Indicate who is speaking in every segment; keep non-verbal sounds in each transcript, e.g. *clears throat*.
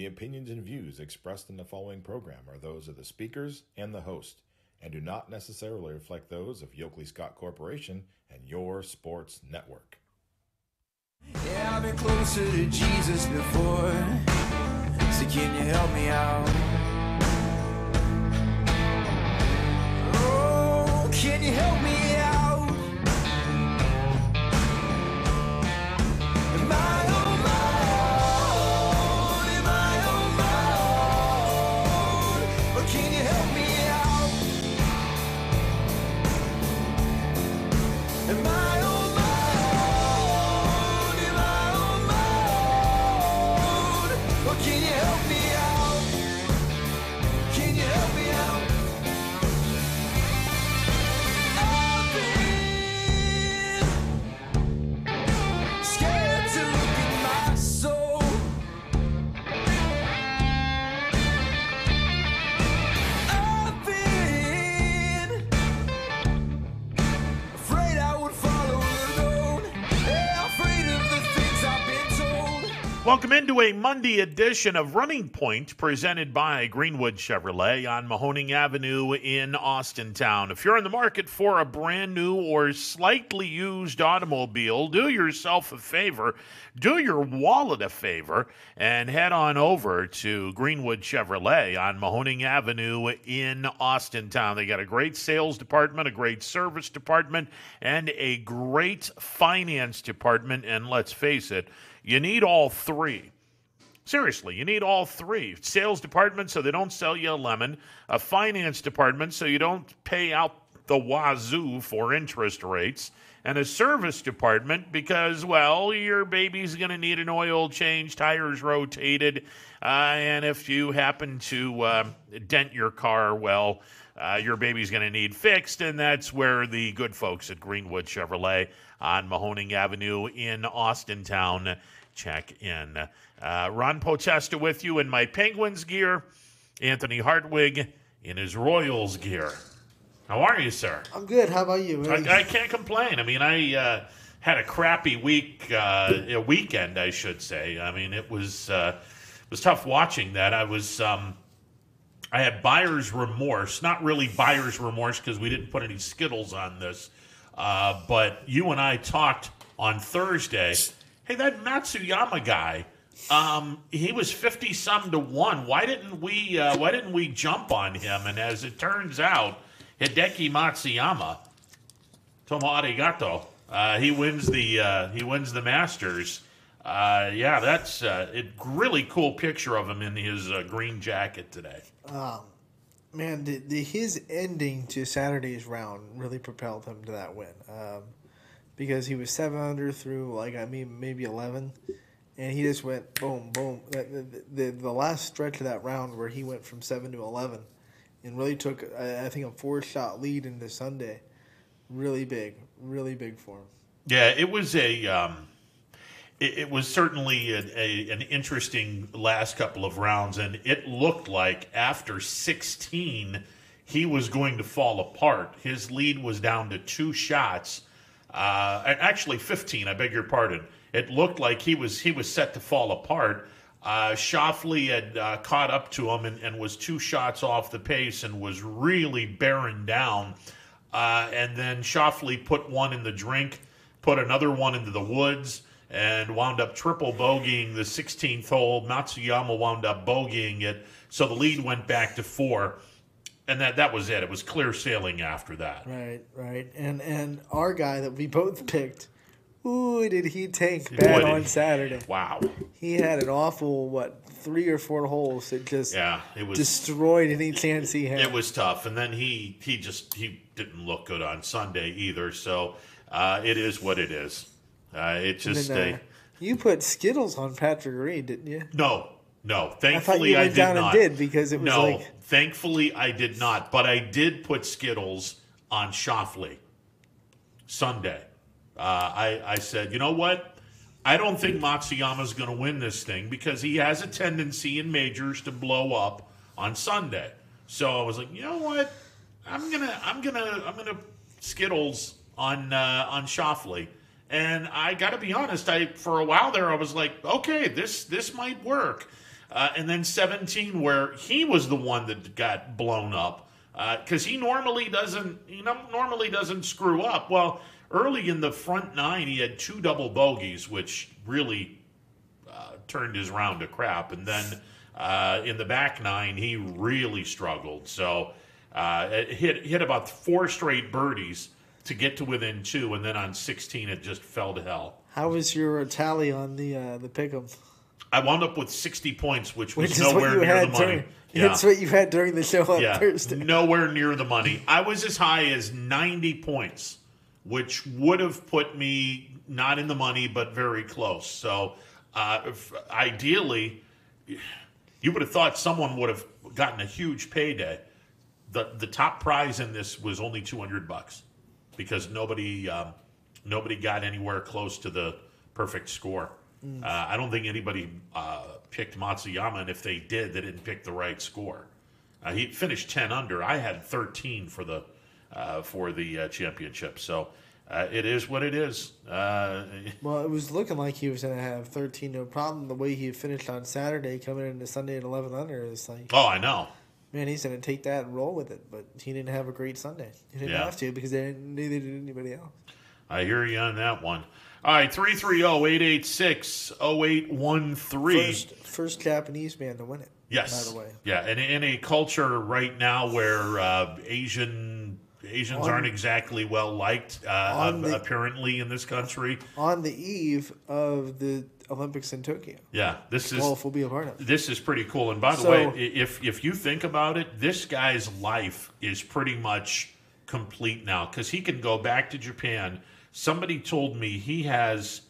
Speaker 1: The opinions and views expressed in the following program are those of the speakers and the host and do not necessarily reflect those of Yoakley Scott Corporation and your sports network.
Speaker 2: Yeah, I've been closer to Jesus before. So can you help me out?
Speaker 3: Welcome into a Monday edition of Running Point presented by Greenwood Chevrolet on Mahoning Avenue in Austintown. If you're in the market for a brand new or slightly used automobile, do yourself a favor, do your wallet a favor, and head on over to Greenwood Chevrolet on Mahoning Avenue in Austintown. They got a great sales department, a great service department, and a great finance department. And let's face it, you need all three. Seriously, you need all three. Sales department so they don't sell you a lemon, a finance department so you don't pay out the wazoo for interest rates, and a service department because, well, your baby's going to need an oil change, tires rotated, uh, and if you happen to uh, dent your car, well, uh, your baby's going to need fixed, and that's where the good folks at Greenwood Chevrolet on Mahoning Avenue in Austintown check in. Uh, Ron Potesta with you in my Penguins gear, Anthony Hartwig in his Royals gear. How are you, sir?
Speaker 4: I'm good. How about you?
Speaker 3: I, I can't complain. I mean, I uh, had a crappy week, uh, a weekend, I should say. I mean, it was uh, it was tough watching that. I was um, I had buyer's remorse, not really buyer's remorse because we didn't put any Skittles on this, uh, but you and I talked on Thursday. Hey, that Matsuyama guy. Um, he was fifty some to one. Why didn't we? Uh, why didn't we jump on him? And as it turns out, Hideki Matsuyama, tomo arigato. Uh, he wins the uh, he wins the Masters. Uh, yeah, that's uh, a really cool picture of him in his uh, green jacket today.
Speaker 4: Man, the, the, his ending to Saturday's round really propelled him to that win. Um, because he was seven under through like I mean maybe eleven, and he just went boom boom. The, the, the, last stretch of that round where he went from seven to eleven, and really took I I think a four shot lead into Sunday, really big, really big for him.
Speaker 3: Yeah, it was a. Um, it, it was certainly a, a, an interesting last couple of rounds, and it looked like after 16, he was going to fall apart. His lead was down to two shots, uh, actually 15. I beg your pardon. It looked like he was he was set to fall apart. Uh, Schauffele had uh, caught up to him and, and was two shots off the pace and was really bearing down. Uh, and then Schauffele put one in the drink, put another one into the woods, and wound up triple bogeying the 16th hole. Matsuyama wound up bogeying it, so the lead went back to four, and that that was it. It was clear sailing after that.
Speaker 4: Right, right, and and our guy that we both picked. Ooh, did he tank bad on Saturday?
Speaker 3: Wow.
Speaker 4: He had an awful what three or four holes that just
Speaker 3: Yeah, it was
Speaker 4: destroyed any chance he had.
Speaker 3: it was tough, and then he he just he didn't look good on Sunday either. So uh, it is what it is. Uh, it just
Speaker 4: then,
Speaker 3: uh,
Speaker 4: uh, you put Skittles on Patrick Reed, didn't you?
Speaker 3: no. No,
Speaker 4: I
Speaker 3: thankfully
Speaker 4: you
Speaker 3: I, did not.
Speaker 4: did because it was
Speaker 3: no,
Speaker 4: like
Speaker 3: thankfully I did not. But I did put Skittles on Schauffele Sunday. Uh, I, I said, you know what? I don't think Matsuyama's going to win this thing because he has a tendency in majors to blow up on Sunday. So I was like, you know what? I'm gonna, I'm gonna, I'm gonna Skittles on uh, on Schauffele. And I got to be honest, I for a while there I was like, okay, this this might work. Uh, and then 17, where he was the one that got blown up because he normally doesn't. He no- normally doesn't screw up. Well, early in the front nine, he had two double bogeys, which really uh, turned his round to crap. And then uh, in the back nine, he really struggled. So uh, it hit hit about four straight birdies to get to within two, and then on 16, it just fell to hell.
Speaker 4: How was your tally on the uh, the pick'em?
Speaker 3: I wound up with 60 points, which was
Speaker 4: Which
Speaker 3: nowhere near the money.
Speaker 4: during. *laughs* That's what you had during the show on
Speaker 3: yeah,
Speaker 4: Thursday.
Speaker 3: nowhere near the money. I was as high as 90 points, which would have put me not in the money, but very close. So, uh, if, ideally, you would have thought someone would have gotten a huge payday. the The top prize in this was only 200 bucks because nobody um, nobody got anywhere close to the perfect score. Uh, I don't think anybody uh, picked Matsuyama, and if they did, they didn't pick the right score. Uh, he finished 10 under. I had 13 for the uh, for the uh, championship. So uh, it is what it is. Uh,
Speaker 4: Well, *laughs* it was looking like he was going to have 13, no problem. The way he finished on Saturday, coming into Sunday at 11 under, is like,
Speaker 3: oh, I know.
Speaker 4: Man, he's going to take that and roll with it. But he didn't have a great Sunday. He didn't
Speaker 3: Yeah.
Speaker 4: have to because they didn't, neither did anybody else.
Speaker 3: I hear you on that one. All right, 330-886-0813.
Speaker 4: First, first Japanese man to win it.
Speaker 3: Yes.
Speaker 4: By the way,
Speaker 3: Yeah, and in a culture right now where uh, Asian Asians
Speaker 4: On-
Speaker 3: aren't exactly well liked, uh,
Speaker 4: the-
Speaker 3: apparently in this country.
Speaker 4: on the eve of the Olympics in Tokyo,
Speaker 3: Yeah, this is
Speaker 4: golf will be a part of. it.
Speaker 3: this is pretty cool. And by the
Speaker 4: So-
Speaker 3: way, if if you think about it, this guy's life is pretty much complete now because he can go back to Japan. Somebody told me he has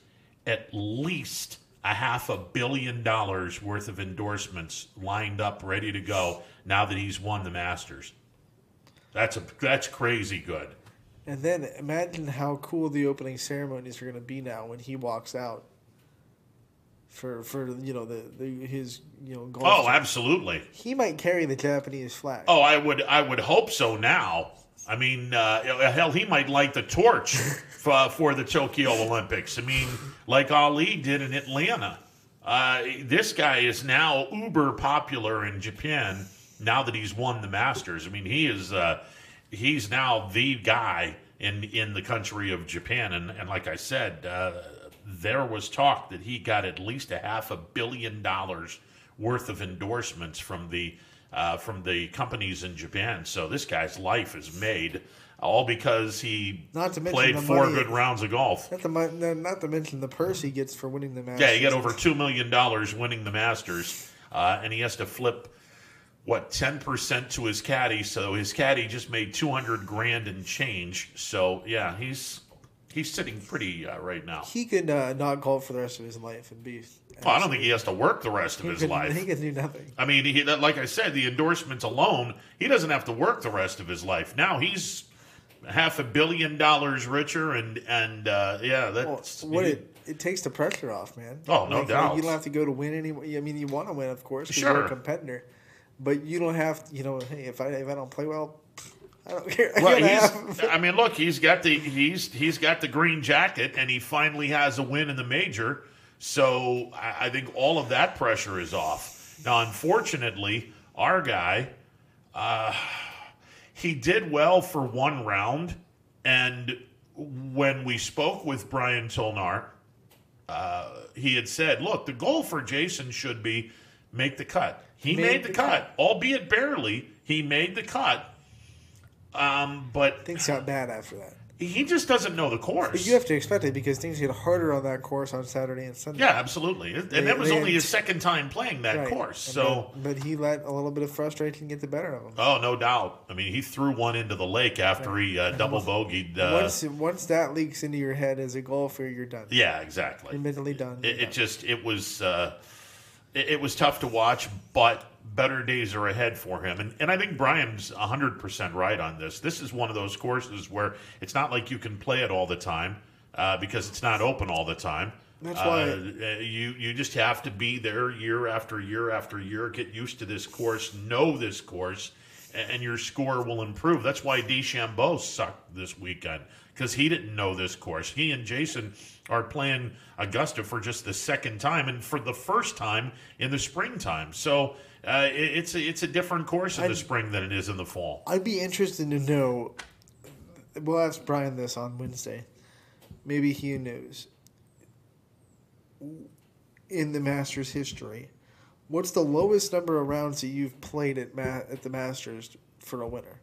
Speaker 3: at least a half a billion dollars worth of endorsements lined up, ready to go. Now that he's won the Masters, that's a that's crazy good.
Speaker 4: And then imagine how cool the opening ceremonies are going to be now when he walks out. For for you know the, the his you know golf.
Speaker 3: Oh,
Speaker 4: team.
Speaker 3: absolutely.
Speaker 4: he might carry the Japanese flag.
Speaker 3: Oh, I would I would hope so now. I mean, uh, hell, he might light the torch *laughs* for, for the Tokyo Olympics. I mean, like Ali did in Atlanta. Uh, this guy is now uber popular in Japan now that he's won the Masters. I mean, he is uh, he's now the guy in in the country of Japan. And, and like I said, uh, there was talk that he got at least a half a billion dollars worth of endorsements from the uh, from the companies in Japan. So this guy's life is made all because he
Speaker 4: Not to mention
Speaker 3: played four
Speaker 4: money-
Speaker 3: good rounds of golf.
Speaker 4: Not to, not to mention the purse he gets for winning the Masters.
Speaker 3: Yeah, he got over two million dollars winning the Masters, uh, and he has to flip what ten percent to his caddy. So his caddy just made two hundred grand and change. So yeah, he's he's sitting pretty uh, right now.
Speaker 4: He could uh, not golf for the rest of his life and be.
Speaker 3: Well, I don't think he has to work the rest of
Speaker 4: he
Speaker 3: his
Speaker 4: could,
Speaker 3: life.
Speaker 4: He could do nothing.
Speaker 3: I mean, he, like I said, the endorsements alone, he doesn't have to work the rest of his life. Now he's half a billion dollars richer, and and uh, yeah,
Speaker 4: Well,
Speaker 3: that's
Speaker 4: what it it takes the pressure off, man.
Speaker 3: Oh, no
Speaker 4: Like,
Speaker 3: doubt.
Speaker 4: you don't have to go to win anymore. I mean, you want to win, of course,
Speaker 3: Sure.
Speaker 4: you're a competitor. But you don't have, you know, hey, if I if I don't play well, I don't care. *laughs* I
Speaker 3: Well,
Speaker 4: gotta
Speaker 3: he's,
Speaker 4: have-
Speaker 3: I mean, look, he's got the he's he's got the green jacket, and he finally has a win in the major. So I, I think all of that pressure is off. Now, unfortunately, our guy, uh, he did well for one round, and when we spoke with Brian Tolnar, uh, he had said, "Look, the goal for Jason should be make the cut." He made,
Speaker 4: Made
Speaker 3: the,
Speaker 4: the
Speaker 3: cut,
Speaker 4: cut.
Speaker 3: albeit barely. He made the cut, um, but
Speaker 4: things got bad after that.
Speaker 3: he just doesn't know the course.
Speaker 4: But you have to expect it because things get harder on that course on Saturday and Sunday.
Speaker 3: yeah, absolutely. And
Speaker 4: They-
Speaker 3: that was only his second time playing that
Speaker 4: Right.
Speaker 3: course.
Speaker 4: And
Speaker 3: So,
Speaker 4: but, but he let a little bit of frustration get the better of him.
Speaker 3: oh, no doubt. I mean, he threw one into the lake after he uh, double bogeyed. Uh,
Speaker 4: once once that leaks into your head as a golfer, you're done.
Speaker 3: yeah, exactly.
Speaker 4: You're mentally done.
Speaker 3: It, it
Speaker 4: done.
Speaker 3: just it was uh, it, it was tough to watch, but better days are ahead for him. And and I think Brian's hundred percent right on this. This is one of those courses where it's not like you can play it all the time uh, because it's not open all the time.
Speaker 4: That's why-
Speaker 3: uh, you you just have to be there year after year after year, get used to this course, know this course, a- and your score will improve. That's why DeChambeau sucked this weekend because he didn't know this course. He and Jason are playing Augusta for just the second time and for the first time in the springtime. So uh, it, it's a, it's a different course in the spring than it is in the fall.
Speaker 4: I'd be interested to know. We'll ask Brian this on Wednesday. Maybe he knows. In the Masters history, what's the lowest number of rounds that you've played at ma- at the Masters for a winner?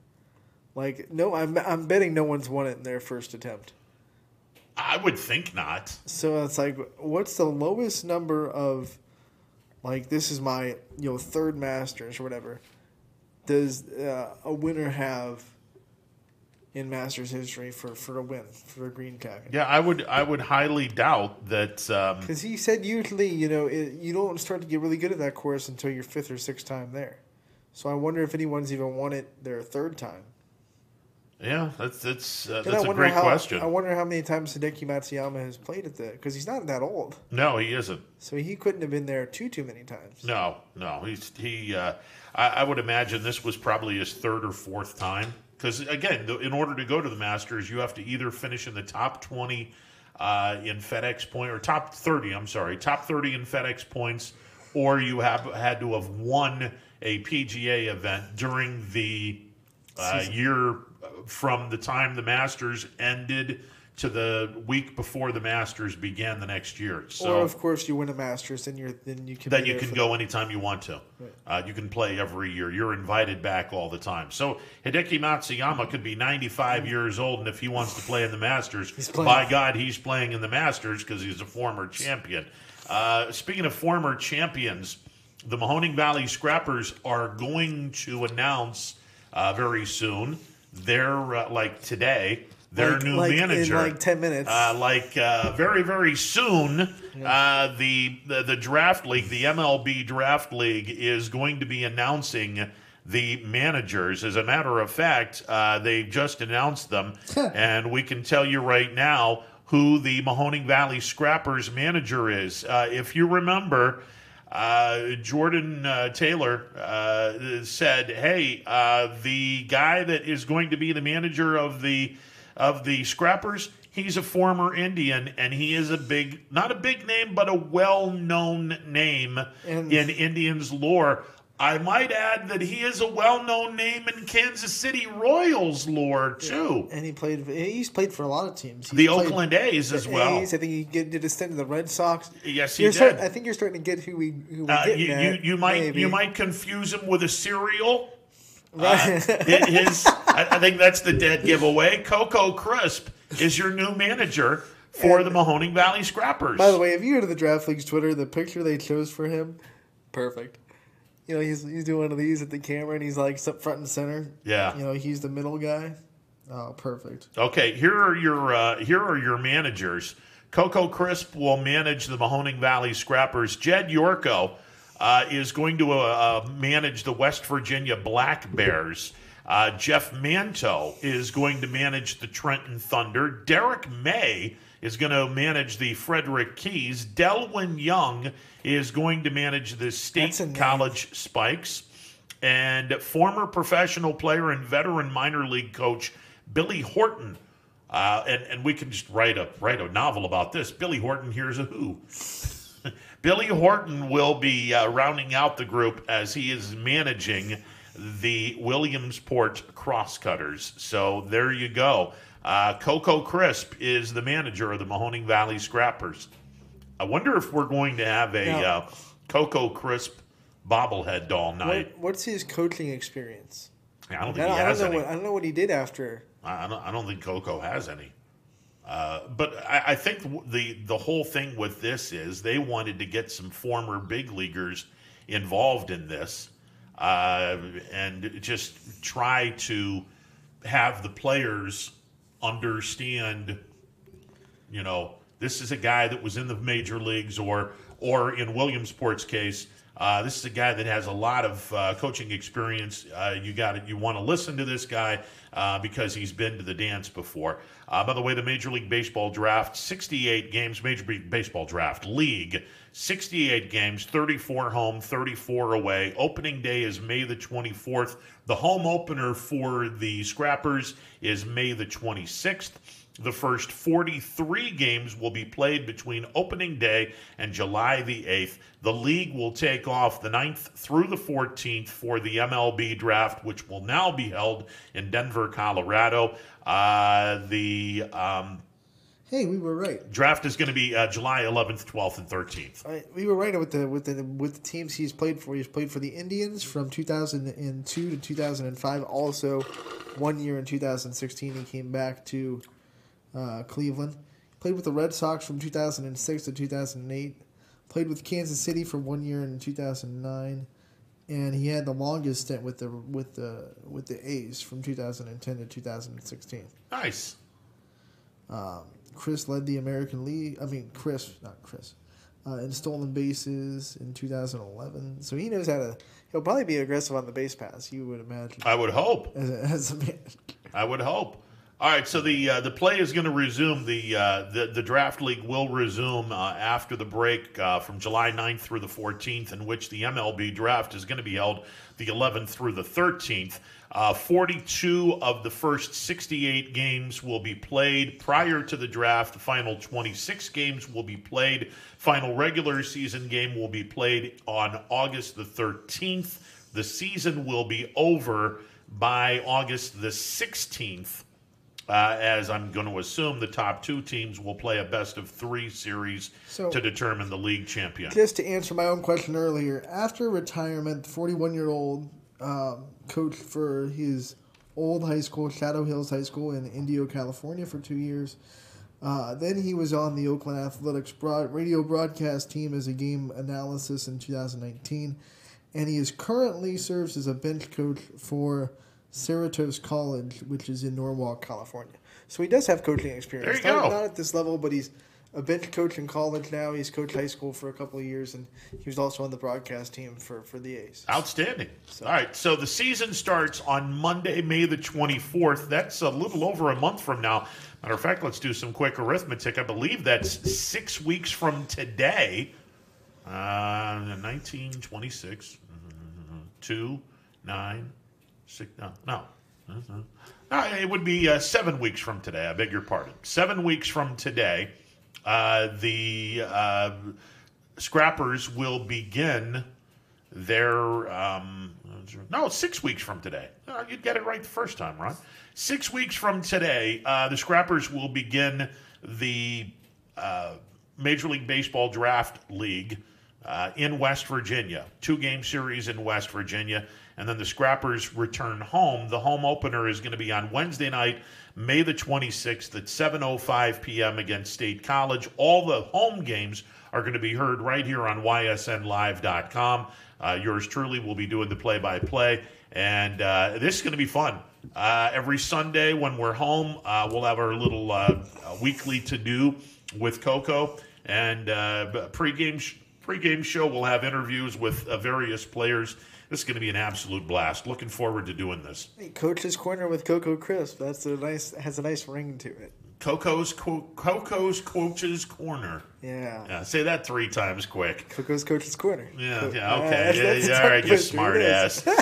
Speaker 4: Like no, I'm I'm betting no one's won it in their first attempt.
Speaker 3: I would think not.
Speaker 4: So it's like, what's the lowest number of, like, this is my you know third Masters or whatever. Does uh, a winner have in Masters history for for a win for a green tag?
Speaker 3: Yeah, I would I would highly doubt that. Um,
Speaker 4: Because he said usually you know it, you don't start to get really good at that course until your fifth or sixth time there. So I wonder if anyone's even won it their third time.
Speaker 3: Yeah, that's that's uh, that's a great
Speaker 4: how,
Speaker 3: question.
Speaker 4: I wonder how many times Hideki Matsuyama has played at the because he's not that old,
Speaker 3: no, he isn't.
Speaker 4: so he couldn't have been there too too many times.
Speaker 3: No, no, he's he. Uh, I, I would imagine this was probably his third or fourth time. Because again, the, in order to go to the Masters, you have to either finish in the top twenty uh, in FedEx point or top thirty. I'm sorry, top thirty in FedEx points, or you have had to have won a PGA event during the uh, year from the time the Masters ended to the week before the Masters began the next year. So
Speaker 4: or of course you win a Masters, then you're then you can
Speaker 3: then you can go anytime you want to. Uh, you can play every year. You're invited back all the time. So Hideki Matsuyama could be 95 years old, and if he wants to play in the Masters, by God, he's playing in the Masters because he's a former champion. Uh, speaking of former champions, the Mahoning Valley Scrappers are going to announce uh, very soon their uh, like today their
Speaker 4: Like-
Speaker 3: new
Speaker 4: like in,
Speaker 3: manager
Speaker 4: like, 10 minutes.
Speaker 3: Uh, like uh, very very soon uh, the, the the draft league the mlb draft league is going to be announcing the managers. As a matter of fact uh, they just announced them *laughs* and we can tell you right now who the mahoning valley scrappers manager is. Uh, if you remember uh, Jordan uh, Taylor uh, said, "Hey, uh, the guy that is going to be the manager of the of the Scrappers, he's a former Indian, and he is a big, not a big name, but a well-known name
Speaker 4: And-
Speaker 3: in Indians lore." I might add that he is a well-known name in Kansas City Royals lore too.
Speaker 4: and he played. He's played for a lot of teams. He's
Speaker 3: The Oakland A's as well.
Speaker 4: A's, I think he did a stint in the Red Sox.
Speaker 3: Yes, he
Speaker 4: You're
Speaker 3: did.
Speaker 4: start- I think you're starting to get who we who we
Speaker 3: Uh, you, you, you might
Speaker 4: maybe.
Speaker 3: you might confuse him with a cereal. *laughs*
Speaker 4: Right.
Speaker 3: Uh, his, I, think that's the dead giveaway. Coco Crisp is your new manager for the Mahoning Valley Scrappers.
Speaker 4: By the way, if you go to the Draft League's Twitter, the picture they chose for him, perfect. You know, he's he's doing one of these at the camera, and he's like up front and center.
Speaker 3: Yeah.
Speaker 4: You know, he's the middle guy. Oh, perfect.
Speaker 3: Okay, here are your uh, here are your managers. Coco Crisp will manage the Mahoning Valley Scrappers. Jedd Gyorko uh, is going to uh, uh, manage the West Virginia Black Bears. Uh, Jeff Manto is going to manage the Trenton Thunder. Derrick May is going to manage the Frederick Keys. Delwyn Young is going to manage the State. College Spikes. And former professional player and veteran minor league coach Billy Horton. Uh, and, and we can just write a write a novel about this. Billy Horton here's a who. *laughs* Billy Horton will be uh, rounding out the group as he is managing the Williamsport Crosscutters. So there you go. Uh, Coco Crisp is the manager of the Mahoning Valley Scrappers. I wonder if we're going to have a
Speaker 4: Now-
Speaker 3: uh, Coco Crisp bobblehead doll night.
Speaker 4: What, what's his coaching experience?
Speaker 3: I don't think
Speaker 4: don't,
Speaker 3: he
Speaker 4: I
Speaker 3: has
Speaker 4: don't know
Speaker 3: any.
Speaker 4: what I don't know what he did after.
Speaker 3: I I don't, I don't think Coco has any. Uh, but I, I think the the whole thing with this is they wanted to get some former big leaguers involved in this, uh, and just try to have the players understand. You know, this is a guy that was in the major leagues, or or in Williamsport's case, uh, this is a guy that has a lot of uh, coaching experience. Uh, you got it. You want to listen to this guy uh, because he's been to the dance before. Uh, by the way, the Major League Baseball draft, 68 games, Major League Baseball draft league, 68 games, 34 home, 34 away. Opening day is May the 24th. The home opener for the Scrappers is May the 26th. The first 43 games will be played between opening day and July the 8th. The league will take off the 9th through the 14th for the MLB draft, which will now be held in Denver, Colorado. Uh, the um,
Speaker 4: Hey, we were right.
Speaker 3: draft is going to be uh, July 11th, 12th, and 13th.
Speaker 4: I, we were right with the with the with the teams he's played for. He's played for the Indians from 2002 to 2005. Also, one year in 2016, he came back to uh, Cleveland. Played with the Red Sox from 2006 to 2008. Played with Kansas City for one year in 2009, and he had the longest stint with the with the with the A's from 2010 to 2016.
Speaker 3: Nice.
Speaker 4: Chris led the American League. I mean, Chris, not Chris, uh, in stolen bases in 2011. So he knows how to. He'll probably be aggressive on the base pass. You would imagine
Speaker 3: I would hope.
Speaker 4: as a, as a man.
Speaker 3: I would hope. All right, so the uh, the play is going to resume. The, uh, the the draft league will resume uh, after the break uh, from July 9th through the 14th, in which the MLB draft is going to be held the 11th through the 13th. Uh, 42 of the first 68 games will be played prior to the draft. The final 26 games will be played. Final regular season game will be played on August the 13th. The season will be over by August the 16th uh, as I'm going to assume the top two teams will play a best of three series
Speaker 4: So-
Speaker 3: to determine the league champion.
Speaker 4: Just to answer my own question earlier, after retirement, 41 year old um, coach for his old high school, Shadow Hills High School in Indio, California, for two years. Uh, then he was on the Oakland Athletics broad, radio broadcast team as a game analysis in 2019, and he is currently serves as a bench coach for Cerritos College, which is in Norwalk, California. So he does have coaching experience.
Speaker 3: There you
Speaker 4: not,
Speaker 3: go.
Speaker 4: not at this level, but he's a bench coach in college now. He's coached high school for a couple of years, and he was also on the broadcast team for, for the A's.
Speaker 3: Outstanding. All right, so the season starts on Monday, May the 24th. That's a little over a month from now. Matter of fact, let's do some quick arithmetic. I believe that's six weeks from today. Uh, 1926, mm, 2, 9, 6, no, no. No, it would be uh, seven weeks from today. I beg your pardon. Seven weeks from today, uh, the uh, Scrappers will begin their. Um, no, six weeks from today. Uh, you'd get it right the first time, Ron. Six weeks from today, uh, the Scrappers will begin the uh, Major League Baseball Draft League uh, in West Virginia. Two game series in West Virginia. And then the Scrappers return home. The home opener is going to be on Wednesday night, May the 26th at 7.05 p.m. against State College. All the home games are going to be heard right here on ysnlive.com. Uh, yours truly will be doing the play by play. And uh, this is going to be fun. Uh, every Sunday when we're home, uh, we'll have our little uh, weekly to do with Coco. And uh, pregame, pregame show, we'll have interviews with various players. This is going to be an absolute blast. Looking forward to doing this.
Speaker 4: Hey, Coach's Corner with Coco Crisp. That's a nice has a nice ring to it.
Speaker 3: Coco's Co- Coco's Coach's Corner.
Speaker 4: Yeah.
Speaker 3: Yeah, say that three times quick.
Speaker 4: Coco's Coach's Corner.
Speaker 3: Yeah,
Speaker 4: Co-
Speaker 3: yeah,
Speaker 4: Uh,
Speaker 3: okay. *laughs*
Speaker 4: that's-
Speaker 3: Yeah, yeah, all right, you smart ass.
Speaker 4: is.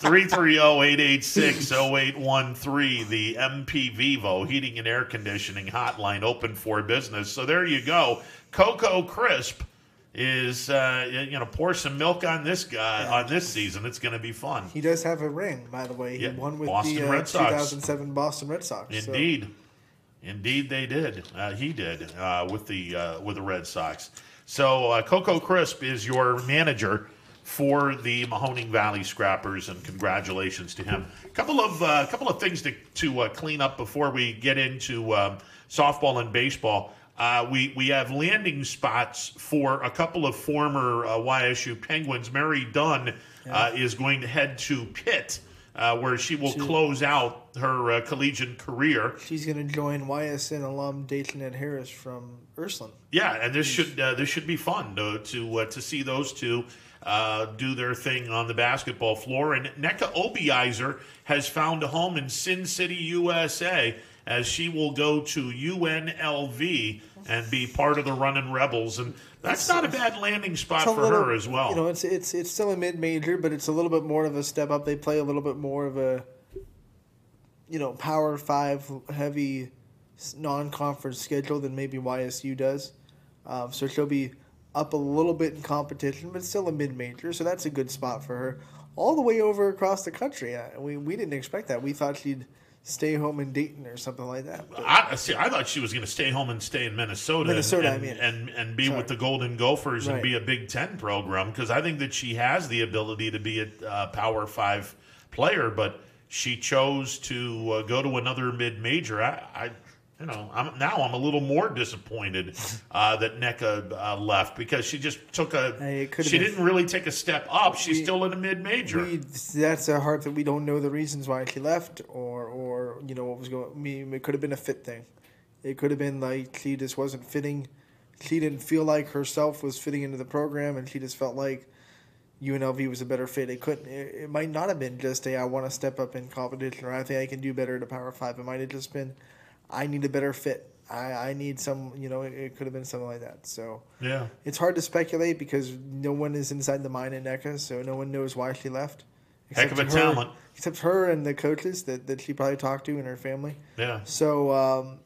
Speaker 3: 330-886-0813, *laughs* the MP Vivo heating and air conditioning hotline open for business. So there you go. Coco Crisp is uh, you know pour some milk on this guy on this season. It's going to be fun.
Speaker 4: He does have a ring, by the way. He
Speaker 3: Yeah,
Speaker 4: won with
Speaker 3: Boston
Speaker 4: the uh,
Speaker 3: Sox.
Speaker 4: 2007 Boston Red Sox. so-
Speaker 3: Indeed, indeed, they did. Uh, he did uh, with the uh, with the Red Sox. So uh, Coco Crisp is your manager for the Mahoning Valley Scrappers, and congratulations to him. A couple of uh, couple of things to to uh, clean up before we get into um, softball and baseball. Uh, we we have landing spots for a couple of former uh, YSU Penguins. Mary Dunn uh, is going to head to Pitt, uh, where she will close out her uh, collegiate career.
Speaker 4: She's going to join YSN alum Dayton Harris from Ursuline.
Speaker 3: Yeah, and this should uh, this should be fun to to, uh, to see those two uh, do their thing on the basketball floor. And Nneka Obiazor has found a home in Sin City, USA, as she will go to UNLV and be part of the running Rebels, and that's not a bad landing spot for
Speaker 4: little-
Speaker 3: her as well.
Speaker 4: You know, it's it's it's still a mid major, but it's a little bit more of a step up. They play a little bit more of a, you know, Power Five heavy, non conference schedule than maybe YSU does. Um, so she'll be up a little bit in competition, but still a mid major. So that's a good spot for her. All the way over across the country. We we didn't expect that. We thought she'd stay home in Dayton or something like that. But
Speaker 3: I see. I thought she was going to stay home and stay in Minnesota,
Speaker 4: Minnesota, I
Speaker 3: and,
Speaker 4: mean.
Speaker 3: and and be
Speaker 4: Sorry.
Speaker 3: with the Golden Gophers and be a Big Ten program because I think that she has the ability to be a uh, Power Five player, but she chose to uh, go to another mid major. I, I, you know, I'm now I'm a little more disappointed uh, that Nneka uh, left because she just took a.
Speaker 4: Hey,
Speaker 3: she
Speaker 4: been-
Speaker 3: didn't really take a step up. She's
Speaker 4: We-
Speaker 3: still in a mid major.
Speaker 4: That's a heart that we don't know the reasons why she left, or or you know what was going. I mean, it could have been a fit thing. It could have been like she just wasn't fitting. She didn't feel like herself was fitting into the program, and she just felt like UNLV was a better fit. It couldn't. It, it might not have been just a I want to step up in competition, or I think I can do better at a Power Five. It might have just been I need a better fit. I, I need some. You know, it, it could have been something like that. So
Speaker 3: yeah.
Speaker 4: it's hard to speculate because no one is inside the mind in Nneka, so no one knows why she left.
Speaker 3: Heck of a
Speaker 4: Except her-
Speaker 3: talent.
Speaker 4: Except her and the coaches that, that she probably talked to and her family.
Speaker 3: Yeah.
Speaker 4: So, um,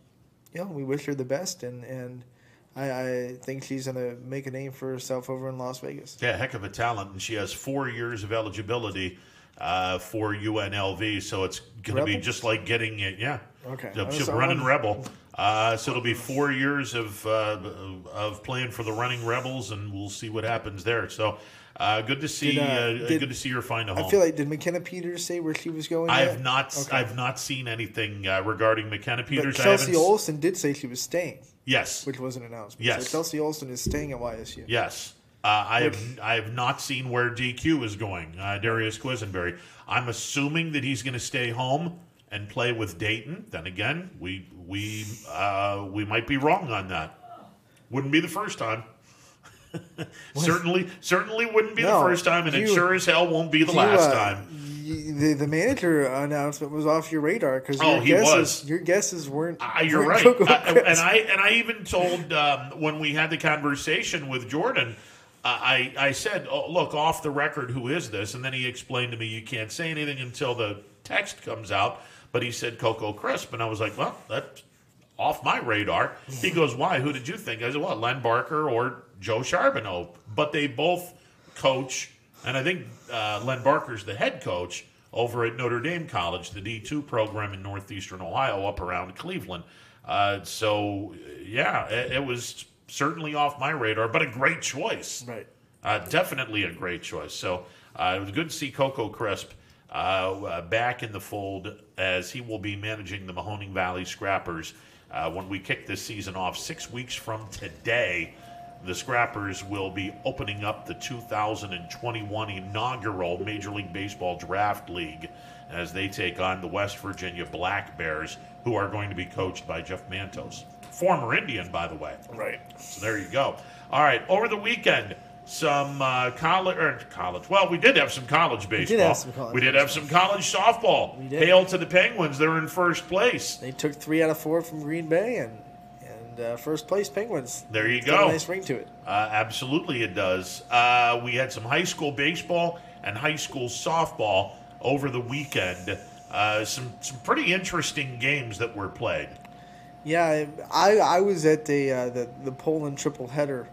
Speaker 4: you know, we wish her the best, and, and I, I think she's going to make a name for herself over in Las Vegas.
Speaker 3: Yeah, heck of a talent, and she has four years of eligibility uh, for UNLV. So it's going to be just like getting it. Yeah.
Speaker 4: Okay.
Speaker 3: So she's running Rebel. Uh, so it'll be four years of uh, of playing for the running Rebels, and we'll see what happens there. So uh, good to see.
Speaker 4: Did, uh,
Speaker 3: uh,
Speaker 4: did-
Speaker 3: good to see her find a home.
Speaker 4: I feel like, did McKenna Peters say where she was going?
Speaker 3: I have not.
Speaker 4: Okay.
Speaker 3: I've not seen anything uh, regarding McKenna
Speaker 4: But
Speaker 3: Peters. I
Speaker 4: Chelsea Olson did say she was staying,
Speaker 3: yes.
Speaker 4: which was an announcement.
Speaker 3: Yes.
Speaker 4: So Chelsea Olson is staying at YSU.
Speaker 3: Yes. Uh, I have I have not seen where DQ is going, uh, Darius Quisenberry. I'm assuming that he's going to stay home and play with Dayton. Then again, we we uh, we might be wrong on that. Wouldn't be the first time. *laughs* certainly, certainly wouldn't be
Speaker 4: No,
Speaker 3: the first time, and it sure as hell won't be the
Speaker 4: You,
Speaker 3: last
Speaker 4: uh,
Speaker 3: time.
Speaker 4: The, the manager announcement was off your radar because
Speaker 3: Oh,
Speaker 4: your
Speaker 3: he
Speaker 4: guesses
Speaker 3: was.
Speaker 4: your guesses weren't.
Speaker 3: Uh, you're
Speaker 4: weren't
Speaker 3: right, and I and I even told um, when we had the conversation with Jordan, uh, I I said, oh, "Look, off the record, who is this?" And then he explained to me, "You can't say anything until the text comes out." But he said Coco Crisp, and I was like, "Well, that's off my radar." He goes, "Why? Who did you think?" I said, "Well, Len Barker or Joe Charboneau." But they both coach, and I think uh, Len Barker's the head coach over at Notre Dame College, the D2 program in northeastern Ohio, up around Cleveland. Uh, so, yeah, it, it was certainly off my radar, but a great choice.
Speaker 4: Right.
Speaker 3: Uh, definitely a great choice. So uh, it was good to see Coco Crisp uh, uh, back in the fold as he will be managing the Mahoning Valley Scrappers uh, when we kick this season off six weeks from today. The Scrappers will be opening up the 2021 inaugural Major League Baseball Draft League as they take on the West Virginia Black Bears, who are going to be coached by Jeff Mantos, former Indian, by the way.
Speaker 4: Right.
Speaker 3: So there you go. All right, over the weekend, some uh, college or college. Well, we did have some college baseball.
Speaker 4: have some college
Speaker 3: We did have some college softball.
Speaker 4: We did.
Speaker 3: Hail to the Penguins! They're in first place.
Speaker 4: They took three out of four from Green Bay and and uh, first place Penguins.
Speaker 3: There you
Speaker 4: It's got
Speaker 3: go.
Speaker 4: a nice ring to it.
Speaker 3: Uh, absolutely, it does. Uh, we had some high school baseball and high school softball over the weekend. Uh, some some pretty interesting games that were played.
Speaker 4: Yeah, I I was at the uh, the the Poland triple header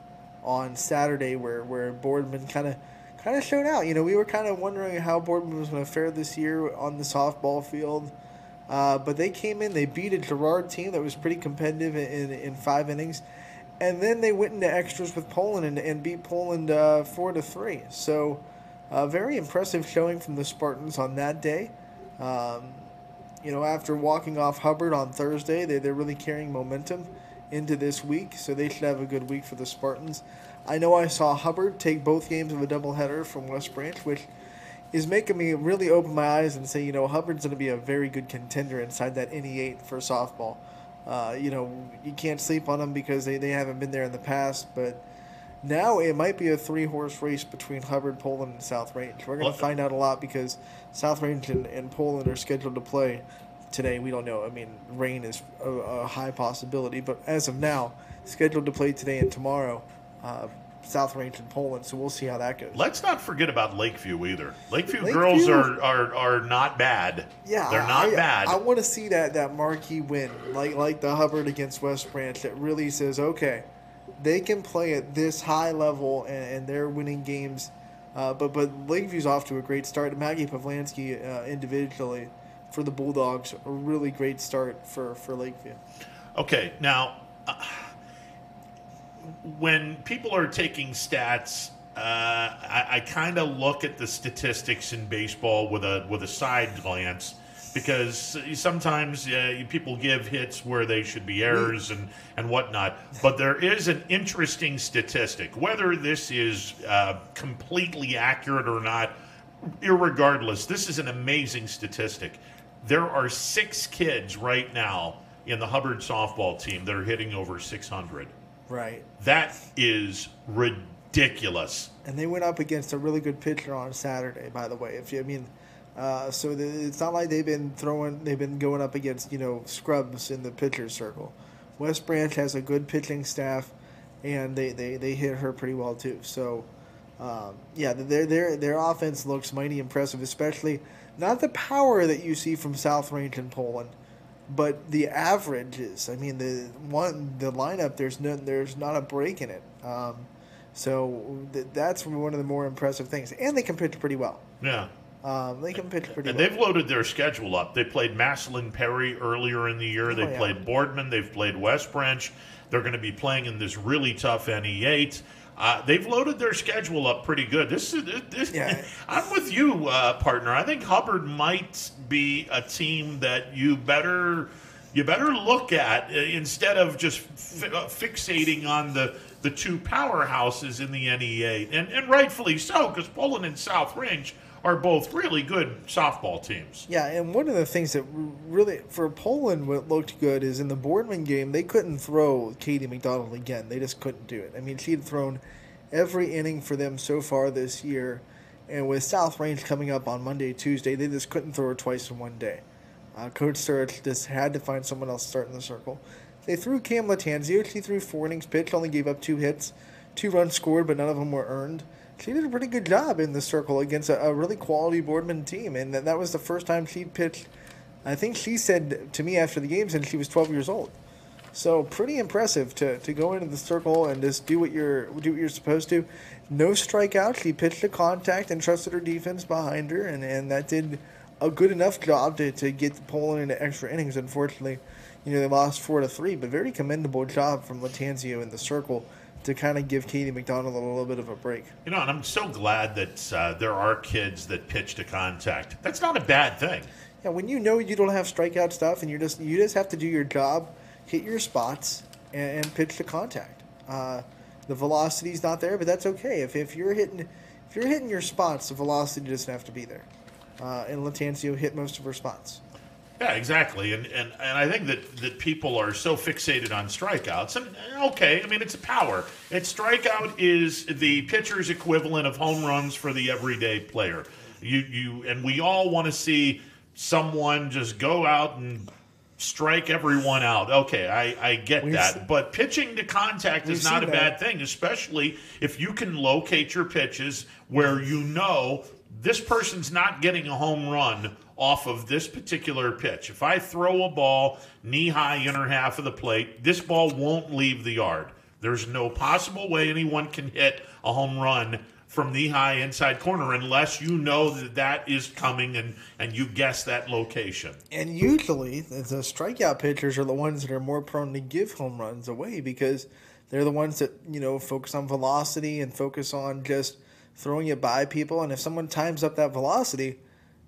Speaker 4: on Saturday where where Boardman kind of kind of showed out. You know, we were kind of wondering how Boardman was going to fare this year on the softball field. Uh, but they came in, they beat a Girard team that was pretty competitive in, in, in five innings, and then they went into extras with Poland and, and beat Poland uh, four to three. So, uh, very impressive showing from the Spartans on that day. Um, you know, after walking off Hubbard on Thursday, they, they're really carrying momentum into this week, so they should have a good week for the Spartans. I know I saw Hubbard take both games of a doubleheader from West Branch, which is making me really open my eyes and say, you know, Hubbard's going to be a very good contender inside that NE8 for softball. Uh, you know, you can't sleep on them because they, they haven't been there in the past, but now it might be a three horse race between Hubbard, Poland, and South Range. We're going to find out a lot because South Range and, and Poland are scheduled to play today. We don't know. I mean, rain is a, a high possibility, but as of now, scheduled to play today and tomorrow. Uh, South Range in Poland, so we'll see how that goes.
Speaker 3: Let's not forget about Lakeview either. Lakeview,
Speaker 4: Lakeview-
Speaker 3: girls are, are are not bad.
Speaker 4: Yeah,
Speaker 3: they're not
Speaker 4: I,
Speaker 3: bad.
Speaker 4: I want to see that that marquee win, like like the Hubbard against West Branch, that really says, okay, they can play at this high level and, and they're winning games. Uh, but but Lakeview's off to a great start. Maggie Pavlansky uh, individually for the Bulldogs, a really great start for for Lakeview.
Speaker 3: Okay, now, uh, when people are taking stats, uh, I, I kind of look at the statistics in baseball with a with a side glance because sometimes uh, people give hits where they should be errors and, and whatnot. But there is an interesting statistic. Whether this is uh, completely accurate or not, irregardless, this is an amazing statistic. There are six kids right now in the Hubbard softball team that are hitting over 600.
Speaker 4: Right.
Speaker 3: That is ridiculous.
Speaker 4: And they went up against a really good pitcher on Saturday, by the way. If you, I mean, uh, so the, it's not like they've been throwing, they've been going up against you know scrubs in the pitcher's circle. West Branch has a good pitching staff, and they, they, they hit her pretty well too. So, um, yeah, their their their offense looks mighty impressive, especially not the power that you see from South Range in Poland, but the averages. I mean, the one the lineup there's no there's not a break in it. Um, so th- that's one of the more impressive things, and they can pitch pretty well.
Speaker 3: Yeah.
Speaker 4: Um, they can pitch pretty
Speaker 3: And
Speaker 4: well.
Speaker 3: they've loaded their schedule up. They played Massillon Perry earlier in the year. They
Speaker 4: Oh, yeah.
Speaker 3: played Boardman. They've played West Branch. They're going to be playing in this really tough NE8. Uh, they've loaded their schedule up pretty good. This is this.
Speaker 4: Yeah. *laughs*
Speaker 3: I'm with you, uh, partner. I think Hubbard might be a team that you better you better look at uh, instead of just fi- uh, fixating on the the two powerhouses in the NE8, and and rightfully so, because Poland and South Range are both really good softball teams.
Speaker 4: Yeah, and one of the things that really for Poland what looked good is in the Boardman game they couldn't throw Katie McDonald again. They just couldn't do it. I mean, she had thrown every inning for them so far this year, and with South Range coming up on Monday, Tuesday, they just couldn't throw her twice in one day. Uh, Coach Sturridge just had to find someone else to start in the circle. They threw Cam Latanzio. She threw four innings pitched, only gave up two hits, two runs scored, but none of them were earned. She did a pretty good job in the circle against a, a really quality Boardman team, and that, that was the first time she'd pitched. I think she said to me after the game since she was 12 years old. So pretty impressive to, to go into the circle and just do what you're do what you're supposed to. No strikeouts. She pitched to contact and trusted her defense behind her, and, and that did a good enough job to, to get Poland into extra innings. Unfortunately, you know they lost four to three, but very commendable job from Latanzio in the circle to kind of give Katie McDonald a little bit of a break.
Speaker 3: You know, and I'm so glad that uh, there are kids that pitch to contact. That's not a bad thing.
Speaker 4: Yeah, when you know you don't have strikeout stuff and you just you just have to do your job, hit your spots, and, and pitch to contact. Uh, the velocity's not there, but that's okay. If, if you're hitting if you're hitting your spots, the velocity doesn't have to be there. Uh, and Latanzio hit most of her spots.
Speaker 3: Yeah, exactly. And, and and I think that, that people are so fixated on strikeouts. And okay, I mean it's a power. It's strikeout is the pitcher's equivalent of home runs for the everyday player. You you and we all want to see someone just go out and strike everyone out. Okay, I, I get
Speaker 4: We've
Speaker 3: that. but pitching to contact is not a
Speaker 4: seen
Speaker 3: bad thing, especially if you can locate your pitches where you know this person's not getting a home run off of this particular pitch. If I throw a ball knee high inner half of the plate, this ball won't leave the yard. There's no possible way anyone can hit a home run from knee high inside corner unless you know that that is coming and, and you guess that location.
Speaker 4: And usually, the strikeout pitchers are the ones that are more prone to give home runs away because they're the ones that you know focus on velocity and focus on just throwing it by people. And if someone times up that velocity,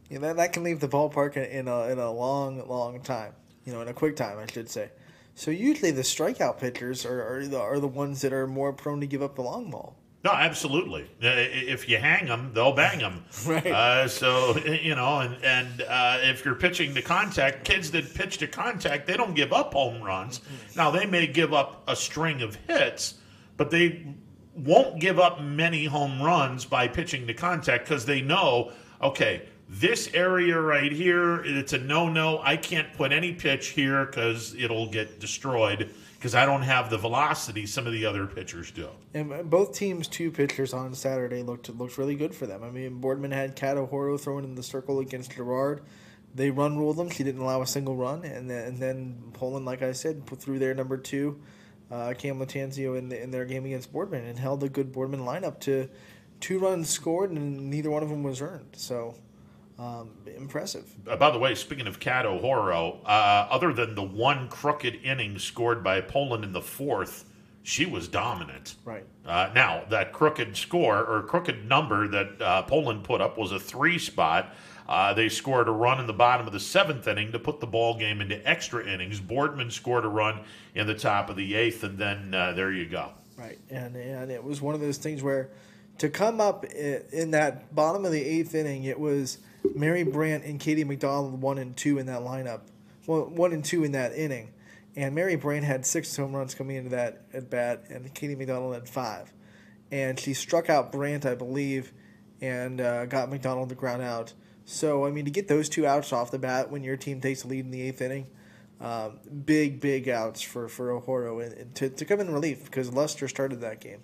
Speaker 4: you know that, that can leave the ballpark in, in a in a long, long time. You know, in a quick time, I should say. So usually, the strikeout pitchers are are the, are the ones that are more prone to give up the long ball.
Speaker 3: No, absolutely. Uh, If you hang them, they'll bang them. *laughs*
Speaker 4: Right.
Speaker 3: Uh, so *laughs* you know, and and uh, if you're pitching to contact, kids that pitch to contact, they don't give up home runs. Now they may give up a string of hits, but they won't give up many home runs by pitching to contact because they know, okay, This area right here, it's a no-no. I can't put any pitch here because it'll get destroyed because I don't have the velocity some of the other pitchers do.
Speaker 4: And both teams' two pitchers on Saturday looked looked really good for them. I mean, Boardman had Kat O'Horo throwing in the circle against Girard. They run ruled them. She didn't allow a single run, and then and then Poland, like I said, put through their number two, uh, Cam Latanzio in, the, in their game against Boardman, and held a good Boardman lineup to two runs scored, and neither one of them was earned. So. Um, impressive.
Speaker 3: Uh, by the way, speaking of Kat Horo, uh, other than the one crooked inning scored by Poland in the fourth, she was dominant.
Speaker 4: Right.
Speaker 3: Uh, now, that crooked score or crooked number that uh, Poland put up was a three spot. Uh, they scored a run in the bottom of the seventh inning to put the ball game into extra innings. Boardman scored a run in the top of the eighth, and then uh, there you go.
Speaker 4: Right, and and it was one of those things where to come up in that bottom of the eighth inning, it was Mary Brandt and Katie McDonald one and two in that lineup. Well, one and two in that inning, and Mary Brandt had six home runs coming into that at bat, and Katie McDonald had five, and she struck out Brandt, I believe, and uh, got McDonald to ground out. So I mean, to get those two outs off the bat when your team takes the lead in the eighth inning, um, big big outs for for O'Horo and, and to, to come in relief because Lester started that game.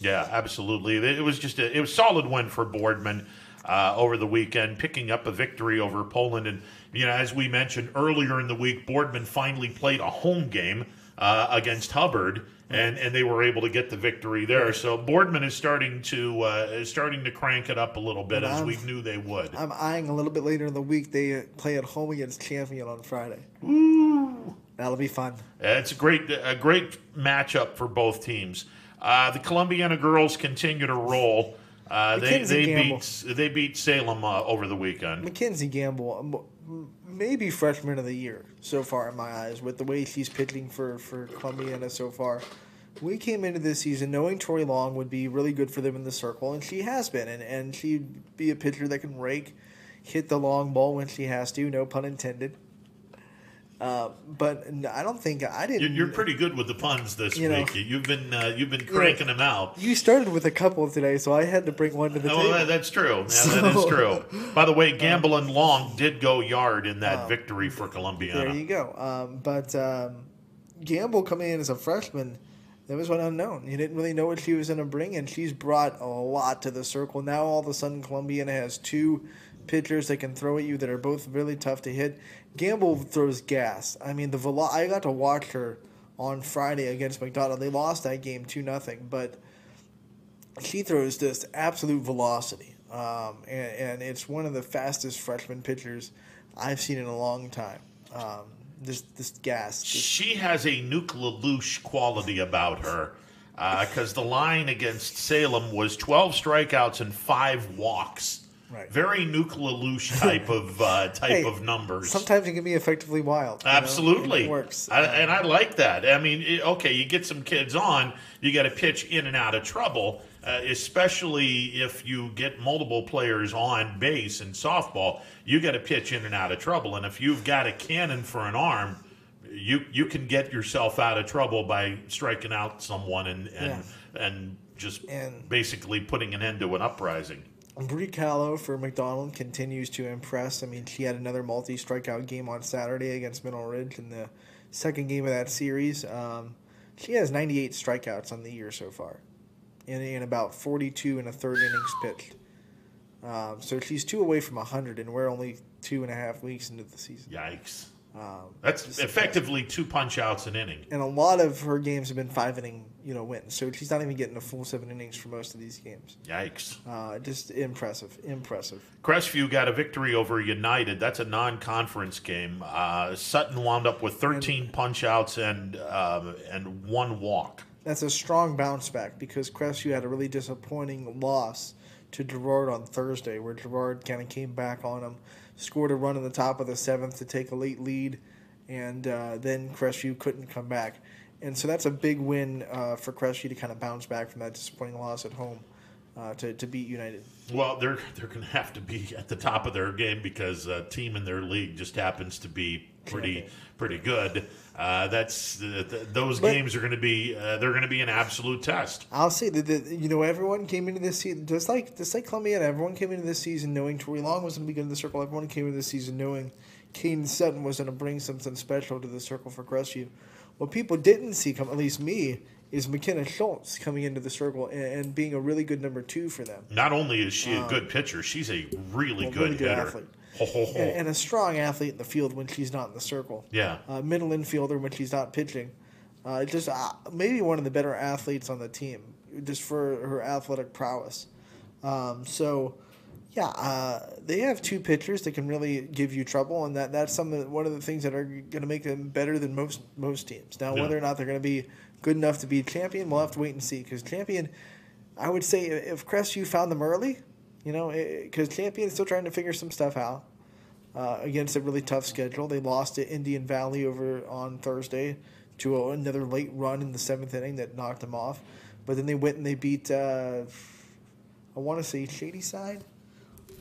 Speaker 3: Yeah, absolutely. It was just a it was solid win for Boardman uh, over the weekend, picking up a victory over Poland. And, you know, as we mentioned earlier in the week, Boardman finally played a home game uh, against Hubbard. And, and they were able to get the victory there. So Boardman is starting to uh, is starting to crank it up a little bit as we knew they would.
Speaker 4: I'm eyeing a little bit later in the week. They play at home against Champion on Friday.
Speaker 3: Ooh.
Speaker 4: That'll be fun.
Speaker 3: It's a great a great matchup for both teams. Uh, the Columbiana girls continue to roll. Uh, they they beat they beat Salem uh, over the weekend.
Speaker 4: Mackenzie Gamble, um, maybe freshman of the year so far in my eyes, with the way she's pitching for for Columbiana so far. We came into this season knowing Tori Long would be really good for them in the circle, and she has been, and, and she'd be a pitcher that can rake, hit the long ball when she has to, no pun intended. Uh, but I don't think I didn't.
Speaker 3: You're, pretty good with the puns this you week. Know, you've been uh, you've been cranking them out.
Speaker 4: You started with a couple today, so I had to bring one to the oh,
Speaker 3: table. that's true. Yeah, so, that is true. *laughs* By the way, Gamble and Long did go yard in that um, victory for Columbiana.
Speaker 4: There you go. Um, but um, Gamble coming in as a freshman, that was one unknown. You didn't really know what she was going to bring, and she's brought a lot to the circle. Now all of a sudden, Columbiana has two pitchers that can throw at you that are both really tough to hit. Gamble throws gas. I mean, the velo- I got to watch her on Friday against McDonald. They lost that game two nothing, but she throws just absolute velocity, um, and, and, it's one of the fastest freshman pitchers I've seen in a long time. Um, this this gas. This
Speaker 3: she has a nuclear quality about her. Because uh, the line against Salem was 12 strikeouts and five walks.
Speaker 4: Right.
Speaker 3: Very nuclear *laughs* type of uh, type hey, of numbers.
Speaker 4: Sometimes it can be effectively wild.
Speaker 3: Absolutely,
Speaker 4: it works,
Speaker 3: I, and I like that. I mean, it, okay, you get some kids on, you got to pitch in and out of trouble, uh, especially if you get multiple players on base in softball. You got to pitch in and out of trouble, and if you've got a cannon for an arm, you you can get yourself out of trouble by striking out someone and and yeah. and just and, basically putting an end to an uprising.
Speaker 4: Brie Callow for McDonald continues to impress. I mean, she had another multi strikeout game on Saturday against Middle Ridge in the second game of that series. Um, she has 98 strikeouts on the year so far, in, in about 42 and a third innings pitched. Um, so she's two away from 100, and we're only two and a half weeks into the season.
Speaker 3: Yikes. Um, That's effectively two punch outs an inning.
Speaker 4: And a lot of her games have been five inning, you know, wins. So she's not even getting a full seven innings for most of these games.
Speaker 3: Yikes!
Speaker 4: Uh, just impressive, impressive.
Speaker 3: Crestview got a victory over United. That's a non-conference game. Uh, Sutton wound up with 13 and, punch outs and uh, and one walk.
Speaker 4: That's a strong bounce back because Crestview had a really disappointing loss to Girard on Thursday, where Girard kind of came back on them scored a run in the top of the seventh to take a late lead, and uh, then Crestview couldn't come back. And so that's a big win uh, for Crestview to kind of bounce back from that disappointing loss at home. uh, to to beat United.
Speaker 3: Well, they're they're going to have to be at the top of their game because a team in their league just happens to be pretty pretty good. Uh, that's uh, th- those
Speaker 4: But-
Speaker 3: games are going to be uh, they're going to be an absolute test.
Speaker 4: I'll say that, you know everyone came into this season just like just like Columbiana. Everyone came into this season knowing Tory Long was going to be good in the circle. Everyone came into this season knowing Kane Sutton was going to bring something special to the circle for Crestview. What people didn't see come, at least me, is McKenna Schultz coming into the circle and, and being a really good number two for them.
Speaker 3: Not only is she a good pitcher, she's a really
Speaker 4: well,
Speaker 3: good
Speaker 4: really good
Speaker 3: hitter.
Speaker 4: athlete. And, *laughs* and a strong athlete in the field when she's not in the circle.
Speaker 3: yeah,
Speaker 4: uh, middle infielder when she's not pitching. Uh, just uh, maybe one of the better athletes on the team, just for her athletic prowess. Um, so, yeah, uh, they have two pitchers that can really give you trouble, and that that's some of, one of the things that are going to make them better than most most teams. Now,
Speaker 3: Yeah.
Speaker 4: whether or not they're going to be good enough to be champion, we'll have to wait and see. Because champion, I would say if Crestview found them early, you know, because champion is still trying to figure some stuff out uh, against a really tough schedule. They lost to Indian Valley over on Thursday to a, another late run in the seventh inning that knocked them off. But then they went and they beat, uh, I want to say Shady Side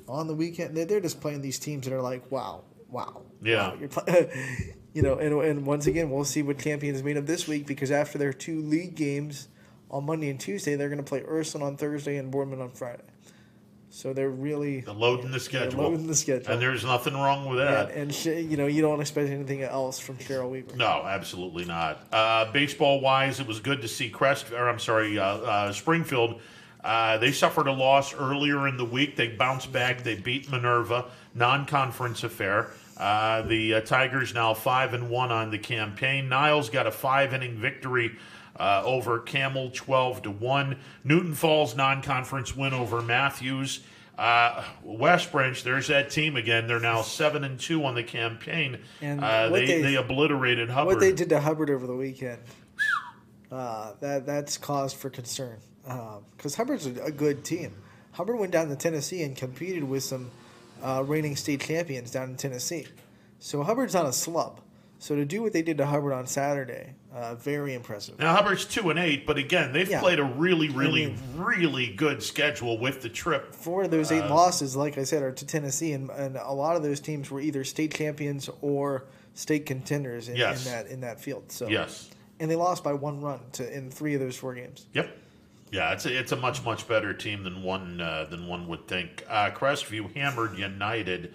Speaker 4: on the weekend. They're, they're just playing these teams that are like, wow, wow.
Speaker 3: Yeah.
Speaker 4: wow, you're *laughs* you know, and, and once again, we'll see what champion is made of this week because after their two league games on Monday and Tuesday, they're going to play Ursuline on Thursday and Boardman on Friday. So they're really
Speaker 3: they're loading the schedule.
Speaker 4: loading the schedule.
Speaker 3: and there's nothing wrong with that.
Speaker 4: And, and sh- you know, you don't expect anything else from Cheryl Weaver.
Speaker 3: No, absolutely not. Uh, baseball wise, it was good to see Crest, or I'm sorry, uh, uh, Springfield. Uh, they suffered a loss earlier in the week. They bounced back. They beat Minerva, non-conference affair. Uh, the uh, Tigers now five and one on the campaign. Niles got a five-inning victory uh, over Campbell, twelve to one. Newton Falls non-conference win over Mathews. Uh, West Branch, there's that team again. They're now seven and two on the campaign.
Speaker 4: And
Speaker 3: uh, they,
Speaker 4: they-
Speaker 3: they obliterated Hubbard.
Speaker 4: What they did to Hubbard over the weekend, uh, that that's cause for concern. Because Hubbard's a, a good team. Hubbard went down to Tennessee and competed with some uh, reigning state champions down in Tennessee. So Hubbard's on a slump. So to do what they did to Hubbard on Saturday, uh, very impressive.
Speaker 3: Now Hubbard's two and eight, but again, they've
Speaker 4: Yeah.
Speaker 3: played a really, really,
Speaker 4: mean-
Speaker 3: really good schedule with the trip.
Speaker 4: Four of those eight
Speaker 3: Uh,
Speaker 4: losses, like I said, are to Tennessee, and, and a lot of those teams were either state champions or state contenders in,
Speaker 3: Yes.
Speaker 4: in that in that field. So
Speaker 3: Yes.
Speaker 4: and they lost by one run to in three of those four games.
Speaker 3: Yep. Yeah, it's a, it's a much much better team than one uh, than one would think. Uh, Crestview hammered United.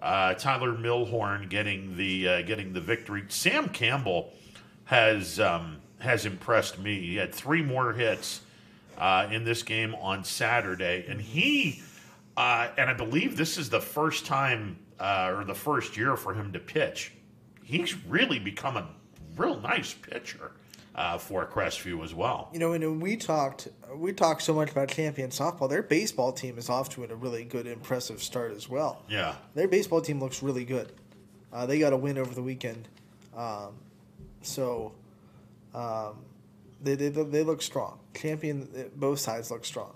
Speaker 3: Uh, Tyler Milhorn getting the uh, getting the victory. Sam Campbell has um, has impressed me. He had three more hits uh, in this game on Saturday, and he uh, and I believe this is the first time uh, or the first year for him to pitch. He's really become a real nice pitcher uh, for Crestview as well.
Speaker 4: You know, and when we talked, we talked so much about champion softball. Their baseball team is off to a really good, impressive start as well.
Speaker 3: Yeah.
Speaker 4: Their baseball team looks really good. Uh, they got a win over the weekend, um, so um, they, they they look strong. Champion, both sides look strong.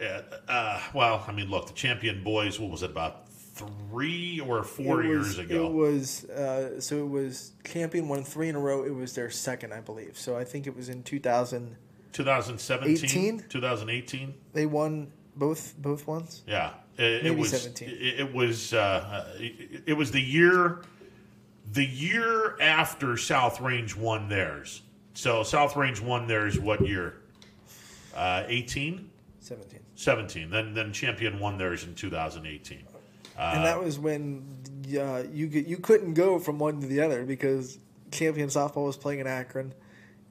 Speaker 3: Yeah, uh, well, I mean, look, the champion boys. What was it about three or four
Speaker 4: It
Speaker 3: years ago?
Speaker 4: It was uh, so it was champion won three in a row. It was their second, I believe. So I think it was in 2000.
Speaker 3: 2017,
Speaker 4: 18?
Speaker 3: 2018.
Speaker 4: They won both both ones.
Speaker 3: Yeah, it, it was.
Speaker 4: 17.
Speaker 3: It, it was. Uh, it, it was the year, the year after South Range won theirs. So South Range won theirs what year? Uh, 18,
Speaker 4: 17.
Speaker 3: 17. Then then Champion won theirs in 2018.
Speaker 4: and that was when uh, you you couldn't go from one to the other because champion softball was playing in Akron,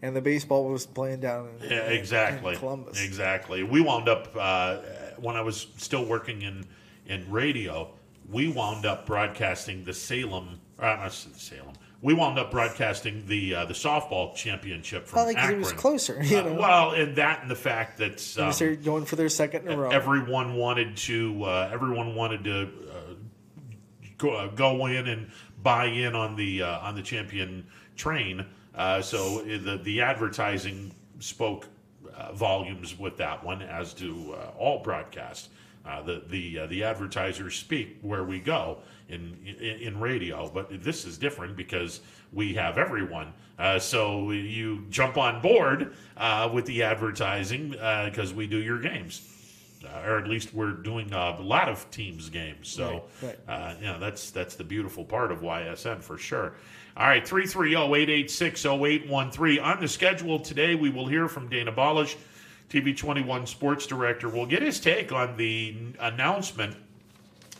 Speaker 4: and the baseball was playing down in,
Speaker 3: Yeah, exactly.
Speaker 4: in Columbus.
Speaker 3: Exactly. We wound up uh, when I was still working in in radio. We wound up broadcasting the Salem, uh, not Salem. We wound up broadcasting the uh, the softball championship from
Speaker 4: Probably because it was closer, you
Speaker 3: Uh, well, and that and the fact that um,
Speaker 4: they're going for their second in a row.
Speaker 3: everyone wanted to uh, everyone wanted to uh, go, uh, go in and buy in on the uh, on the champion train. Uh, so uh, the the advertising spoke uh, volumes with that one, as do uh, all broadcasts. Uh, the the uh, the advertisers speak where we go in, in in radio, but this is different because we have everyone. Uh, so you jump on board uh, with the advertising because we do your games. uh, or at least we're doing uh, a lot of teams games. So,
Speaker 4: Right,
Speaker 3: Uh, you know, that's that's the beautiful part of YSN for sure. All right, 330-886-0813. On the schedule today, we will hear from Dana Balish, TV21 sports director. We'll get his take on the announcement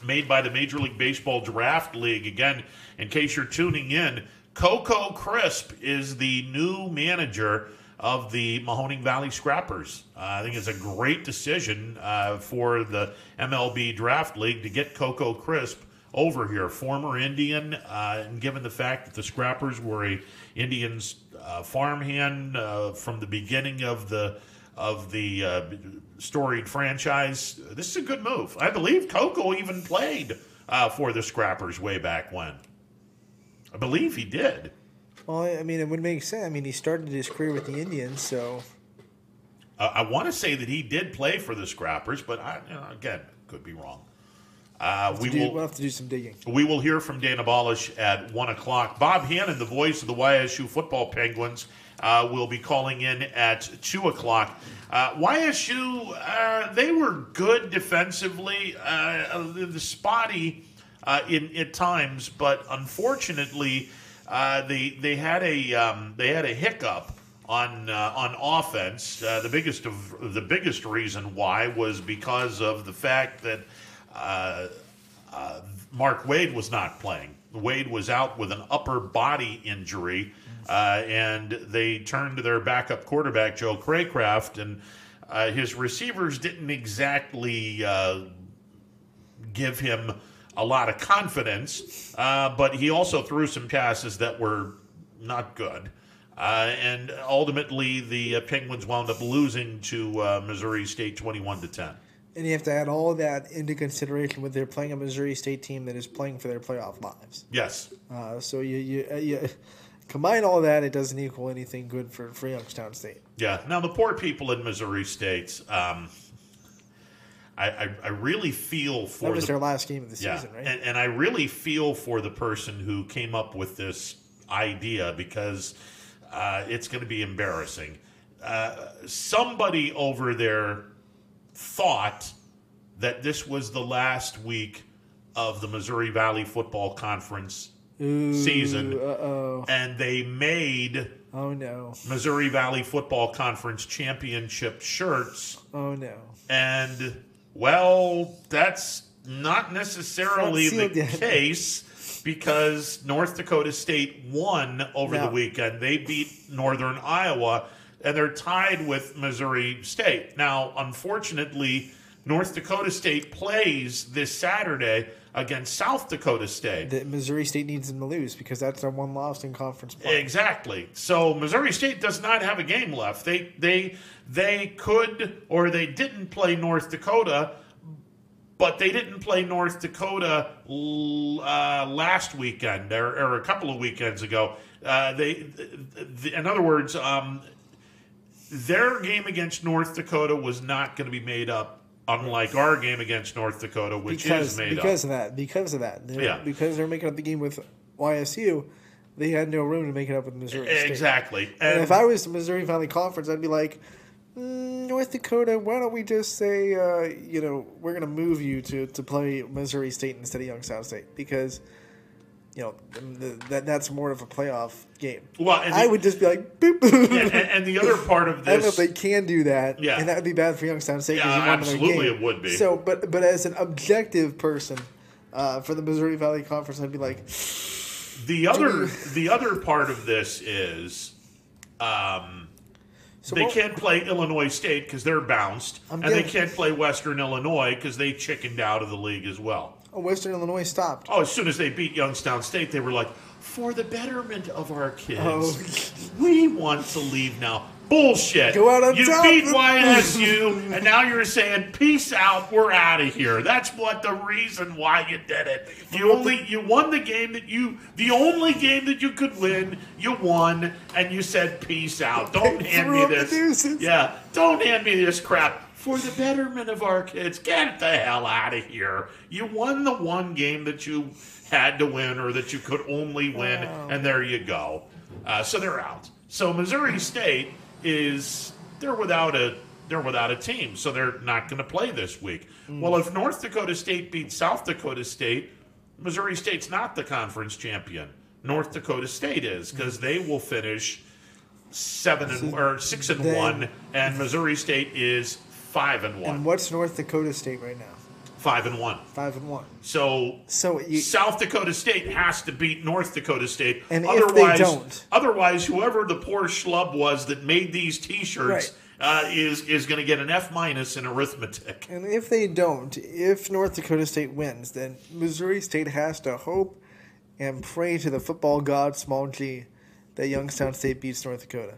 Speaker 3: made by the Major League Baseball Draft League. Again, in case you're tuning in, Coco Crisp is the new manager of the Mahoning Valley Scrappers. Uh, I think it's a great decision uh, for the MLB Draft League to get Coco Crisp over here. Former Indian, uh, and given the fact that the Scrappers were a Indians uh, farmhand uh, from the beginning of the of the uh, storied franchise, this is a good move. I believe Coco even played uh, for the Scrappers way back when. I believe he did.
Speaker 4: Well, I mean, it would make sense. I mean, he started his career with the Indians, so
Speaker 3: Uh, I want to say that he did play for the Scrappers, but I, you know, again, could be wrong. Uh, we
Speaker 4: do,
Speaker 3: will.
Speaker 4: we'll have to do some digging.
Speaker 3: We will hear from Dana Balish at 1 o'clock. Bob Hannon, the voice of the YSU football Penguins, uh, will be calling in at 2 o'clock. Uh, YSU, uh, they were good defensively, uh, the spotty uh, in at times, but unfortunately, uh, they they had a um, they had a hiccup on uh, on offense. Uh, the biggest of the biggest reason why was because of the fact that uh, uh, Mark Waid was not playing. Waid was out with an upper body injury, uh, and they turned to their backup quarterback Joe Craycraft, and uh, his receivers didn't exactly uh, give him a lot of confidence, uh, but he also threw some passes that were not good. Uh, and ultimately, the uh, Penguins wound up losing to uh, Missouri State 21 to 10.
Speaker 4: And you have to add all of that into consideration when they're playing a Missouri State team that is playing for their playoff lives.
Speaker 3: Yes.
Speaker 4: Uh, so you, you, uh, you combine all that, it doesn't equal anything good for, for Youngstown State.
Speaker 3: Yeah. Now the poor people in Missouri State, um, I, I, I really feel for
Speaker 4: That was
Speaker 3: the,
Speaker 4: their last game of the
Speaker 3: yeah,
Speaker 4: season, right?
Speaker 3: and, and I really feel for the person who came up with this idea because uh, it's going to be embarrassing. Uh, somebody over there thought that this was the last week of the Missouri Valley Football Conference season,
Speaker 4: Uh oh.
Speaker 3: and they made
Speaker 4: Oh no.
Speaker 3: Missouri Valley Football Conference championship shirts.
Speaker 4: Oh no.
Speaker 3: And, well, that's not necessarily the
Speaker 4: yet.
Speaker 3: case because North Dakota State won over the weekend. They beat Northern Iowa, and they're tied with Missouri State. Now, unfortunately, North Dakota State plays this Saturday against South Dakota State.
Speaker 4: That Missouri State needs them to lose because that's their one loss in conference play.
Speaker 3: Exactly. So Missouri State does not have a game left. They they they could or they didn't play North Dakota, but they didn't play North Dakota uh, last weekend or, or a couple of weekends ago. Uh, they, th- th- in other words, um, their game against North Dakota was not going to be made up. Unlike our game against North Dakota, which
Speaker 4: because
Speaker 3: is made
Speaker 4: because
Speaker 3: up.
Speaker 4: of that. Because of that. They're-
Speaker 3: Yeah.
Speaker 4: Because they're making up the game with YSU, they had no room to make it up with Missouri State.
Speaker 3: Exactly.
Speaker 4: And if I was the Missouri Valley Conference, I'd be like, mm, North Dakota, why don't we just say, uh, you know, we're going to move you to, to play Missouri State instead of Youngstown State because, you know, th- that that's more of a playoff game.
Speaker 3: well,
Speaker 4: I would just be like, boop. *laughs*
Speaker 3: and, and, and the other part of *laughs*
Speaker 4: I don't know
Speaker 3: this,
Speaker 4: if they can do that.
Speaker 3: Yeah.
Speaker 4: And that would be bad for Youngstown State.
Speaker 3: Yeah, absolutely
Speaker 4: game.
Speaker 3: it would be.
Speaker 4: So, but but as an objective person uh, for the Missouri Valley Conference, I'd be like, *sighs*
Speaker 3: The other the other part of this is um,
Speaker 4: so
Speaker 3: they
Speaker 4: what-
Speaker 3: can't play Illinois State because they're bounced,
Speaker 4: I'm
Speaker 3: and they can't play Western Illinois because they chickened out of the league as well.
Speaker 4: Oh, Western Illinois stopped.
Speaker 3: Oh, as soon as they beat Youngstown State, they were like, "For the betterment of our kids,
Speaker 4: Oh.
Speaker 3: we want to leave now." Bullshit!
Speaker 4: Go out on
Speaker 3: you
Speaker 4: top.
Speaker 3: beat YSU, *laughs* and now you're saying, "Peace out, we're out of here." That's what the reason why you did it. You only you won the game that you the only game that you could win. You won, and you said, "Peace out." Don't *laughs* hand me this. Yeah, don't hand me this crap. For the betterment of our kids, get the hell out of here. You won the one game that you had to win or that you could only win, and there you go. Uh, so they're out. So Missouri State is they're without a they're without a team, so they're not going to play this week. Well, if North Dakota State beats South Dakota State, Missouri State's not the conference champion. North Dakota State is because they will finish seven and or six and one, and Missouri State is five and one.
Speaker 4: And what's North Dakota State right now?
Speaker 3: five and one.
Speaker 4: Five and one.
Speaker 3: So
Speaker 4: So you,
Speaker 3: South Dakota State has to beat North Dakota State.
Speaker 4: And if they
Speaker 3: otherwise,
Speaker 4: don't-
Speaker 3: otherwise, whoever the poor schlub was that made these T-shirts uh, is is going to get an F minus in arithmetic.
Speaker 4: and if they don't, if North Dakota State wins, then Missouri State has to hope and pray to the football god, small g, that Youngstown State beats North Dakota.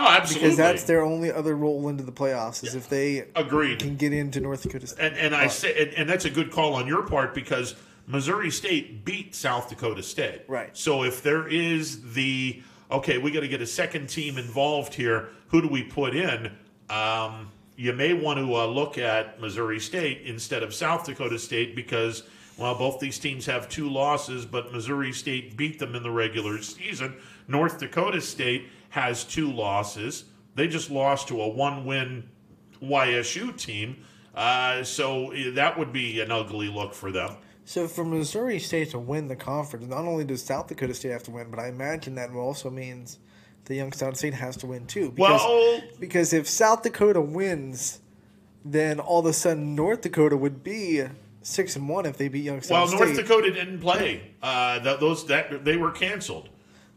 Speaker 3: Oh, absolutely.
Speaker 4: Because that's their only other roll into the playoffs is if they
Speaker 3: Agreed.
Speaker 4: can get into North Dakota State.
Speaker 3: And and I say and, and that's a good call on your part because Missouri State beat South Dakota State.
Speaker 4: Right.
Speaker 3: So if there is the okay, we got to get a second team involved here. Who do we put in? Um, you may want to uh, look at Missouri State instead of South Dakota State because well, both these teams have two losses, but Missouri State beat them in the regular season. North Dakota State has two losses. They just lost to a one-win YSU team. Uh, so that would be an ugly look for them.
Speaker 4: So for Missouri State to win the conference, not only does South Dakota State have to win, but I imagine that also means the Youngstown State has to win too. Because,
Speaker 3: Well,
Speaker 4: because if South Dakota wins, then all of a sudden North Dakota would be six and one if they beat Youngstown
Speaker 3: well,
Speaker 4: State.
Speaker 3: North Dakota didn't play. Uh, th- those that they were canceled.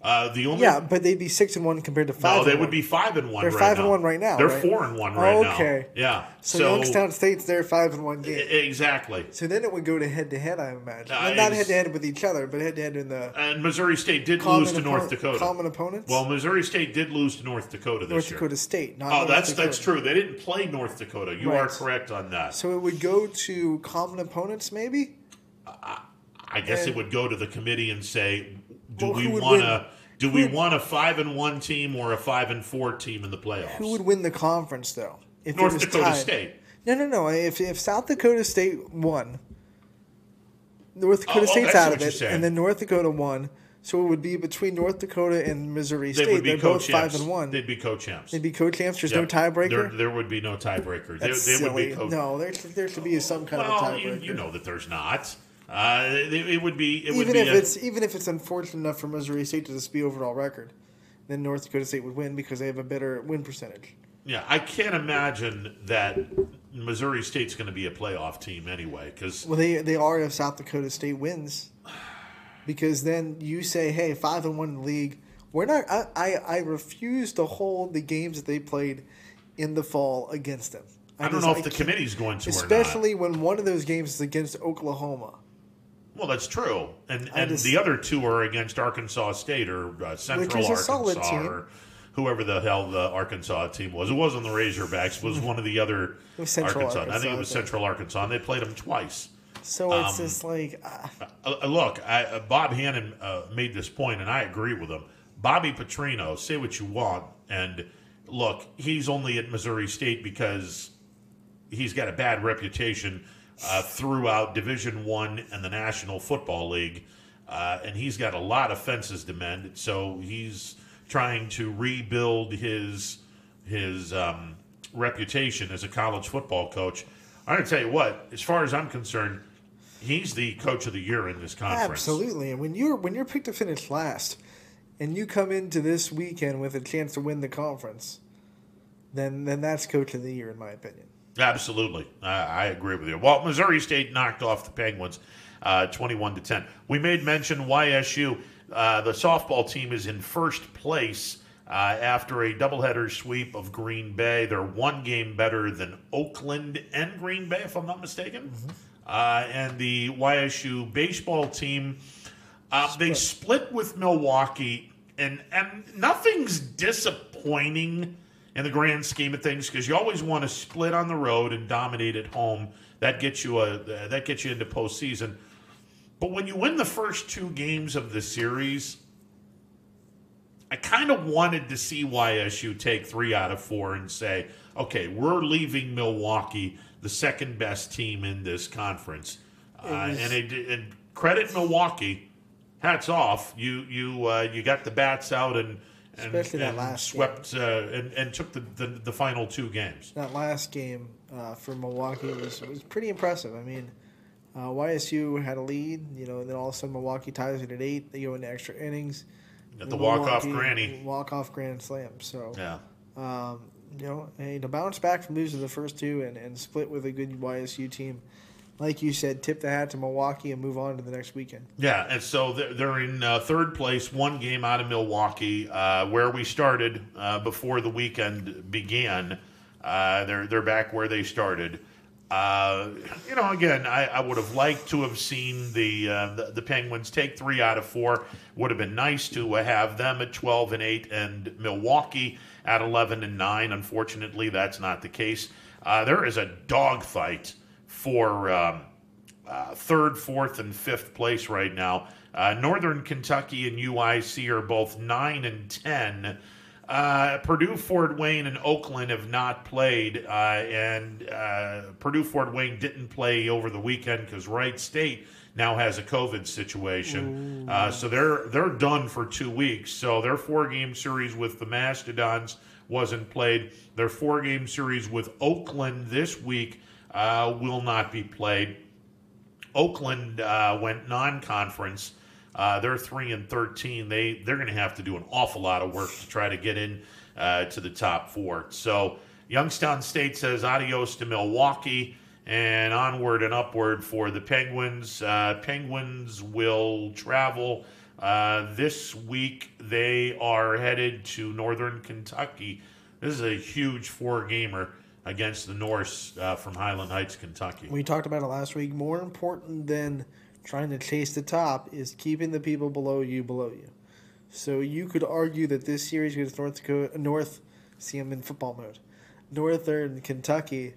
Speaker 3: Uh, the only
Speaker 4: Yeah, but they'd be six and one compared to five.
Speaker 3: no, they
Speaker 4: and
Speaker 3: would
Speaker 4: one.
Speaker 3: be five and one.
Speaker 4: They're
Speaker 3: right
Speaker 4: five
Speaker 3: now.
Speaker 4: and one right now,
Speaker 3: They're
Speaker 4: right?
Speaker 3: four and one right now.
Speaker 4: Okay.
Speaker 3: Yeah.
Speaker 4: So,
Speaker 3: So,
Speaker 4: Youngstown State's their five and one
Speaker 3: e-
Speaker 4: game.
Speaker 3: exactly.
Speaker 4: So then it would go to head to head, I imagine.
Speaker 3: Uh,
Speaker 4: not head to head with each other, but head to head in the
Speaker 3: And Missouri State did lose to North Dakota.
Speaker 4: Common opponents.
Speaker 3: Well, Missouri State did lose to North Dakota this
Speaker 4: North
Speaker 3: year.
Speaker 4: Dakota State. Not
Speaker 3: Oh,
Speaker 4: North
Speaker 3: that's
Speaker 4: Dakota.
Speaker 3: that's true. They didn't play North Dakota. You are correct on that.
Speaker 4: So it would go to common opponents, maybe.
Speaker 3: I guess it would go to the committee and say, do
Speaker 4: Well,
Speaker 3: we want to do we
Speaker 4: would-
Speaker 3: want a five and one team or a five and four team in the playoffs?
Speaker 4: Who would win the conference though? If
Speaker 3: North Dakota
Speaker 4: tied?
Speaker 3: State.
Speaker 4: No, no, no. If if South Dakota State won, North Dakota
Speaker 3: Oh, oh,
Speaker 4: State's
Speaker 3: see
Speaker 4: out of it, and then North Dakota won. So it would be between North Dakota and Missouri State.
Speaker 3: They would be
Speaker 4: They're both five and one.
Speaker 3: They'd be co-champs.
Speaker 4: They'd be co-champs. There's no tiebreaker.
Speaker 3: There, there would be no tiebreaker.
Speaker 4: That's
Speaker 3: they would
Speaker 4: silly.
Speaker 3: be co-
Speaker 4: no, there, there should be some kind of
Speaker 3: Well, you,
Speaker 4: tiebreaker.
Speaker 3: you know that there's not. Uh, it, it would be. It would
Speaker 4: even
Speaker 3: be
Speaker 4: if
Speaker 3: a-
Speaker 4: it's even if it's unfortunate enough for Missouri State to just be overall record, then North Dakota State would win because they have a better win percentage.
Speaker 3: yeah. I can't imagine that Missouri State's going to be a playoff team anyway. Because
Speaker 4: Well, they they are if South Dakota State wins, because then you say, hey, five and one in the league. We're not. I, I I refuse to hold the games that they played in the fall against them.
Speaker 3: I don't
Speaker 4: just-
Speaker 3: know if the committee's going to
Speaker 4: especially when one of those games is against Oklahoma.
Speaker 3: Well, that's true, and
Speaker 4: I
Speaker 3: and
Speaker 4: just-
Speaker 3: the other two are against Arkansas State or uh, Central
Speaker 4: Which is a
Speaker 3: Arkansas or whoever the hell the Arkansas team was. It wasn't the Razorbacks. It was one of the other *laughs*
Speaker 4: Central
Speaker 3: Arkansas. I think it was. Central Arkansas. And they played them twice.
Speaker 4: So it's just like uh,
Speaker 3: Uh, uh, look, I, uh, Bob Hannon uh, made this point, and I agree with him. Bobby Petrino, say what you want, and look, he's only at Missouri State because he's got a bad reputation uh, throughout Division One and the National Football League, uh, and he's got a lot of fences to mend. So he's trying to rebuild his his um, reputation as a college football coach. I'm going to tell you what, as far as I'm concerned, he's the coach of the year in this conference.
Speaker 4: absolutely. And when you're when you're picked to finish last, and you come into this weekend with a chance to win the conference, then then that's coach of the year in my opinion.
Speaker 3: Absolutely, I, I agree with you. Well, Missouri State knocked off the Penguins, uh, twenty-one to ten. We made mention YSU. Uh, the softball team is in first place uh, after a doubleheader sweep of Green Bay. They're one game better than Oakland and Green Bay, if I'm not mistaken. Uh, and the YSU baseball team, uh, they split with Milwaukee, and and nothing's disappointing in the grand scheme of things because you always want to split on the road and dominate at home. That gets you a that gets you into postseason. But when you win the first two games of the series, I kind of wanted to see YSU take three out of four and say, okay, we're leaving Milwaukee, the second best team in this conference. Uh, and, it, and credit Milwaukee, hats off. You you uh, you got the bats out and and,
Speaker 4: Especially that
Speaker 3: and
Speaker 4: last game.
Speaker 3: swept uh, and, and took the, the, the final two games.
Speaker 4: that last game uh, for Milwaukee was was pretty impressive. I mean, uh, YSU had a lead, you know, and then all of a sudden Milwaukee ties it at eight. They go into extra innings.
Speaker 3: Got the walk off granny.
Speaker 4: Walk off grand slam. So,
Speaker 3: Yeah.
Speaker 4: um, you know, hey, to bounce back from losing the first two and, and split with a good YSU team, like you said, tip the hat to Milwaukee and move on to the next weekend.
Speaker 3: Yeah, and so they're, in uh, third place, one game out of Milwaukee, uh, where we started uh, before the weekend began. Uh, they're they're back where they started. Uh, you know, again, I, I would have liked to have seen the, uh, the the Penguins take three out of four. Would have been nice to have them at twelve and eight, and Milwaukee at eleven and nine. Unfortunately, that's not the case. There is a dogfight for. Um, uh, third, fourth, and fifth place right now. Uh, Northern Kentucky and UIC are both nine and ten. Uh, Purdue, Fort Wayne, and Oakland have not played, uh, and uh, Purdue, Fort Wayne didn't play over the weekend because Wright State now has a COVID situation, uh, so they're they're done for two weeks. So their four game series with the Mastodons wasn't played. Their four game series with Oakland this week uh, will not be played. Oakland uh, went non-conference. Uh, they're three and thirteen. They they're going to have to do an awful lot of work to try to get in uh, to the top four. So Youngstown State says adios to Milwaukee and onward and upward for the Penguins. Uh, Penguins will travel uh, this week. They are headed to Northern Kentucky. This is a huge four-gamer against the Norse uh, from Highland Heights, Kentucky.
Speaker 4: We talked about it last week. More important than trying to chase the top is keeping the people below you below you. So you could argue that this series against North Dakota, North, see I'm in football mode, Northern Kentucky,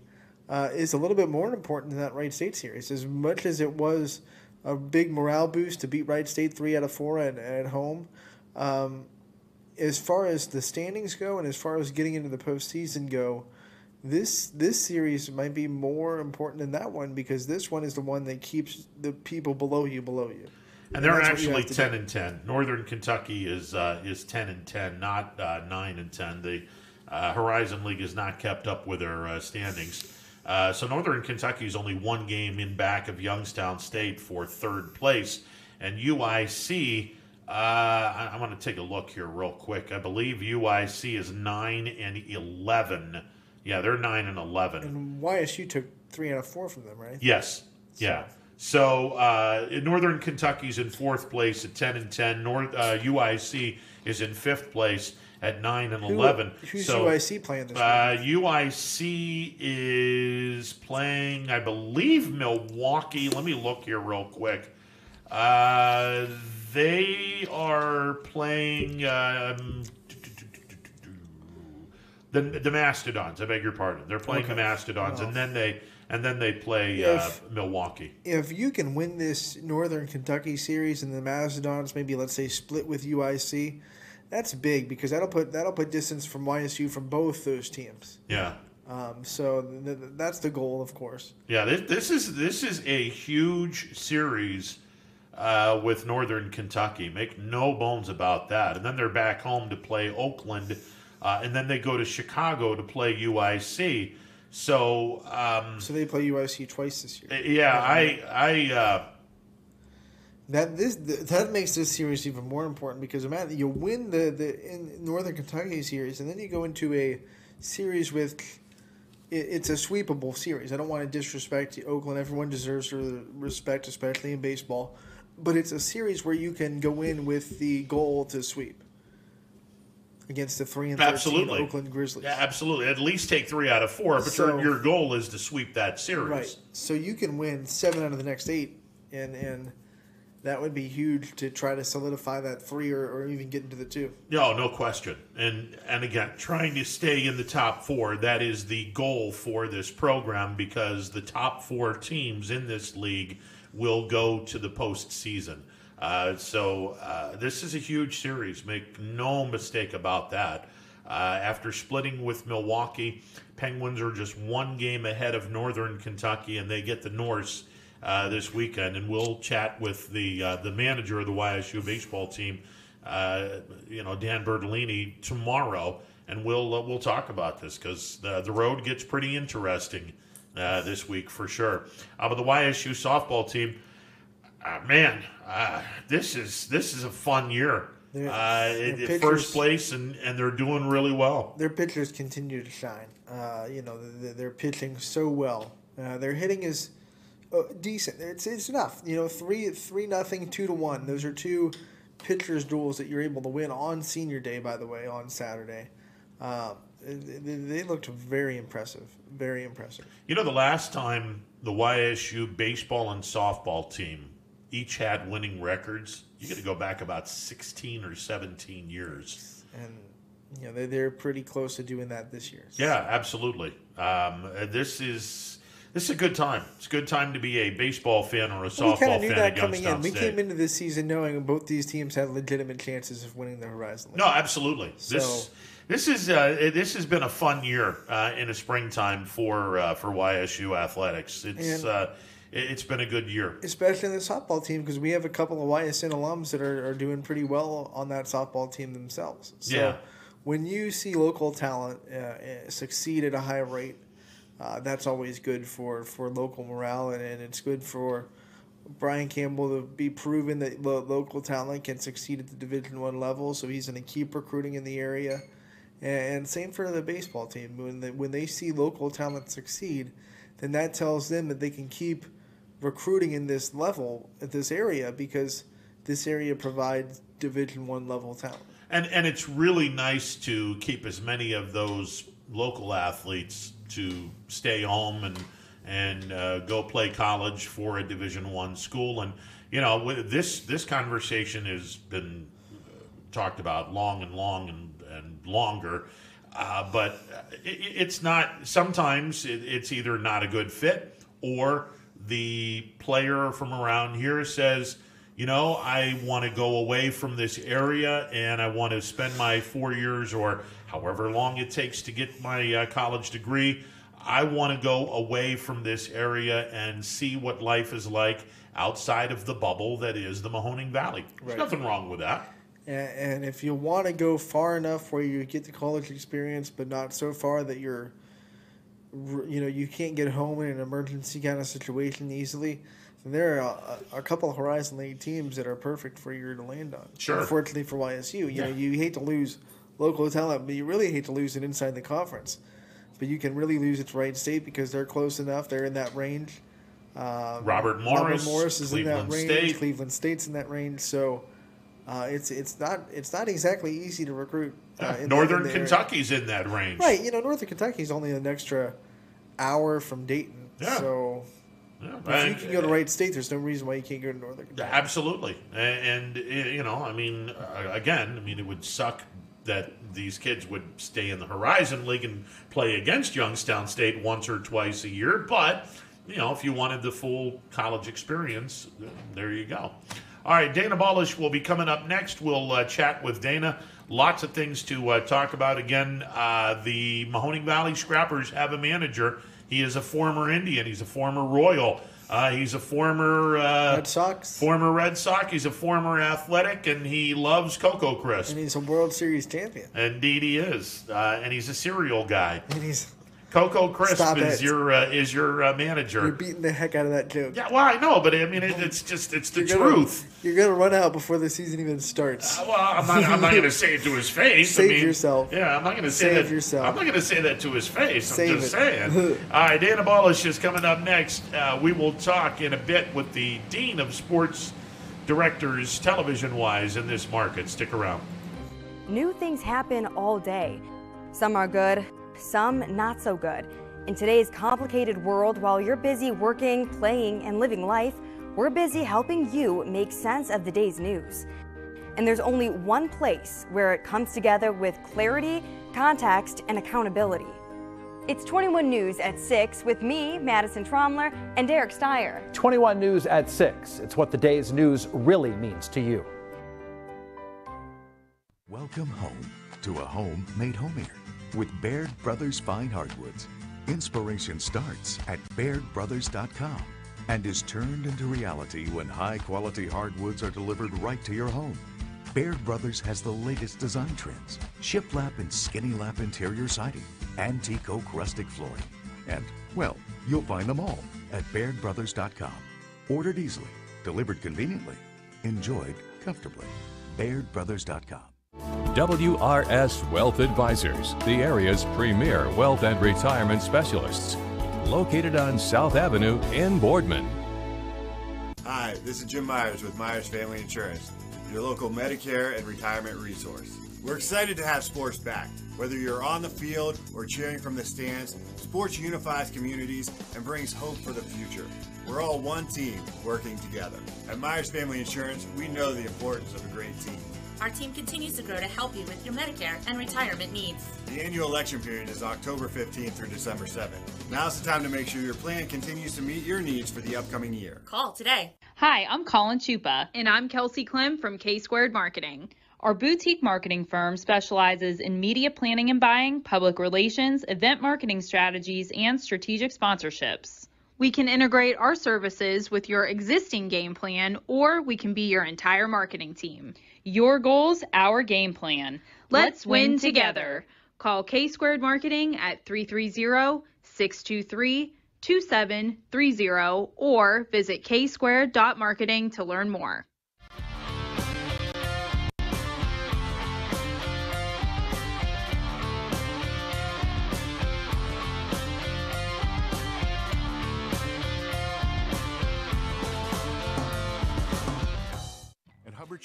Speaker 4: uh, is a little bit more important than that Wright State series. As much as it was a big morale boost to beat Wright State three out of four at, at home, um, as far as the standings go and as far as getting into the postseason go, this this series might be more important than that one because this one is the one that keeps the people below you below you.
Speaker 3: And they're
Speaker 4: what you
Speaker 3: actually ten
Speaker 4: do.
Speaker 3: and ten. Northern Kentucky is uh, is ten and ten, not uh, nine and ten. The uh, Horizon League has not kept up with their uh, standings. Uh, so Northern Kentucky is only one game in back of Youngstown State for third place, and UIC. Uh, I, I'm going to take a look here real quick. I believe UIC is nine and eleven. Yeah, they're nine and eleven.
Speaker 4: And YSU took three out of four from them, right?
Speaker 3: Yes. Yeah. So uh, Northern Kentucky's in fourth place at ten and ten. North uh, UIC is in fifth place at nine and
Speaker 4: Who-
Speaker 3: eleven.
Speaker 4: Who's
Speaker 3: so
Speaker 4: UIC playing this
Speaker 3: uh, UIC is playing, I believe, Milwaukee. Let me look here real quick. Uh, they are playing um, the the Mastodons. I beg your pardon. They're playing the Mastodons,
Speaker 4: Well.
Speaker 3: and then they and then they play uh, Milwaukee.
Speaker 4: If you can win this Northern Kentucky series and the Mastodons maybe let's say split with UIC, that's big because that'll put that'll put distance from YSU from both those teams.
Speaker 3: Yeah.
Speaker 4: Um, so th- th- that's the goal, of course.
Speaker 3: Yeah, this, this is this is a huge series uh, with Northern Kentucky. Make no bones about that. And then they're back home to play Oakland, uh, and then they go to Chicago to play UIC. So um,
Speaker 4: So they play UIC twice this year.
Speaker 3: yeah, I I uh,
Speaker 4: That this that makes this series even more important because imagine you win the the in Northern Kentucky series and then you go into a series with it, it's a sweepable series. I don't want to disrespect Oakland. Everyone deserves respect, especially in baseball. But it's a series where you can go in with the goal to sweep against the three and
Speaker 3: Absolutely.
Speaker 4: Oakland Grizzlies.
Speaker 3: yeah, absolutely at least take three out of four. But
Speaker 4: So-
Speaker 3: your, your goal is to sweep that series.
Speaker 4: Right. So you can win seven out of the next eight, and and that would be huge to try to solidify that three or, or even get into the two.
Speaker 3: No, no question. And and again, trying to stay in the top four, that is the goal for this program because the top four teams in this league will go to the postseason. Uh, so uh, this is a huge series. Make no mistake about that. Uh, after splitting with Milwaukee, Penguins are just one game ahead of Northern Kentucky, and they get the Norse uh, this weekend. And we'll chat with the uh, the manager of the YSU baseball team uh, you know, Dan Bertolini tomorrow, and we'll we'll talk about this because the the road gets pretty interesting this week for sure. But the YSU softball team, man, uh, this is this is a fun year.
Speaker 4: Their-
Speaker 3: Uh,
Speaker 4: their
Speaker 3: it- it
Speaker 4: pitchers-
Speaker 3: first place, and, and they're doing really well.
Speaker 4: their pitchers continue to shine. Uh, you know, they're, they're pitching so well. Uh, their hitting is uh, decent. It's it's enough. You know, three three nothing, two to one. Those are two pitchers duels that you're able to win on Senior Day. By the way, on Saturday, uh, they, they looked very impressive. Very impressive.
Speaker 3: You know, the last time the YSU baseball and softball team each had winning records, you got to go back about 16 or 17 years.
Speaker 4: and you know they they're pretty close to doing that this year.
Speaker 3: Yeah, absolutely. Um, this is this is a good time. It's a good time to be a baseball fan or a
Speaker 4: we
Speaker 3: softball
Speaker 4: kind of knew
Speaker 3: fan
Speaker 4: that coming in. We came into this season knowing both these teams had legitimate chances of winning the Horizon League.
Speaker 3: No, absolutely. This
Speaker 4: So-
Speaker 3: this is uh, this has been a fun year uh, in the springtime for uh, for YSU athletics. It's
Speaker 4: And-
Speaker 3: uh, it's been a good year.
Speaker 4: especially in the softball team because we have a couple of YSN alums that are, are doing pretty well on that softball team themselves. So
Speaker 3: Yeah.
Speaker 4: when you see local talent uh, uh, succeed at a high rate, uh, that's always good for, for local morale and, and it's good for Brian Campbell to be proven that lo- local talent can succeed at the Division One level. So he's going to keep recruiting in the area. And same for the baseball team. When they, when they see local talent succeed, then that tells them that they can keep recruiting in this level at this area because this area provides Division One level talent.
Speaker 3: And and it's really nice to keep as many of those local athletes to stay home and and uh, go play college for a Division One school. And you know, this this conversation has been uh, talked about long and long and, and longer. Uh, but it, it's not. Sometimes it, it's either not a good fit, or the player from around here says, you know, I want to go away from this area and I want to spend my four years or however long it takes to get my uh, college degree. I want to go away from this area and see what life is like outside of the bubble that is the Mahoning Valley. There's
Speaker 4: Right.
Speaker 3: nothing wrong with that.
Speaker 4: And, if you want to go far enough where you get the college experience, but not so far that you're, you know, you can't get home in an emergency kind of situation easily, then there are a, a couple of Horizon League teams that are perfect for you to land on.
Speaker 3: Sure.
Speaker 4: Unfortunately for YSU, you know, you hate to lose local talent, but you really hate to lose it inside the conference. But you can really lose it to Wright State because they're close enough. They're in that range. Um,
Speaker 3: Robert Morris, Robert
Speaker 4: Morris is in that range.
Speaker 3: State.
Speaker 4: Cleveland State's in that range. So uh, it's it's not it's not exactly easy to recruit. Uh, in the-
Speaker 3: Northern
Speaker 4: in the area.
Speaker 3: Kentucky's in that range.
Speaker 4: right? You know, Northern Kentucky's only an extra hour from Dayton.
Speaker 3: Yeah.
Speaker 4: So
Speaker 3: Yeah,
Speaker 4: if you can go to Wright State, there's no reason why you can't go to Northern Kentucky.
Speaker 3: Absolutely, and, and you know, I mean, again, I mean, it would suck that these kids would stay in the Horizon League and play against Youngstown State once or twice a year, but you know, if you wanted the full college experience, there you go. All right, Dana Balish will be coming up next. We'll uh, chat with Dana. Lots of things to uh, talk about. Again, uh, the Mahoning Valley Scrappers have a manager. He is a former Indian. He's a former Royal. Uh, he's a former uh,
Speaker 4: Red Sox,
Speaker 3: former Red Sox. He's a former athletic, and he loves Cocoa Crisp.
Speaker 4: and he's a World Series champion.
Speaker 3: Indeed, he is, uh, and he's a cereal guy.
Speaker 4: And he's
Speaker 3: Cocoa Crisp
Speaker 4: Stop
Speaker 3: is
Speaker 4: it.
Speaker 3: your uh, is your uh, manager.
Speaker 4: you're beating the heck out of that joke.
Speaker 3: yeah, well, I know, but I mean, it, it's just it's the
Speaker 4: You're gonna-
Speaker 3: truth.
Speaker 4: You're gonna run out before the season even starts.
Speaker 3: Uh, well, I'm not, I'm not going to say it to his face.
Speaker 4: Save
Speaker 3: I mean,
Speaker 4: yourself.
Speaker 3: Yeah, I'm not going to say
Speaker 4: Save
Speaker 3: that.
Speaker 4: yourself.
Speaker 3: I'm not going to say that to his face. I'm
Speaker 4: Save
Speaker 3: just
Speaker 4: it.
Speaker 3: saying. *laughs* All right, Dan Balish is coming up next. Uh, we will talk in a bit with the dean of sports directors, television wise, in this market. Stick around.
Speaker 5: New things happen all day. Some are good, some not so good. In today's complicated world, while you're busy working, playing, and living life, we're busy helping you make sense of the day's news. And there's only one place where it comes together with clarity, context, and accountability. It's 21 News at 6 with me, Madison Tromler, and Derek Steyer.
Speaker 6: 21 News at 6. It's what the day's news really means to you.
Speaker 7: Welcome home to a home made homier with Baird Brothers Fine Hardwoods. Inspiration starts at bairdbrothers.com and is turned into reality when high quality hardwoods are delivered right to your home. Baird Brothers has the latest design trends shiplap and skinny lap interior siding, antique oak rustic flooring. And, well, you'll find them all at BairdBrothers.com. Ordered easily, delivered conveniently, enjoyed comfortably. BairdBrothers.com.
Speaker 8: WRS Wealth Advisors, the area's premier wealth and retirement specialists. Located on South Avenue in Boardman.
Speaker 9: Hi, this is Jim Myers with Myers Family Insurance, your local Medicare and retirement resource. We're excited to have sports back. Whether you're on the field or cheering from the stands, sports unifies communities and brings hope for the future. We're all one team working together. At Myers Family Insurance, we know the importance of a great team.
Speaker 10: Our team continues to grow to help you with your Medicare and retirement needs.
Speaker 9: The annual election period is October 15th through December 7th. Now's the time to make sure your plan continues to meet your needs for the upcoming year.
Speaker 10: Call today.
Speaker 11: Hi, I'm Colin Chupa. And I'm Kelsey Klim from K Squared Marketing. Our boutique marketing firm specializes in media planning and buying, public relations, event marketing strategies, and strategic sponsorships. We can integrate our services with your existing game plan, or we can be your entire marketing team. Your goals, our game plan. Let's, Let's win, win together. Call K Squared Marketing at 330 623 2730 or visit ksquared.marketing to learn more.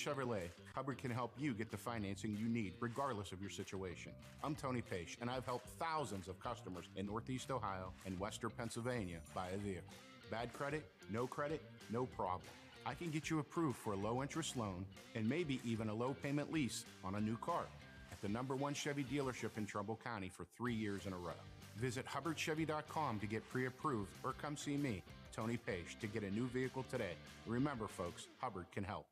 Speaker 12: Chevrolet, Hubbard can help you get the financing you need, regardless of your situation. I'm Tony Page, and I've helped thousands of customers in Northeast Ohio and Western Pennsylvania buy a vehicle. Bad credit, no credit, no problem. I can get you approved for a low interest loan and maybe even a low payment lease on a new car at the number one Chevy dealership in Trumbull County for three years in a row. Visit HubbardChevy.com to get pre approved or come see me, Tony Page, to get a new vehicle today. Remember, folks, Hubbard can help.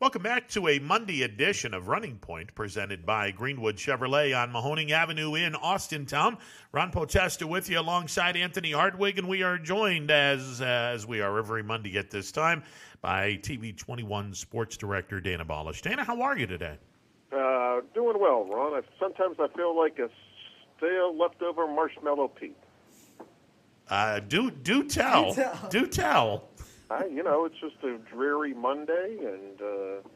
Speaker 3: Welcome back to a Monday edition of Running Point presented by Greenwood Chevrolet on Mahoning Avenue in Austintown. Ron Potesta with you alongside Anthony Hartwig, and we are joined as as we are every Monday at this time by TV 21 Sports Director Dana Balish. Dana, how are you today?
Speaker 13: Uh, doing well, Ron. I, sometimes I feel like a stale leftover marshmallow Peep.
Speaker 3: Uh, do do tell. Do tell. Do tell.
Speaker 13: I, you know, it's just a dreary Monday, and uh,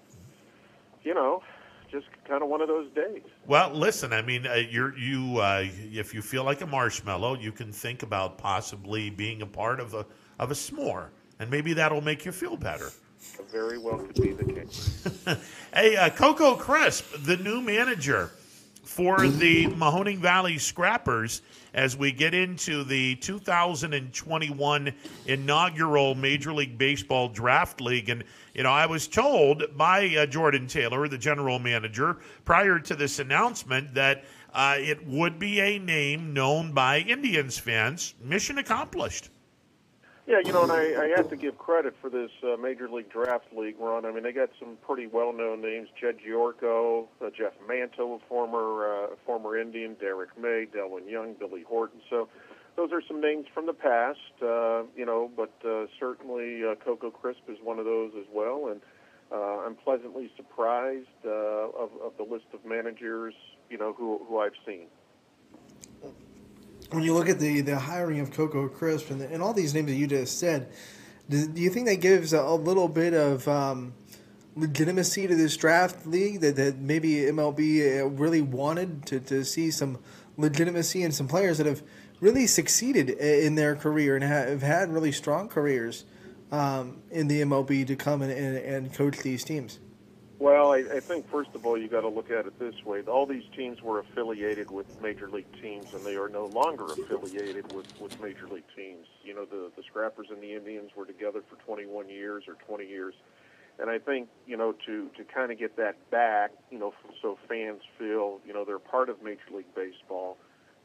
Speaker 13: you know, just kind of one of those days.
Speaker 3: Well, listen, I mean, uh, you're you uh, if you feel like a marshmallow, you can think about possibly being a part of a of a s'more, and maybe that'll make you feel better.
Speaker 13: Very well could be the case. *laughs*
Speaker 3: hey, uh, Coco Crisp, the new manager for the Mahoning Valley Scrappers as we get into the 2021 inaugural Major League Baseball Draft League. And, you know, I was told by uh, Jordan Taylor, the general manager, prior to this announcement that uh, it would be a name known by Indians fans. Mission accomplished.
Speaker 13: Yeah, you know, and I, I have to give credit for this uh, Major League Draft League run. I mean, they got some pretty well-known names: Jedd Gyorko, uh, Jeff Manto, former uh, former Indian, Derrick May, Delwin Young, Billy Horton. So, those are some names from the past, uh, you know. But uh, certainly, uh, Coco Crisp is one of those as well. And uh, I'm pleasantly surprised uh, of, of the list of managers, you know, who who I've seen
Speaker 4: when you look at the, the hiring of Coco Crisp and, the, and all these names that you just said, do, do you think that gives a, a little bit of um, legitimacy to this draft league that, that maybe MLB uh, really wanted to, to see some legitimacy and some players that have really succeeded in their career and have had really strong careers um, in the MLB to come and, and, and coach these teams?
Speaker 13: Well, I, I think first of all you got to look at it this way: all these teams were affiliated with major league teams, and they are no longer affiliated with with major league teams. You know, the the Scrappers and the Indians were together for 21 years or 20 years, and I think you know to to kind of get that back, you know, so fans feel you know they're part of Major League Baseball.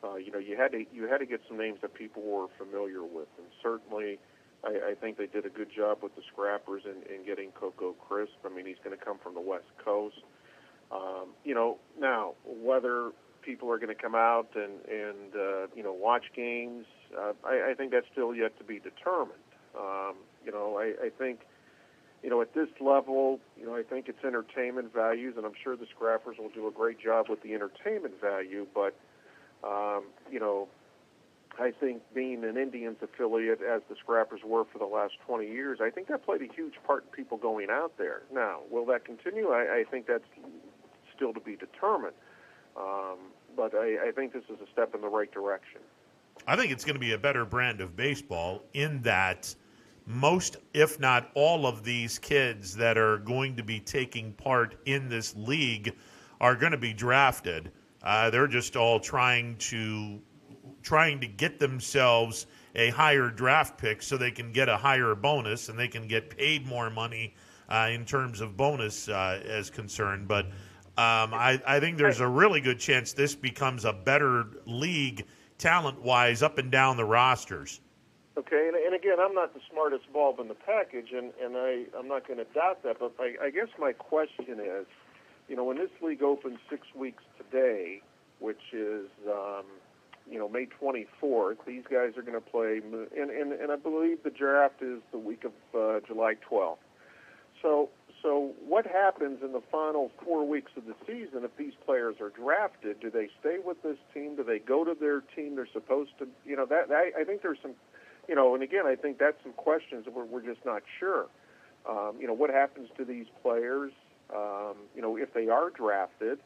Speaker 13: Uh, you know, you had to you had to get some names that people were familiar with, and certainly I, I think they did a good job with the scrappers in, in getting Coco Crisp. I mean, he's going to come from the West Coast. Um, you know, now whether people are going to come out and and uh, you know watch games, uh, I, I think that's still yet to be determined. Um, you know, I, I think you know, at this level, you know, I think it's entertainment values, and I'm sure the Scrappers will do a great job with the entertainment value. But, um, you know, I think being an Indians affiliate, as the Scrappers were for the last 20 years, I think that played a huge part in people going out there. Now, will that continue? I, I think that's still to be determined. Um, but I, I think this is a step in the right direction.
Speaker 3: I think it's going to be a better brand of baseball in that most, if not all, of these kids that are going to be taking part in this league are going to be drafted. Uh, they're just all trying to trying to get themselves a higher draft pick so they can get a higher bonus and they can get paid more money uh, in terms of bonus uh, as concerned. But um, I, I think there's a really good chance this becomes a better league talent wise up and down the rosters.
Speaker 13: Okay, and, and again, I'm not the smartest bulb in the package, and, and I, I'm not going to doubt that, but I, I guess my question is, you know, when this league opens six weeks today, which is, um, you know, May 24th, these guys are going to play, and, and, and I believe the draft is the week of uh, July 12th. So so what happens in the final four weeks of the season if these players are drafted? Do they stay with this team? Do they go to their team they're supposed to? You know, that I, I think there's some, you know, and again, I think that's some questions that we're, we're just not sure. Um, you know, what happens to these players? Um, you know, if they are drafted,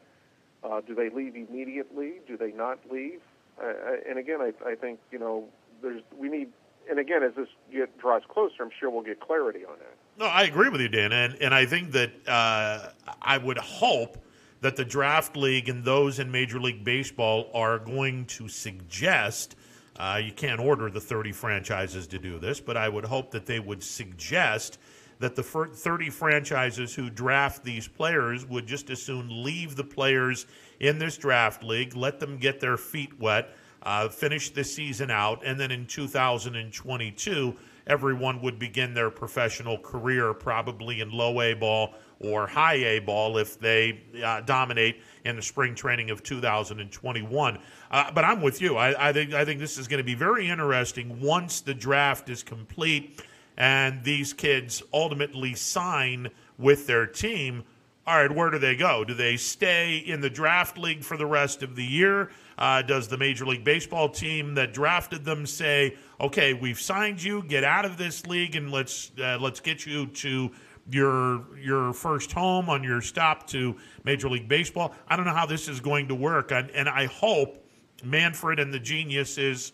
Speaker 13: uh, do they leave immediately? Do they not leave? Uh, and again, I, I think you know, there's we need, and again, as this get, draws closer, I'm sure we'll get clarity on that.
Speaker 3: No, I agree with you, Dan, and and I think that uh, I would hope that the draft league and those in Major League Baseball are going to suggest. Uh, you can't order the 30 franchises to do this, but I would hope that they would suggest that the 30 franchises who draft these players would just as soon leave the players in this draft league, let them get their feet wet, uh, finish the season out, and then in 2022 everyone would begin their professional career probably in low A ball or high A ball if they uh, dominate in the spring training of 2021. Uh, but I'm with you. I, I, think I think this is going to be very interesting once the draft is complete and these kids ultimately sign with their team. All right, where do they go? Do they stay in the draft league for the rest of the year? Uh, does the Major League Baseball team that drafted them say, "Okay, we've signed you. Get out of this league and let's uh, let's get you to your your first home on your stop to Major League Baseball"? I don't know how this is going to work, and, and I hope Manfred and the geniuses.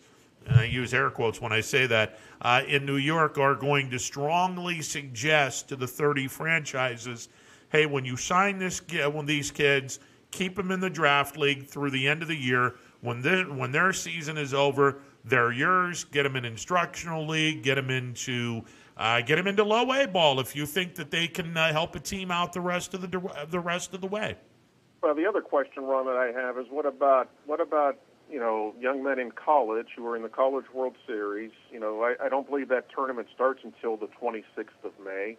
Speaker 3: I use air quotes when I say that, uh, in New York are going to strongly suggest to the 30 franchises hey, when you sign this, when these kids, keep them in the draft league through the end of the year. When their when their season is over, they're yours. Get them in instructional league. Get them into uh, get them into low A ball if you think that they can uh, help a team out the rest of the the rest of the way.
Speaker 13: Well, the other question, Ron, that I have is what about what about you know young men in college who are in the College World Series? You know, I, I don't believe that tournament starts until the 26th of May.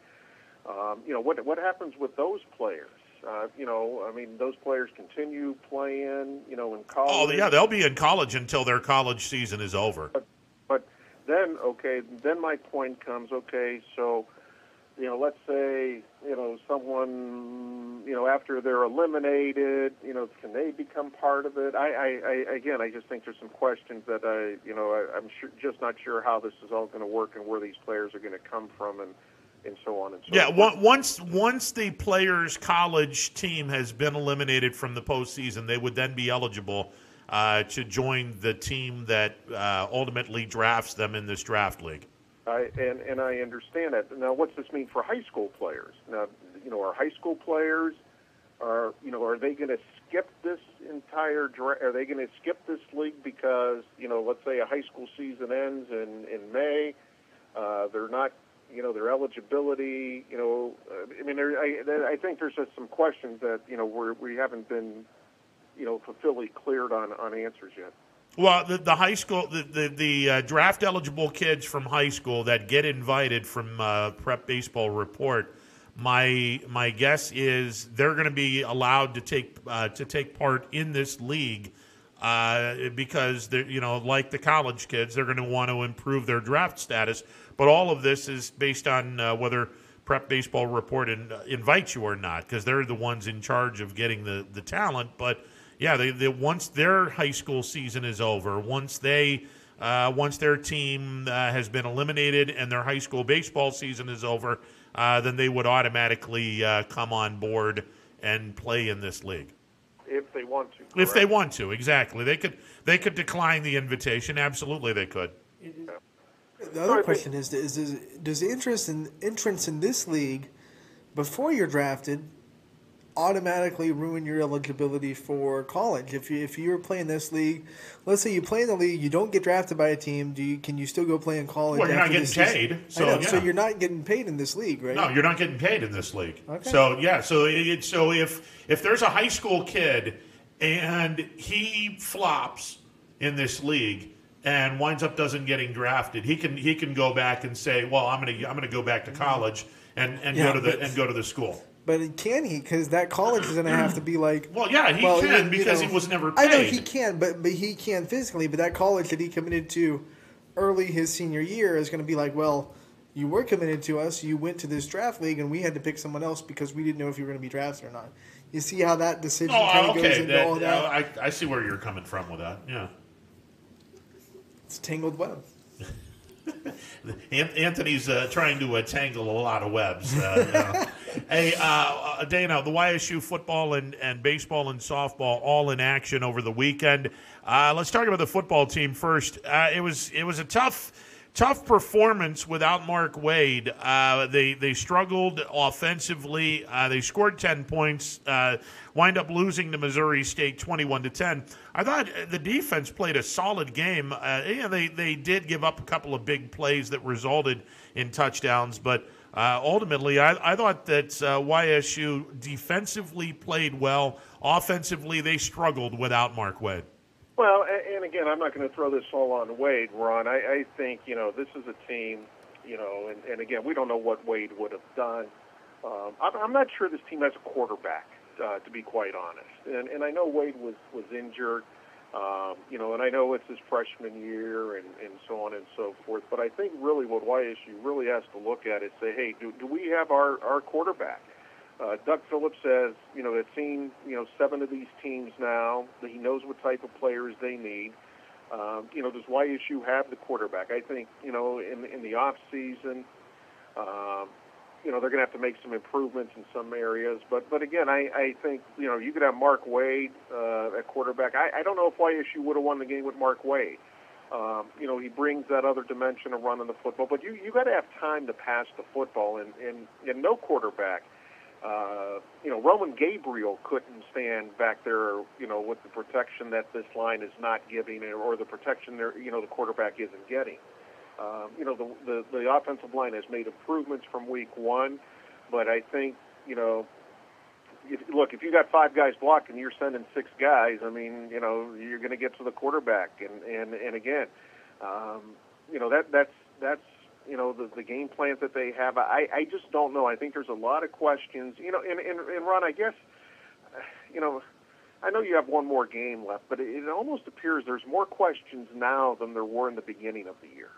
Speaker 13: Um, you know, what what happens with those players? Uh, you know, I mean, those players continue playing. You know, in college.
Speaker 3: Oh, yeah, they'll be in college until their college season is over.
Speaker 13: But, but then, okay, then my point comes. Okay, so you know, let's say you know someone you know after they're eliminated, you know, can they become part of it? I, I, I again, I just think there's some questions that I, you know, I, I'm sure, just not sure how this is all going to work and where these players are going to come from and and so on and so
Speaker 3: yeah,
Speaker 13: forth.
Speaker 3: Yeah, once once the players' college team has been eliminated from the postseason, they would then be eligible uh, to join the team that uh, ultimately drafts them in this draft league.
Speaker 13: I, and and I understand that. Now, what's this mean for high school players? Now, you know, are high school players are you know are they going to skip this entire draft? Are they going to skip this league because you know, let's say a high school season ends in in May? Uh, they're not you know, their eligibility, you know, uh, I mean, there, I, I think there's just some questions that, you know, we're, we haven't been, you know, fully cleared on, on answers yet.
Speaker 3: Well, the, the high school, the the, the uh, draft eligible kids from high school that get invited from uh, Prep Baseball Report, my my guess is they're going to be allowed to take uh, to take part in this league uh, because they're you know like the college kids, they're going to want to improve their draft status. But all of this is based on uh, whether Prep Baseball Report in, uh, invites you or not, because they're the ones in charge of getting the, the talent. But yeah, they, they once their high school season is over, once they uh, once their team uh, has been eliminated and their high school baseball season is over, uh, then they would automatically uh, come on board and play in this league.
Speaker 13: If they want to.
Speaker 3: If they want to, exactly. They could they could decline the invitation. Absolutely, they could.
Speaker 4: The other question is: is does, does interest in entrance in this league before you're drafted automatically ruin your eligibility for college? If you if you're playing this league, let's say you play in the league, you don't get drafted by a team. Do you can you still go play in college?
Speaker 3: Well, you're not getting paid, so,
Speaker 4: know, so you're not getting paid in this league, right?
Speaker 3: No, you're not getting paid in this league.
Speaker 4: Okay.
Speaker 3: So yeah, so it, so if if there's a high school kid and he flops in this league and winds up doesn't getting drafted, he can he can go back and say, well, I'm gonna I'm gonna go back to mm-hmm. college and, and
Speaker 4: Yeah,
Speaker 3: go to the and go to the school.
Speaker 4: But can he? Because that college is going to have to be like.
Speaker 3: Well, yeah, he can because he was never
Speaker 4: I know he can, but but he can physically. But that college that he committed to early his senior year is going to be like, well, you were committed to us. You went to this draft league, and we had to pick someone else because we didn't know if you were going to be drafted or not. You see how that decision
Speaker 3: Oh,
Speaker 4: kind of goes into
Speaker 3: That-
Speaker 4: all that.
Speaker 3: I, I see where you're coming from with that. Yeah.
Speaker 4: It's tangled web.
Speaker 3: An- Anthony's uh, trying to uh, tangle a lot of webs. Uh, you know. *laughs* hey, uh, uh, Dana, the YSU football and, and baseball and softball all in action over the weekend. Uh, let's talk about the football team first. Uh, it was it was a tough tough performance without Mark Waid. Uh, they they struggled offensively. Uh, they scored ten points. Uh, wind up losing to Missouri State twenty one to ten. I thought the defense played a solid game. Uh, yeah, they they did give up a couple of big plays that resulted in touchdowns, but. Uh, ultimately, I, I thought that uh, YSU defensively played well. Offensively, they struggled without Mark Waid.
Speaker 13: Well, and again, I'm not going to throw this all on Waid, Ron. I, I think you know this is a team, you know, and, and again, we don't know what Waid would have done. Um, I'm, I'm not sure this team has a quarterback, uh, to be quite honest. And, and I know Waid was was injured, um, you know, and I know it's his freshman year and, and so on and so forth. But I think really what YSU really has to look at is say, hey, do, do we have our our quarterback? Uh, Doug Phillips says, you know, they've seen, you know, seven of these teams now. That he knows what type of players they need. Um, you know, does YSU have the quarterback? I think, you know, in in the off season, um, you know, they're going to have to make some improvements in some areas. But but again, I I think you know you could have Mark Waid uh, at quarterback. I, I don't know if YSU would have won the game with Mark Waid. Um, you know, he brings that other dimension of running the football. But you you got to have time to pass the football, and and, and no quarterback. Uh, you know, Roman Gabriel couldn't stand back there, you know, with the protection that this line is not giving, or the protection there, you know, the quarterback isn't getting. Um, you know, the, the the offensive line has made improvements from week one, but I think, you know, if, look, if you got five guys blocking, you're sending six guys. I mean, you know, you're going to get to the quarterback, and and and again, um, you know that that's that's you know the the game plans that they have. I I just don't know. I think there's a lot of questions. You know, and and, and Ron, I guess, *sighs* you know. I know you have one more game left, but it, it almost appears there's more questions now than there were in the beginning of the year.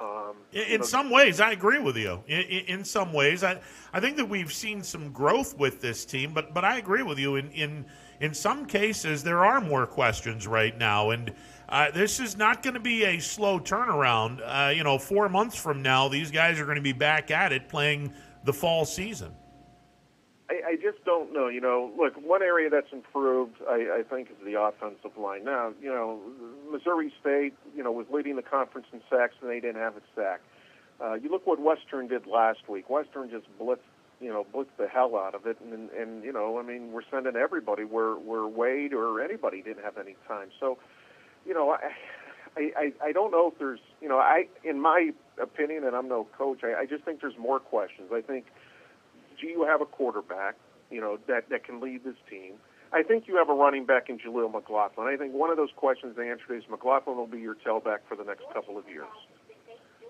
Speaker 13: Um,
Speaker 3: In, in
Speaker 13: know,
Speaker 3: some ways, I agree with you. In, in, in some ways, I I think that we've seen some growth with this team, but but I agree with you. In in in some cases, there are more questions right now, and uh, this is not going to be a slow turnaround. Uh, you know, four months from now, these guys are going to be back at it playing the fall season.
Speaker 13: I, I just don't know. You know, look, one area that's improved, I, I think, is the offensive line. Now, you know, Missouri State, you know, was leading the conference in sacks, and they didn't have a sack. Uh, you look what Western did last week. Western just blitzed, you know, blitzed the hell out of it, and and you know, I mean, we're sending everybody where where Waid or anybody didn't have any time. So, you know, I. I, I, I don't know if there's, you know, I, in my opinion, and I'm no coach, I, I just think there's more questions. I think do you have a quarterback, you know, that, that can lead this team? I think you have a running back in Jaleel McLaughlin. I think one of those questions to answer is McLaughlin will be your tailback for the next couple of years.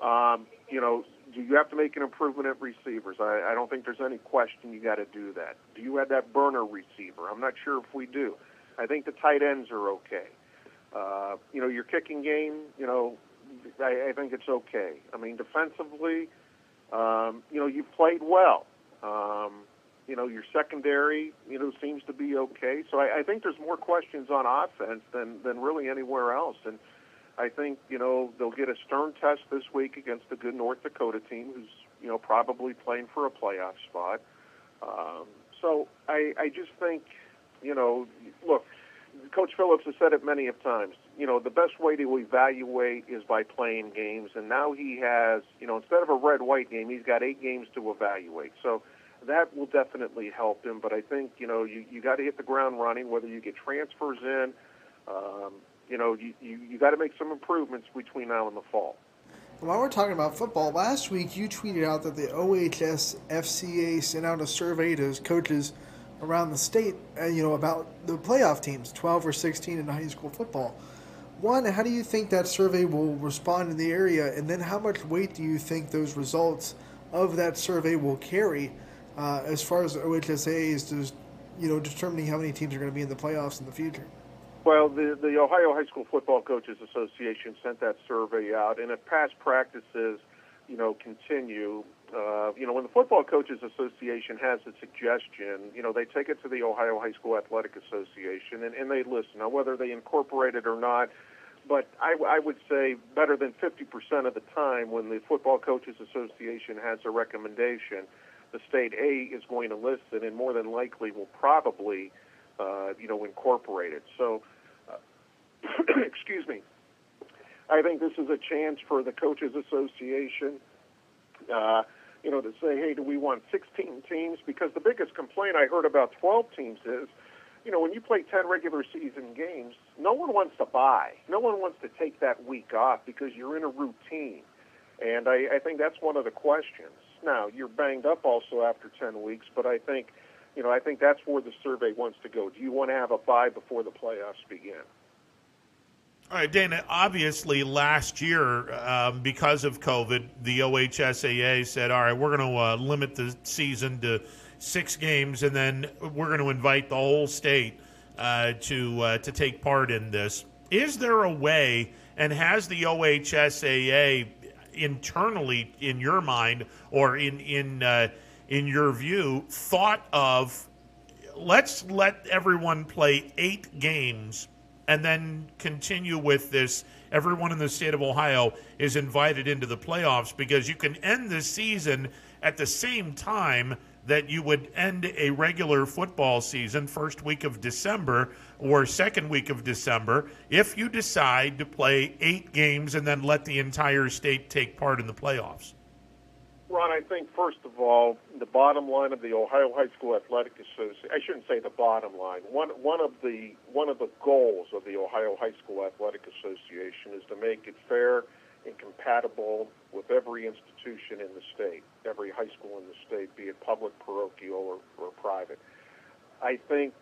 Speaker 13: Um, you know, do you have to make an improvement at receivers? I, I don't think there's any question you got to do that. Do you have that burner receiver? I'm not sure if we do. I think the tight ends are okay. Uh, you know, your kicking game, you know, I, I think it's okay. I mean, defensively, Um, you know, you've played well. Um, you know, your secondary, you know, seems to be okay. So I, I think there's more questions on offense than than really anywhere else. And I think you know they'll get a stern test this week against a good North Dakota team, who's you know probably playing for a playoff spot. Um, so I, I just think, you know, look, Coach Phillips has said it many of times. You know, the best way to evaluate is by playing games, and now he has, you know, instead of a red-white game, he's got eight games to evaluate. So that will definitely help him. But I think, you know, you you got to hit the ground running, whether you get transfers in. Um, you know, you, you, you got to make some improvements between now and the fall.
Speaker 4: While we're talking about football, last week you tweeted out that the OHS FCA sent out a survey to coaches around the state, uh, you know, about the playoff teams, 12 or 16 in high school football. One, how do you think that survey will respond in the area? And then how much weight do you think those results of that survey will carry uh, as far as the OHSAA is just, you know, determining how many teams are going to be in the playoffs in the future?
Speaker 13: Well, the, the Ohio High School Football Coaches Association sent that survey out, and if past practices, you know, continue, uh, you know, when the Football Coaches Association has a suggestion, you know, they take it to the Ohio High School Athletic Association, and, and they listen. Now, whether they incorporate it or not, but I, I would say better than 50% of the time when the Football Coaches Association has a recommendation, the state A is going to listen, and more than likely will probably – uh, you know, incorporated. So, uh, *clears throat* excuse me. I think this is a chance for the coaches association, uh, you know, to say, hey, do we want 16 teams? Because the biggest complaint I heard about 12 teams is, you know, when you play 10 regular season games, no one wants to buy. No one wants to take that week off because you're in a routine. And I, I think that's one of the questions. Now, you're banged up also after 10 weeks, but I think – you know, I think that's where the survey wants to go. Do you want to have a bye before the playoffs begin?
Speaker 3: All right, Dana. Obviously, last year, um, because of COVID, the OHSAA said, "All right, we're going to uh, limit the season to six games, and then we're going to invite the whole state uh, to uh, to take part in this." Is there a way, and has the OHSAA internally, in your mind, or in in uh, in your view, thought of let's let everyone play eight games and then continue with this. Everyone in the state of Ohio is invited into the playoffs because you can end the season at the same time that you would end a regular football season, first week of December or second week of December, if you decide to play eight games and then let the entire state take part in the playoffs.
Speaker 13: Ron, I think first of all, the bottom line of the Ohio High School Athletic Association. I shouldn't say the bottom line. One one of the one of the goals of the Ohio High School Athletic Association is to make it fair and compatible with every institution in the state, every high school in the state, be it public, parochial, or, or private. I think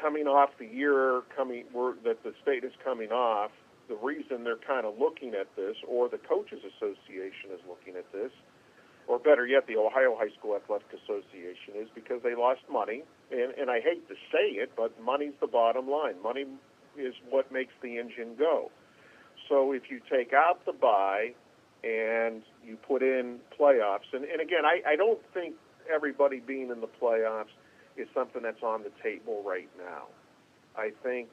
Speaker 13: coming off the year coming that the state is coming off, the reason they're kind of looking at this, or the coaches association is looking at this or better yet, the Ohio High School Athletic Association is because they lost money. And, and I hate to say it, but money's the bottom line. Money is what makes the engine go. So if you take out the buy and you put in playoffs, and, and again, I, I don't think everybody being in the playoffs is something that's on the table right now. I think,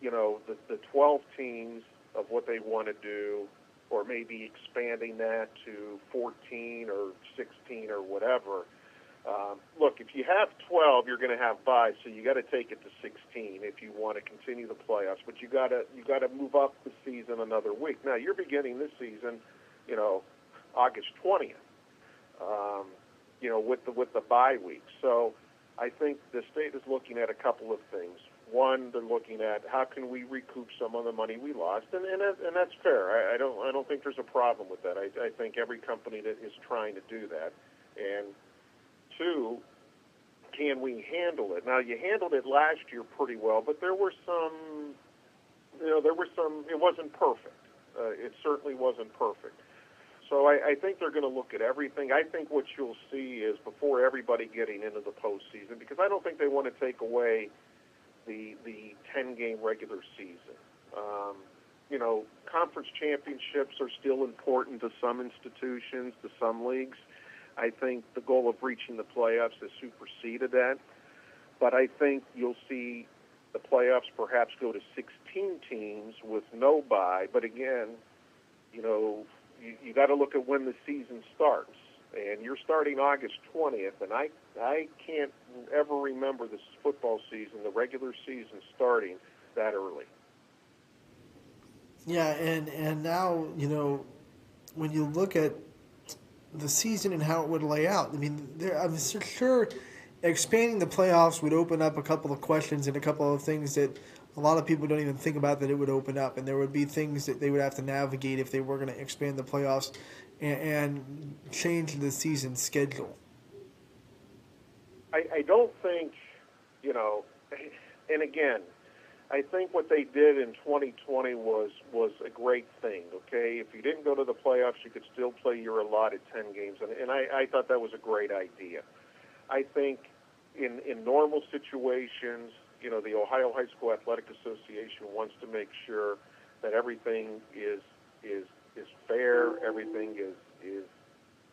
Speaker 13: you know, the, the 12 teams of what they want to do or maybe expanding that to 14 or 16 or whatever. Um, look, if you have 12, you're going to have buys, so you got to take it to 16 if you want to continue the playoffs. But you got to you got to move up the season another week. Now you're beginning this season, you know, August 20th. Um, you know, with the with the bye week. So I think the state is looking at a couple of things one, they're looking at how can we recoup some of the money we lost, and and, and that's fair. I, I don't I don't think there's a problem with that. I, I think every company that is trying to do that, and two, can we handle it? Now you handled it last year pretty well, but there were some, you know, there were some. It wasn't perfect. Uh, it certainly wasn't perfect. So I, I think they're going to look at everything. I think what you'll see is before everybody getting into the postseason, because I don't think they want to take away the the 10 game regular season. Um, you know, conference championships are still important to some institutions, to some leagues. I think the goal of reaching the playoffs has superseded that. But I think you'll see the playoffs perhaps go to 16 teams with no bye. But again, you know, you, you got to look at when the season starts. And you're starting August 20th, and I I can't ever remember this football season, the regular season starting that early.
Speaker 4: Yeah, and and now you know when you look at the season and how it would lay out. I mean, there, I'm sure expanding the playoffs would open up a couple of questions and a couple of things that a lot of people don't even think about that it would open up, and there would be things that they would have to navigate if they were going to expand the playoffs and, and change the season schedule.
Speaker 13: I, I don't think, you know, and again, I think what they did in 2020 was was a great thing. Okay, if you didn't go to the playoffs, you could still play your allotted 10 games, and, and I, I thought that was a great idea. I think in in normal situations, you know, the Ohio High School Athletic Association wants to make sure that everything is is is fair, everything is is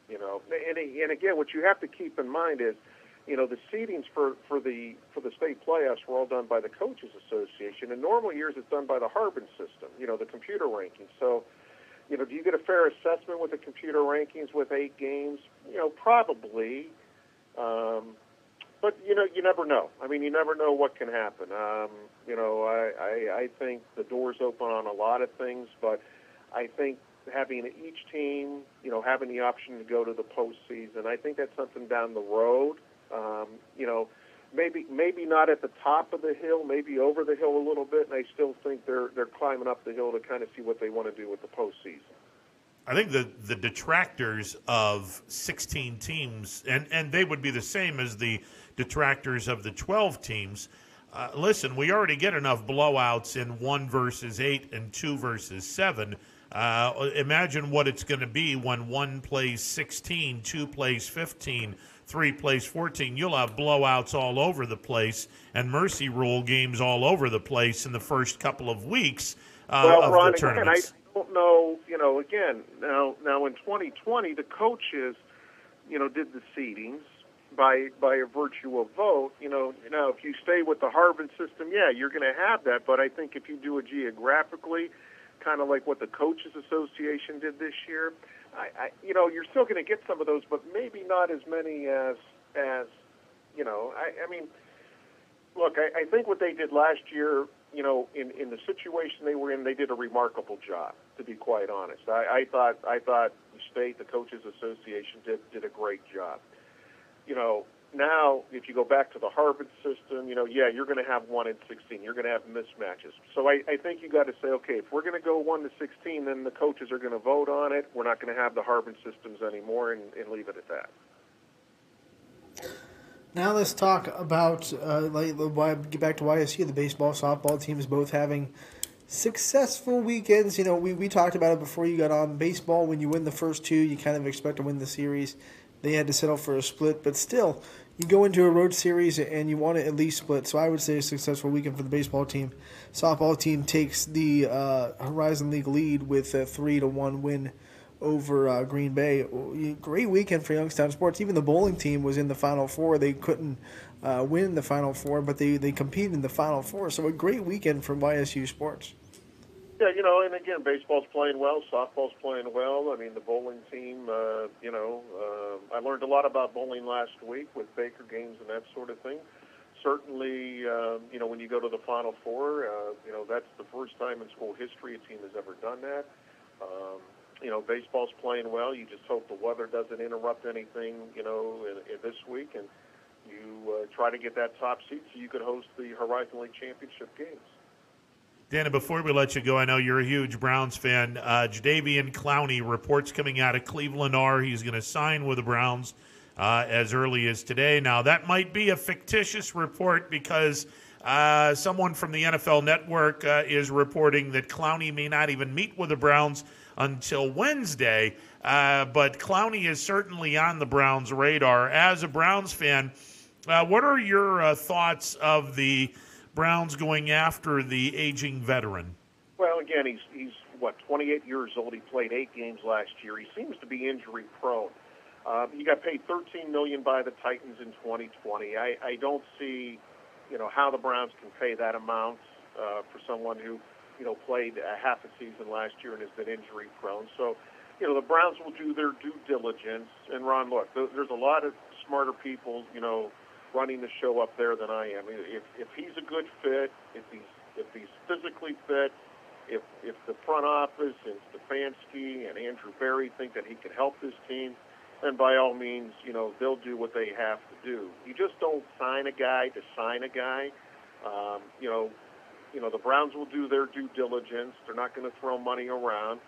Speaker 13: you know, and and again, what you have to keep in mind is you know, the seedings for, for the for the state playoffs were all done by the coaches association. In normal years, it's done by the Harbin system. You know, the computer rankings. So, you know, do you get a fair assessment with the computer rankings with eight games? You know, probably. Um, but you know, you never know. I mean, you never know what can happen. Um, you know, I, I I think the door's open on a lot of things, but I think having each team, you know, having the option to go to the postseason, I think that's something down the road um, you know, maybe maybe not at the top of the hill, maybe over the hill a little bit, and I still think they're they're climbing up the hill to kind of see what they want to do with the postseason.
Speaker 3: I think the the detractors of 16 teams, and and they would be the same as the detractors of the 12 teams. Uh, listen, we already get enough blowouts in one versus eight and two versus seven. Uh, imagine what it's going to be when one plays 16, two plays 15 three plays 14, you'll have blowouts all over the place and mercy rule games all over the place in the first couple of weeks uh,
Speaker 13: well,
Speaker 3: of
Speaker 13: Ron,
Speaker 3: the tournaments.
Speaker 13: I don't know, you know, again, now now in 2020, the coaches, you know, did the seedings by by a virtue of vote. You know, now if you stay with the Harbin system, yeah, you're going to have that. But I think if you do it geographically, kind of like what the coaches association did this year, I, I you know, you're still going to get some of those, but maybe not as many as as you know. I, I mean, look, I, I think what they did last year, you know, in in the situation they were in, they did a remarkable job. To be quite honest, I, I thought I thought the state, the coaches association did did a great job. You know, now, if you go back to the Harbin system, you know, yeah, you're going to have one in 16. You're going to have mismatches. So I, I think you got to say, okay, if we're going to go one to 16, then the coaches are going to vote on it. We're not going to have the Harbin systems anymore, and, and leave it at that.
Speaker 4: Now let's talk about uh, like get back to YSU. The baseball, softball teams both having successful weekends. You know, we, we talked about it before you got on. Baseball, when you win the first two, you kind of expect to win the series. They had to settle for a split, but still, you go into a road series and you want to at least split. So I would say a successful weekend for the baseball team. Softball team takes the uh, Horizon League lead with a three to one win over uh, Green Bay. Great weekend for Youngstown sports. Even the bowling team was in the Final Four. They couldn't uh, win the Final Four, but they they competed in the Final Four. So a great weekend for YSU sports.
Speaker 13: Yeah, you know, and again, baseball's playing well, softball's playing well. I mean, the bowling team, uh, you know, uh, I learned a lot about bowling last week with Baker games and that sort of thing. Certainly, uh, you know, when you go to the Final Four, uh, you know, that's the first time in school history a team has ever done that. Um, you know, baseball's playing well. You just hope the weather doesn't interrupt anything, you know, in, in this week, and you uh, try to get that top seat so you could host the Horizon League Championship games.
Speaker 3: Dana, before we let you go, I know you're a huge Browns fan. Uh, Jadeveon Clowney reports coming out of Cleveland are he's going to sign with the Browns uh, as early as today. Now, that might be a fictitious report because uh, someone from the NFL Network uh, is reporting that Clowney may not even meet with the Browns until Wednesday. Uh, but Clowney is certainly on the Browns' radar. As a Browns fan, uh, what are your thoughts of the – Browns going after the aging veteran?
Speaker 13: Well, again, he's he's what 28 years old. He played eight games last year. He seems to be injury prone. Um, he got paid 13 million by the Titans in 2020. I, I don't see, you know, how the Browns can pay that amount uh, for someone who, you know, played a half a season last year and has been injury prone. So, you know, the Browns will do their due diligence. And Ron, look, there's a lot of smarter people, you know, running the show up there than I am. If if he's a good fit, if he's if he's physically fit, if if the front office and Stefanski and Andrew Berry think that he can help this team, then by all means, you know, they'll do what they have to do. You just don't sign a guy to sign a guy. Um, you know, you know the Browns will do their due diligence. They're not going to throw money around.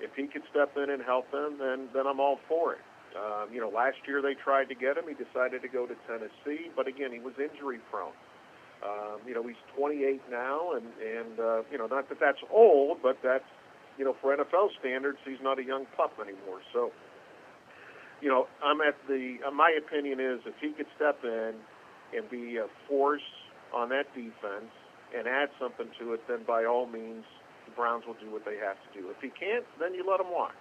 Speaker 13: If he could step in and help them, then then I'm all for it. Um, you know, last year they tried to get him. He decided to go to Tennessee, but again, he was injury prone. Um, you know, he's 28 now, and and uh, you know, not that that's old, but that's you know, for NFL standards, he's not a young pup anymore. So, you know, I'm at the. Uh, my opinion is if he could step in and be a force on that defense and add something to it, then by all means, the Browns will do what they have to do. If he can't, then you let him walk.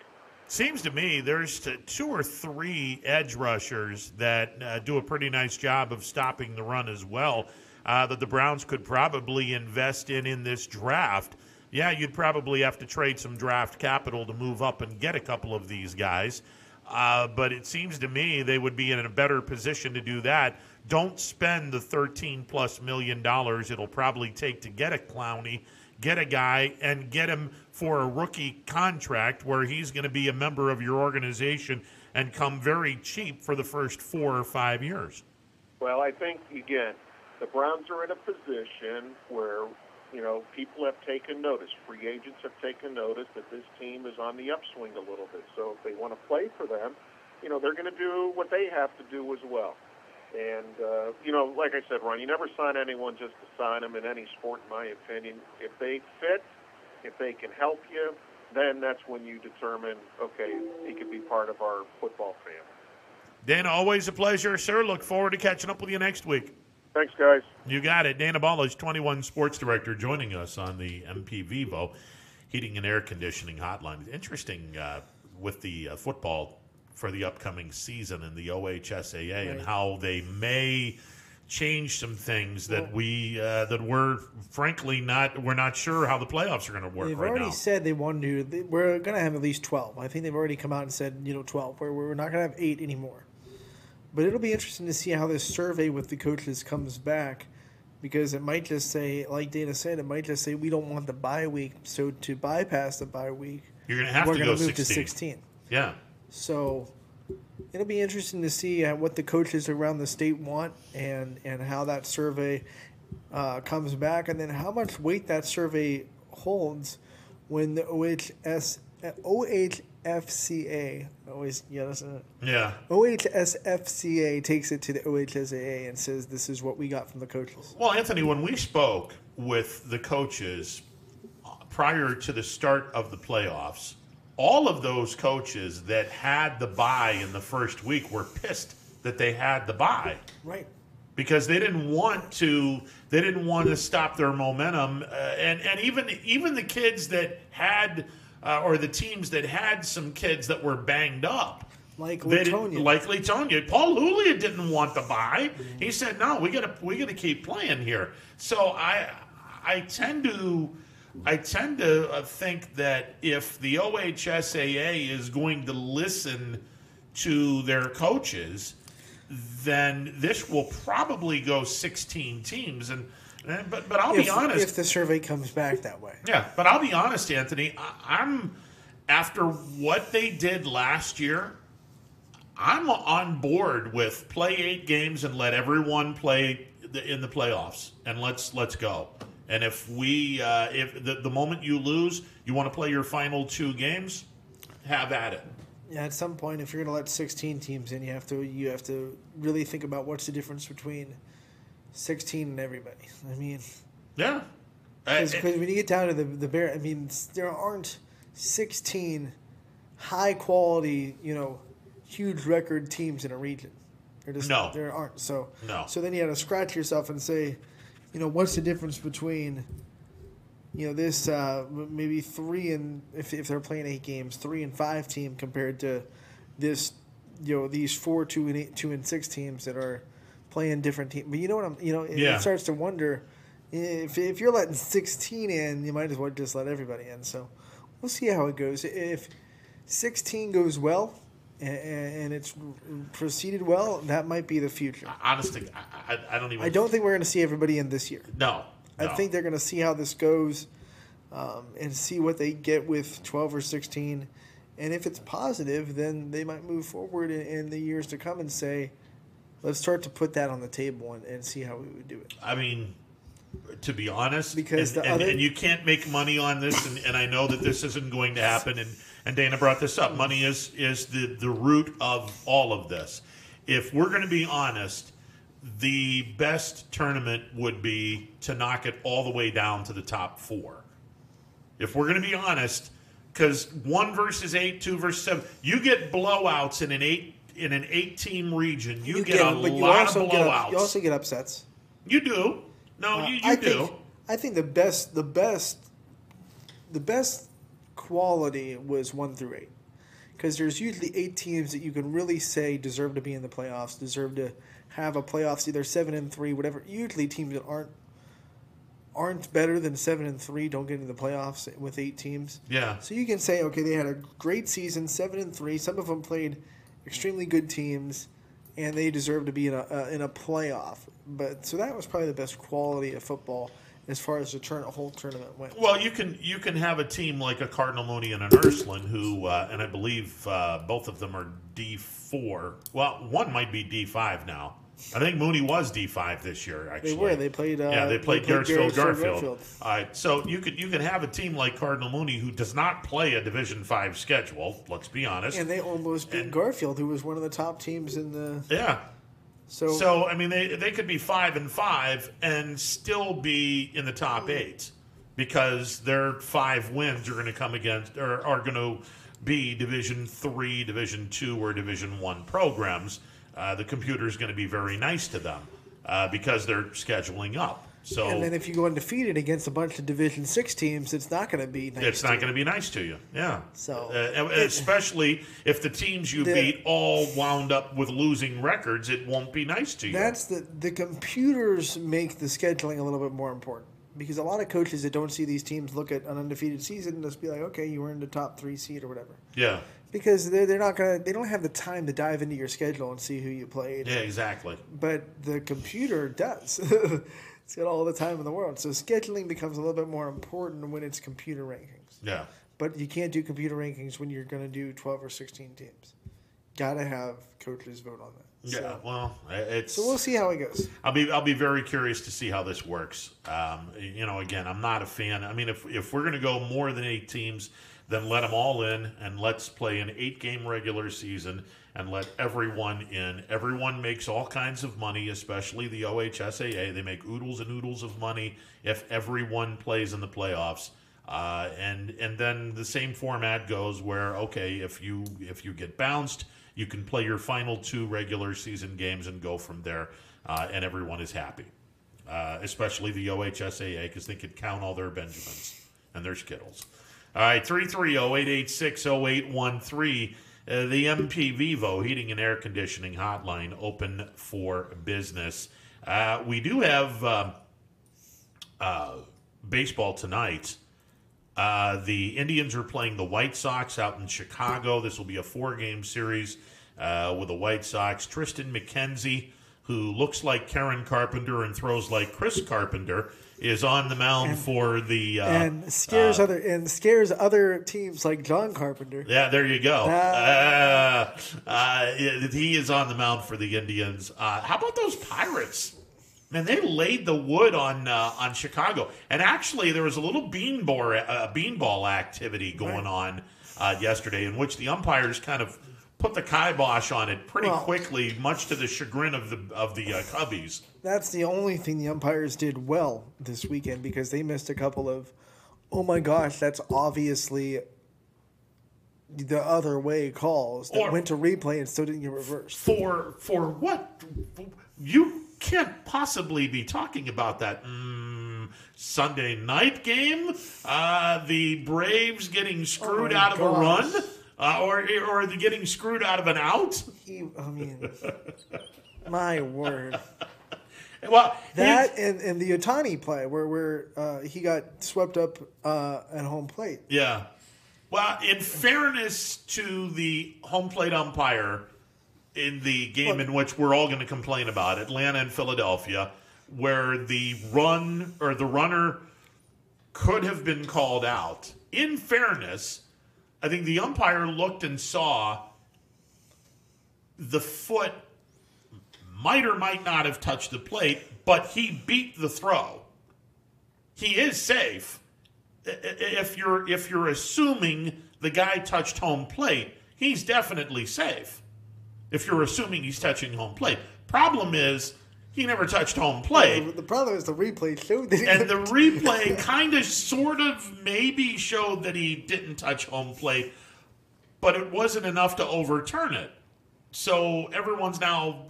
Speaker 3: Seems to me there's two or three edge rushers that uh, do a pretty nice job of stopping the run as well uh, that the Browns could probably invest in in this draft. Yeah, you'd probably have to trade some draft capital to move up and get a couple of these guys. Uh, but it seems to me they would be in a better position to do that. Don't spend the 13 plus million dollars it'll probably take to get a Clowney, get a guy, and get him for a rookie contract where he's going to be a member of your organization and come very cheap for the first four or five years.
Speaker 13: Well, I think, again, the Browns are in a position where, you know, people have taken notice. Free agents have taken notice that this team is on the upswing a little bit. So if they want to play for them, you know, they're going to do what they have to do as well. And, uh, you know, like I said, Ron, you never sign anyone just to sign them in any sport, in my opinion. If they fit, if they can help you, then that's when you determine, okay, he could be part of our football family.
Speaker 3: Dan, always a pleasure, sir. Look forward to catching up with you next week.
Speaker 13: Thanks, guys.
Speaker 3: You got it. Dana Balish, 21 Sports Director, joining us on the MP Vivo Heating and Air Conditioning Hotline. Interesting uh, with the uh, football for the upcoming season and the OHSAA right. and how they may change some things that well, we uh, that we're frankly not we're not sure how the playoffs are going to work.
Speaker 4: They've
Speaker 3: right
Speaker 4: already
Speaker 3: now.
Speaker 4: said they want to. They, we're going to have at least twelve. I think they've already come out and said you know twelve. Where we're not going to have eight anymore. But it'll be interesting to see how this survey with the coaches comes back because it might just say, like Dana said, it might just say we don't want the bye week. So to bypass the bye week,
Speaker 3: you're going to have
Speaker 4: we're
Speaker 3: to
Speaker 4: gonna
Speaker 3: go
Speaker 4: move
Speaker 3: 16.
Speaker 4: to 16.
Speaker 3: Yeah.
Speaker 4: So it'll be interesting to see uh, what the coaches around the state want and, and how that survey uh, comes back and then how much weight that survey holds when the OHS, OH FCA always yeah doesn't it?
Speaker 3: Yeah.
Speaker 4: OHSFCA takes it to the OHSAA and says this is what we got from the coaches.
Speaker 3: Well, Anthony, when we spoke with the coaches prior to the start of the playoffs, all of those coaches that had the bye in the first week were pissed that they had the bye.
Speaker 4: Right.
Speaker 3: Because they didn't want to, they didn't want to stop their momentum, uh, and and even even the kids that had uh, or the teams that had some kids that were banged up.
Speaker 4: Like Latonia.
Speaker 3: Like Latonia. Paul Julia didn't want to buy. He said, no, we gotta we gotta keep playing here. So I I tend to I tend to uh, think that if the OHSAA is going to listen to their coaches, then this will probably go 16 teams. And Eh, but but I'll
Speaker 4: if,
Speaker 3: be honest.
Speaker 4: If the survey comes back that way.
Speaker 3: Yeah, but I'll be honest, Anthony. I, I'm after what they did last year. I'm on board with play eight games and let everyone play the, in the playoffs, and let's let's go. And if we uh, if the, the moment you lose, you want to play your final two games, have at it.
Speaker 4: Yeah, at some point, if you're going to let 16 teams in, you have to you have to really think about what's the difference between 16 and everybody. I mean,
Speaker 3: yeah.
Speaker 4: Because when you get down to the the bear, I mean, there aren't 16 high quality, you know, huge record teams in a region. There just
Speaker 3: no.
Speaker 4: there aren't. So
Speaker 3: no.
Speaker 4: So then you have to scratch yourself and say, you know, what's the difference between you know this uh, maybe three and if if they're playing eight games, three and five team compared to this you know these four two and eight two and six teams that are playing different teams. But you know what I'm you know it,
Speaker 3: Yeah.
Speaker 4: it starts to wonder if if you're letting sixteen in, you might as well just let everybody in. So we'll see how it goes. If sixteen goes well. A- a- And it's proceeded well. That might be the future.
Speaker 3: Honestly, I, I, I don't even.
Speaker 4: I don't think we're going to see everybody in this year.
Speaker 3: No.
Speaker 4: I think they're going to see how this goes um, and see what they get with 12 or 16. And if it's positive, then they might move forward in, in the years to come and say, let's start to put that on the table and, and see how we would do it.
Speaker 3: I mean, to be honest,
Speaker 4: Because
Speaker 3: and,
Speaker 4: the
Speaker 3: and,
Speaker 4: other-
Speaker 3: and you can't make money on this, and, and I know that this isn't going to happen. And, and Dana brought this up. Money is is the the root of all of this. If we're going to be honest, the best tournament would be to knock it all the way down to the top four. If we're going to be honest, because one versus eight, two versus seven, you get blowouts in an eight in an eight team region. You, get, a
Speaker 4: but you
Speaker 3: lot
Speaker 4: also
Speaker 3: of
Speaker 4: get
Speaker 3: blowouts.
Speaker 4: up, you also get upsets.
Speaker 3: You do. No,
Speaker 4: Uh,
Speaker 3: you, you
Speaker 4: I
Speaker 3: do.
Speaker 4: Think, I think the best, the best, the best quality was one through eight, because there's usually eight teams that you can really say deserve to be in the playoffs, deserve to have a playoffs either seven and three, whatever. Usually teams that aren't aren't better than seven and three don't get into the playoffs with eight teams.
Speaker 3: Yeah.
Speaker 4: So you can say, okay, they had a great season, seven and three. Some of them played extremely good teams, and they deserve to be in a uh, in a playoff. But so that was probably the best quality of football as far as the turn a whole tournament went.
Speaker 3: Well, you can you can have a team like a Cardinal Mooney and an Ursuline who, uh, and I believe uh, both of them are D four. Well, one might be D five now. I think Mooney was D five this year. Actually,
Speaker 4: They were. They played. Uh,
Speaker 3: yeah, they played,
Speaker 4: played
Speaker 3: Garrettsville
Speaker 4: Garrettsville
Speaker 3: Garfield.
Speaker 4: Garfield.
Speaker 3: Right, so you could you can have a team like Cardinal Mooney who does not play a Division five schedule. Let's be honest.
Speaker 4: And they almost beat Garfield, who was one of the top teams in the.
Speaker 3: Yeah.
Speaker 4: So,
Speaker 3: So I mean, they they could be five and five and still be in the top eight because their five wins are going to come against or are going to be Division three, Division two, or Division one programs. Uh, the computer is going to be very nice to them uh, because they're scheduling up. So
Speaker 4: and then if you go undefeated against a bunch of Division Six teams, it's not going to be. Nice
Speaker 3: it's
Speaker 4: to
Speaker 3: not going to be nice to you. Yeah.
Speaker 4: So
Speaker 3: Uh, especially if the teams you
Speaker 4: The-
Speaker 3: beat all wound up with losing records, it won't be nice to you.
Speaker 4: That's the the computers make the scheduling a little bit more important because a lot of coaches that don't see these teams look at an undefeated season and just be like, okay, you were in the top three seed or whatever.
Speaker 3: yeah.
Speaker 4: Because they're, they're not gonna they don't have the time to dive into your schedule and see who you played.
Speaker 3: Yeah. Exactly.
Speaker 4: But the computer does. *laughs* it's got all the time in the world. So scheduling becomes a little bit more important when it's computer rankings.
Speaker 3: Yeah.
Speaker 4: But you can't do computer rankings when you're going to do 12 or 16 teams. Got to have coaches vote on that.
Speaker 3: Yeah,
Speaker 4: So,
Speaker 3: well, it's.
Speaker 4: so we'll see how it goes.
Speaker 3: I'll be I'll be very curious to see how this works. Um, you know, again, I'm not a fan. I mean, if if we're going to go more than eight teams, then let them all in and let's play an eight game regular season and let everyone in. Everyone makes all kinds of money, especially the OHSAA. They make oodles and oodles of money if everyone plays in the playoffs. Uh, and and then the same format goes where okay, if you if you get bounced, you can play your final two regular season games and go from there, uh, and everyone is happy. Uh, especially the OHSAA because they could count all their Benjamins and their Skittles. All right, 330-886-0813. Uh, the MP Vivo Heating and Air Conditioning Hotline open for business. Uh, we do have um uh, baseball tonight. Uh, the Indians are playing the White Sox out in Chicago. This will be a four game series uh, with the White Sox. Triston McKenzie, who looks like Karen Carpenter and throws like Chris Carpenter, is on the mound for the. Uh,
Speaker 4: and scares
Speaker 3: uh,
Speaker 4: other and scares other teams like John Carpenter.
Speaker 3: yeah, there you go. Uh, uh, he is on the mound for the Indians. Uh, how about those Pirates? Man, they laid the wood on uh, on Chicago, and actually there was a little beanball uh, beanball activity going on uh, yesterday, in which the umpires kind of put the kibosh on it pretty
Speaker 4: Well-
Speaker 3: quickly, much to the chagrin of the of the uh, Cubbies.
Speaker 4: That's the only thing the umpires did well this weekend because they missed a couple of, oh my gosh, that's obviously the other way calls that
Speaker 3: Or-
Speaker 4: went to replay and still didn't get reversed.
Speaker 3: For for what you can't possibly be talking about that. Mm, Sunday night game, uh, the Braves getting screwed
Speaker 4: Oh
Speaker 3: out of
Speaker 4: gosh.
Speaker 3: a run, uh, or or the getting screwed out of an out.
Speaker 4: He, I mean, *laughs* my word. *laughs*
Speaker 3: Well,
Speaker 4: That and, and the Ohtani play where where uh, he got swept up uh, at home plate.
Speaker 3: Yeah. Well, in fairness to the home plate umpire in the game in which we're all going to complain about, Atlanta and Philadelphia, where the run or the runner could have been called out. In fairness, I think the umpire looked and saw the foot might or might not have touched the plate, but he beat the throw. He is safe if you're if you're assuming the guy touched home plate, he's definitely safe. If you're assuming he's touching home plate, problem is he never touched home plate,
Speaker 4: The problem is the replay showed that he
Speaker 3: and the replay *laughs* kind of sort of maybe showed that he didn't touch home plate, but it wasn't enough to overturn it. So everyone's now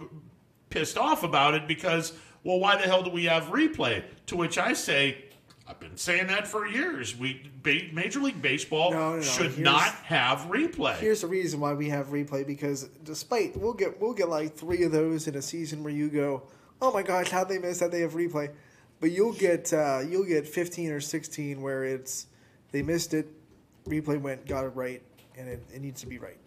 Speaker 3: pissed off about it because, well, why the hell do we have replay? To which I say, I've been saying that for years. We Major League Baseball
Speaker 4: No, no, no.
Speaker 3: should
Speaker 4: Here's-
Speaker 3: not have replay.
Speaker 4: Here's the reason why we have replay because despite we'll get we'll get like three of those in a season where you go, oh my gosh, how they miss that they have replay, but you'll get uh, you'll get 15 or 16 where it's they missed it, replay went got it right, and it, it needs to be right.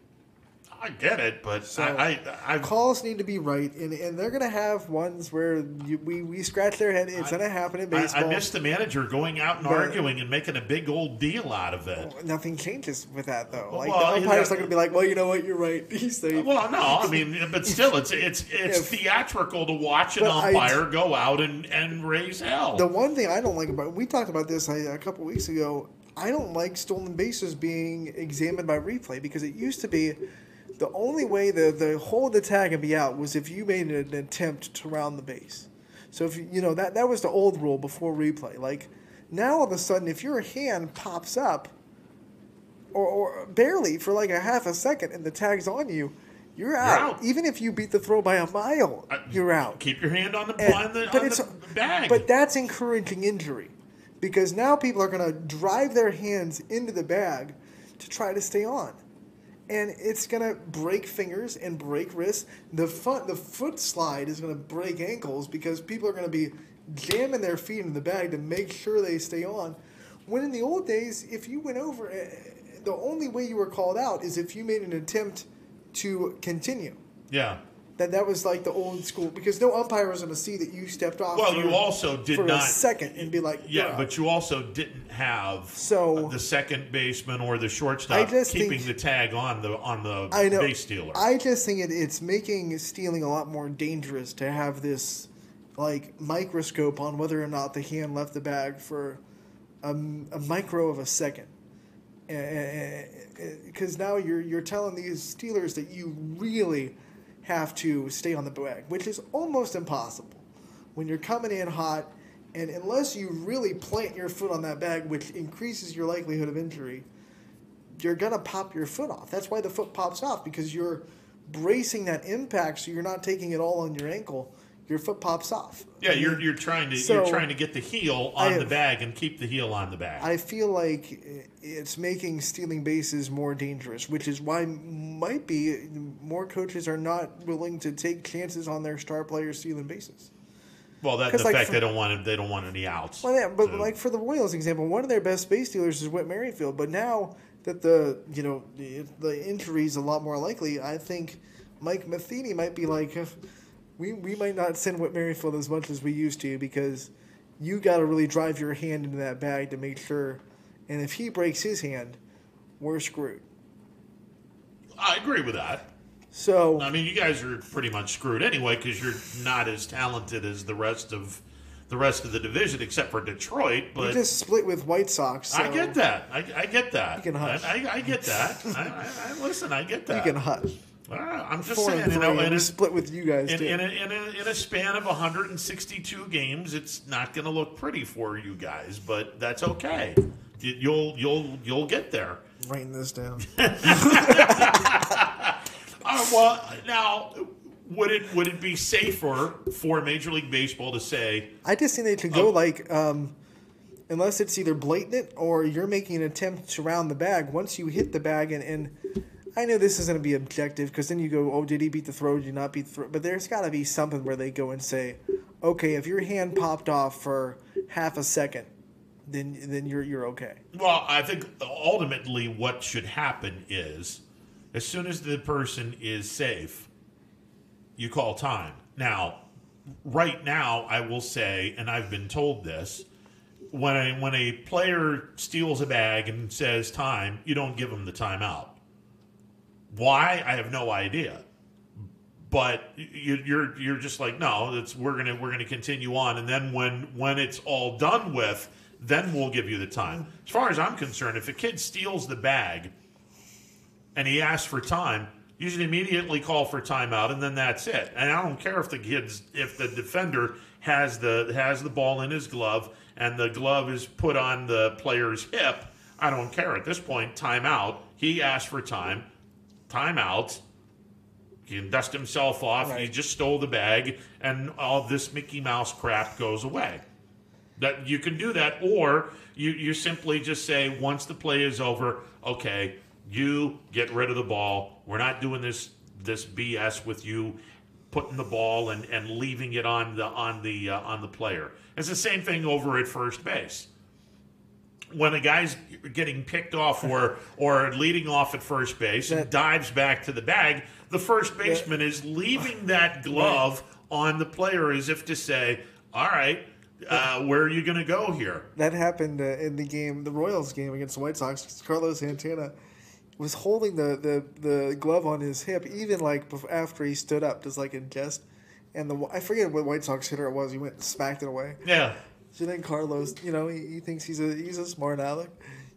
Speaker 3: I get it, but
Speaker 4: So
Speaker 3: I, I, I
Speaker 4: calls need to be right, and, and they're gonna have ones where you, we we scratch their head. It's gonna happen in baseball.
Speaker 3: I missed the manager going out and
Speaker 4: But-
Speaker 3: arguing and making a big old deal out of it.
Speaker 4: Nothing changes with that though. Like
Speaker 3: Well,
Speaker 4: the umpire's
Speaker 3: know-
Speaker 4: not gonna be like, well, you know what, you're right. *laughs* He's safe.
Speaker 3: Well, no, I *laughs* mean, but still, it's it's it's
Speaker 4: If-
Speaker 3: theatrical to watch an
Speaker 4: I-
Speaker 3: umpire go out and, and raise hell.
Speaker 4: The one thing I don't like about we talked about this a, a couple weeks ago. I don't like stolen bases being examined by replay because it used to be the only way the the hold the tag and be out was if you made an attempt to round the base. So if you you know that that was the old rule before replay. Like now all of a sudden, if your hand pops up, or, or barely for like a half a second, and the tag's on you. You're out.
Speaker 3: out.
Speaker 4: Even if you beat the throw by a mile, you're out.
Speaker 3: Keep your hand on the
Speaker 4: And-
Speaker 3: on the,
Speaker 4: but
Speaker 3: on
Speaker 4: it's-
Speaker 3: the bag.
Speaker 4: But that's encouraging injury because now people are going to drive their hands into the bag to try to stay on. And it's to break fingers and break wrists. The foot, the foot slide is to break ankles because people are to be jamming their feet in the bag to make sure they stay on. When in the old days, if you went over, eh, the only way you were called out is if you made an attempt to continue.
Speaker 3: yeah.
Speaker 4: That that was like the old school because no umpire was going to see that you stepped off.
Speaker 3: Well,
Speaker 4: for-
Speaker 3: you also did
Speaker 4: for
Speaker 3: not-
Speaker 4: a second and be like,
Speaker 3: Yeah,
Speaker 4: "You're
Speaker 3: but you also didn't have
Speaker 4: So-
Speaker 3: the second baseman or the shortstop keeping
Speaker 4: think-
Speaker 3: the tag on the on the
Speaker 4: I know.
Speaker 3: base stealer.
Speaker 4: I just think it, it's making stealing a lot more dangerous to have this like microscope on whether or not the hand left the bag for a, a micro of a second. Because now you're you're telling these stealers that you really have to stay on the bag, which is almost impossible when you're coming in hot. And unless you really plant your foot on that bag, which increases your likelihood of injury, you're gonna pop your foot off. That's why the foot pops off because you're bracing that impact, so you're not taking it all on your ankle. Your foot pops off.
Speaker 3: yeah, you're you're trying to
Speaker 4: So,
Speaker 3: you're trying to get the heel on
Speaker 4: I-
Speaker 3: the bag and keep the heel on the bag.
Speaker 4: I feel like it's making stealing bases more dangerous, which is why might be more coaches are not willing to take chances on their star players stealing bases.
Speaker 3: well, that the
Speaker 4: like,
Speaker 3: fact
Speaker 4: for-
Speaker 3: they don't want they don't want any outs.
Speaker 4: Well, yeah, but like for the Royals example, one of their best base stealers is Whit Merrifield. But now that the you know the, the injury is a lot more likely, I think Mike Matheny might be like, we we might not send Whit Merrifield as much as we used to because you got to really drive your hand into that bag to make sure. And if he breaks his hand, we're screwed.
Speaker 3: I agree with that.
Speaker 4: So
Speaker 3: I mean, you guys are pretty much screwed anyway because you're not as talented as the rest of the rest of the division, except for Detroit. But
Speaker 4: just split with White Sox.
Speaker 3: I get that. I, I get that.
Speaker 4: You can hush.
Speaker 3: I, I, I get that. I, I, I, listen, I get that.
Speaker 4: You can hush.
Speaker 3: Ah, I'm just
Speaker 4: Four
Speaker 3: saying,
Speaker 4: and
Speaker 3: you
Speaker 4: three,
Speaker 3: know,
Speaker 4: and
Speaker 3: in
Speaker 4: we
Speaker 3: a,
Speaker 4: split with you guys
Speaker 3: in, in, a, in, a, in a span of 162 games, it's not going to look pretty for you guys, but that's okay. You- You'll you'll you'll get there.
Speaker 4: Writing this down. *laughs*
Speaker 3: Uh, well, now, would it would it be safer for Major League Baseball to say,
Speaker 4: I just think they should
Speaker 3: Oh.
Speaker 4: go like um, unless it's either blatant or you're making an attempt to round the bag. Once you hit the bag, and, and I know this is going to be objective because then you go, oh, did he beat the throw? Did he not beat the throw? But there's got to be something where they go and say, okay, if your hand popped off for half a second, then then you're you're okay.
Speaker 3: Well, I think ultimately what should happen is as soon as the person is safe, you call time. Now, right now, I will say, and I've been told this, when a, when a player steals a bag and says time, you don't give them the timeout. Why? I have no idea. But you, you're you're just like no, it's we're gonna we're gonna continue on, and then when when it's all done with, then we'll give you the time. Mm-hmm. As far as I'm concerned, if a kid steals the bag and he asks for time, you should immediately call for timeout, and then that's it. And I don't care if the kids, if the defender has the has the ball in his glove and the glove is put on the player's hip. I don't care at this point. Timeout. He asked for time. Timeout. He can dust himself off. He just stole the bag, and all this Mickey Mouse crap goes away. That you can do that, or you you simply just say once the play is over, okay, you get rid of the ball. We're not doing this this BS with you putting the ball and, and leaving it on the on the uh, on the player. It's the same thing over at first base. When a guy's getting picked off or or leading off at first base and dives back to the bag, the first baseman is leaving that glove on the player as if to say, "All right, uh, where are you going to go here?"
Speaker 4: That happened uh, in the game, the Royals game against the White Sox. Carlos Santana was holding the, the, the glove on his hip, even like after he stood up, just like in jest. And the I forget what White Sox hitter it was. He went and smacked it away.
Speaker 3: Yeah.
Speaker 4: Then Carlos, you know, he, he thinks he's a he's a smart aleck.